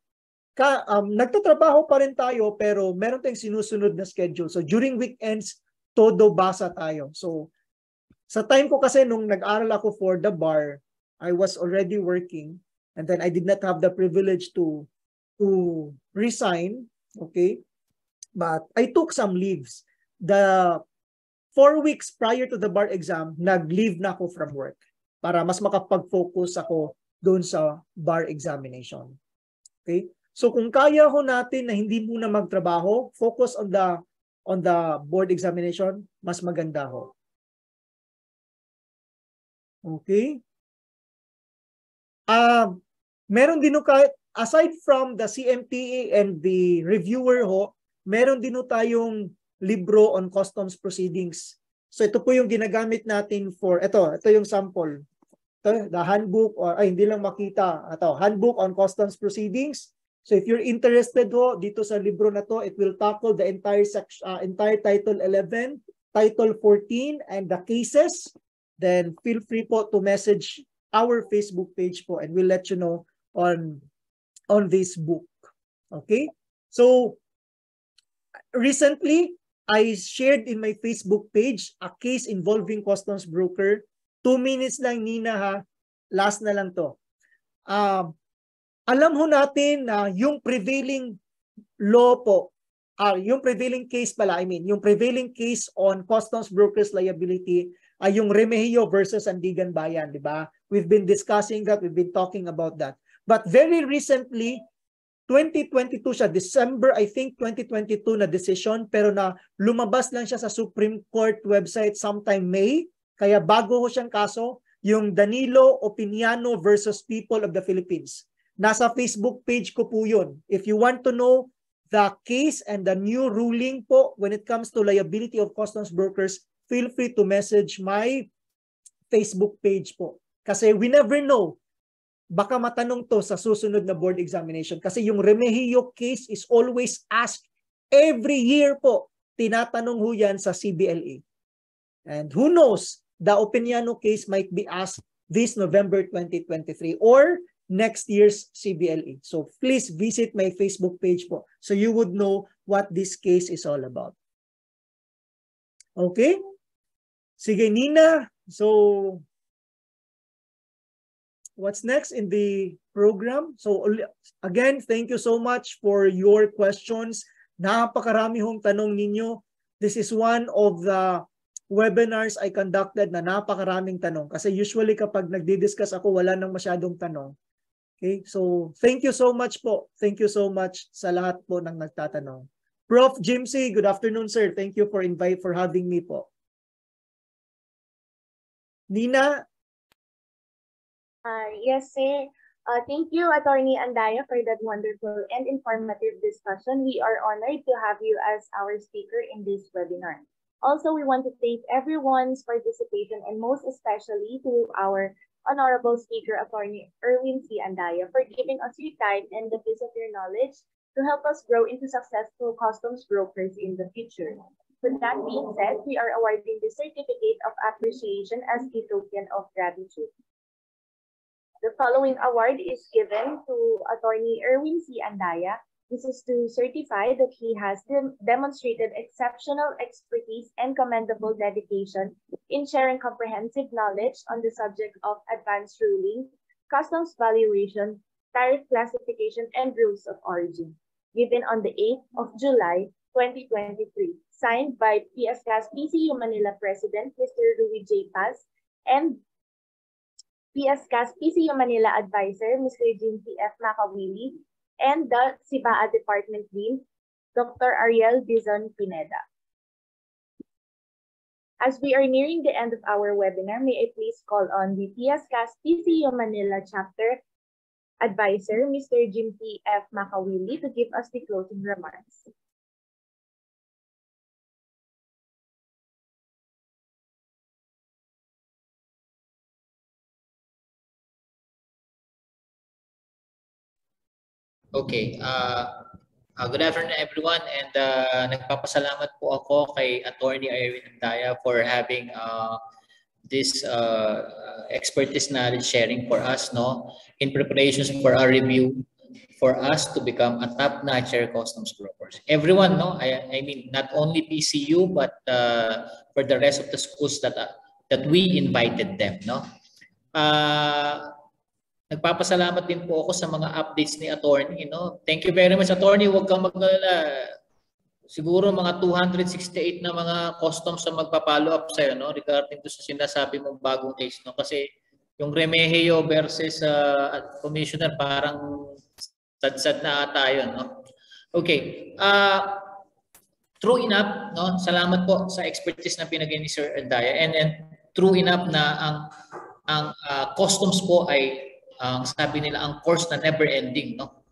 Ka, um, nagtatrabaho pa rin tayo pero meron tayong sinusunod na schedule. So during weekends, todo basa tayo. So sa time ko kasi nung nag-aral ako for the bar, I was already working and then I did not have the privilege to to resign, okay? But I took some leaves. The four weeks prior to the bar exam, nag-leave na ako from work para mas makapag-focus ako doon sa bar examination. Okay? So kung kaya ho natin na hindi muna magtrabaho, focus on the on the board examination, mas maganda ho. Okay? Uh, meron din kahit, aside from the CMTA and the reviewer ho, meron din ho tayong libro on customs proceedings. So ito po yung ginagamit natin for, ito, ito yung sample. Ito, the handbook, or ay hindi lang makita, ito, handbook on customs proceedings. So if you're interested ho dito sa libro na to, it will tackle the entire section, uh, entire title 11, title 14 and the cases. Then feel free po to message our Facebook page po and we'll let you know on on this book. Okay? So recently I shared in my Facebook page a case involving customs broker. Two minutes lang Nina ha. Last na lang to. Um, alam ho natin na yung prevailing law po, uh, yung prevailing case pala, I mean, yung prevailing case on customs brokers liability ay yung Remehio versus Andigan Bayan, di ba? We've been discussing that, we've been talking about that. But very recently, 2022 siya, December I think 2022 na decision pero na lumabas lang siya sa Supreme Court website sometime May. Kaya bago ho siyang kaso, yung Danilo Opiniano versus People of the Philippines. Nasa Facebook page ko po yun. If you want to know the case and the new ruling po when it comes to liability of customs brokers, feel free to message my Facebook page po. Kasi we never know. Baka matanong to sa susunod na board examination. Kasi yung Remehio case is always asked every year po. Tinatanong ho yan sa CBLA. And who knows, the Opiniano case might be asked this November 2023 or next year's CBLE. So please visit my Facebook page po so you would know what this case is all about. Okay? Sige, Nina. So, what's next in the program? So, again, thank you so much for your questions. Napakarami hong tanong ninyo. This is one of the webinars I conducted na napakaraming tanong. Kasi usually kapag nagdi-discuss ako, wala nang masyadong tanong. Okay, so thank you so much po. Thank you so much sa lahat po ng nagtatanong. Prof. Jimsy, good afternoon sir. Thank you for invite for having me po. Nina? Uh, yes, sir. Uh, thank you, Attorney Andaya, for that wonderful and informative discussion. We are honored to have you as our speaker in this webinar. Also, we want to thank everyone's participation and most especially to our Honorable Speaker Attorney Erwin C. Andaya for giving us your time and the piece of your knowledge to help us grow into successful customs brokers in the future. With that being said, we are awarding the Certificate of Appreciation as a token of gratitude. The following award is given to Attorney Erwin C. Andaya this is to certify that he has dem demonstrated exceptional expertise and commendable dedication in sharing comprehensive knowledge on the subject of advanced ruling, customs valuation, tariff classification, and rules of origin, given on the 8th of July 2023, signed by PSCAS PCU Manila President Mr. Rui J. Paz and PSCAS PCU Manila Advisor Mr. Jim P. F. Makawili and the Sibaa Department Dean, Dr. Ariel Dizon Pineda. As we are nearing the end of our webinar, may I please call on the PSCAS PCU Manila Chapter Advisor, Mr. Jim P. F. Makawili, to give us the closing remarks. Okay. Uh, uh, good afternoon everyone and uh, nagpapasalamat po ako kay Attorney Irene Andaya for having uh, this uh, expertise knowledge sharing for us no in preparations for our review for us to become a top-notch customs brokers. Everyone, no, I, I mean, not only PCU, but uh, for the rest of the schools that uh, that we invited them, no. Uh, nagpapasalamat din po ako sa mga updates ni attorney, no. Thank you very much, attorney. Huwag kang mag-alala. Siguro mga 268 na mga customs na magpa-follow up sa'yo, no, regarding to sa sinasabi mong bagong case, no. Kasi yung Remehio versus uh, commissioner parang Sad-sad na ata yun, no? Okay. Uh, true enough, no? Salamat po sa expertise na pinagay ni Sir Aldaya. And then, true enough na ang ang uh, customs po ay ang sabi nila ang course na never ending, no?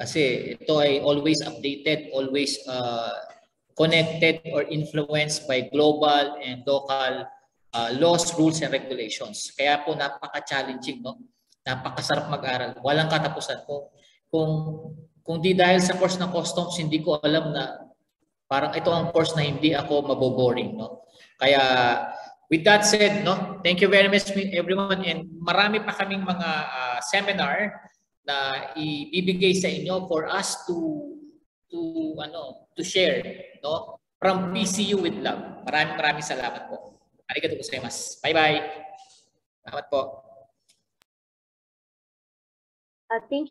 Kasi ito ay always updated, always uh, connected or influenced by global and local uh, laws, rules, and regulations. Kaya po napaka-challenging, no? Napakasarap mag-aral. Walang katapusan po kung kung di dahil sa course ng customs hindi ko alam na parang ito ang course na hindi ako maboboring no kaya with that said no thank you very much everyone and marami pa kaming mga uh, seminar na ibibigay sa inyo for us to to ano to share no from PCU with love. Maraming maraming salamat po. Arigato gozaimasu. Bye bye salamat po. Uh, thank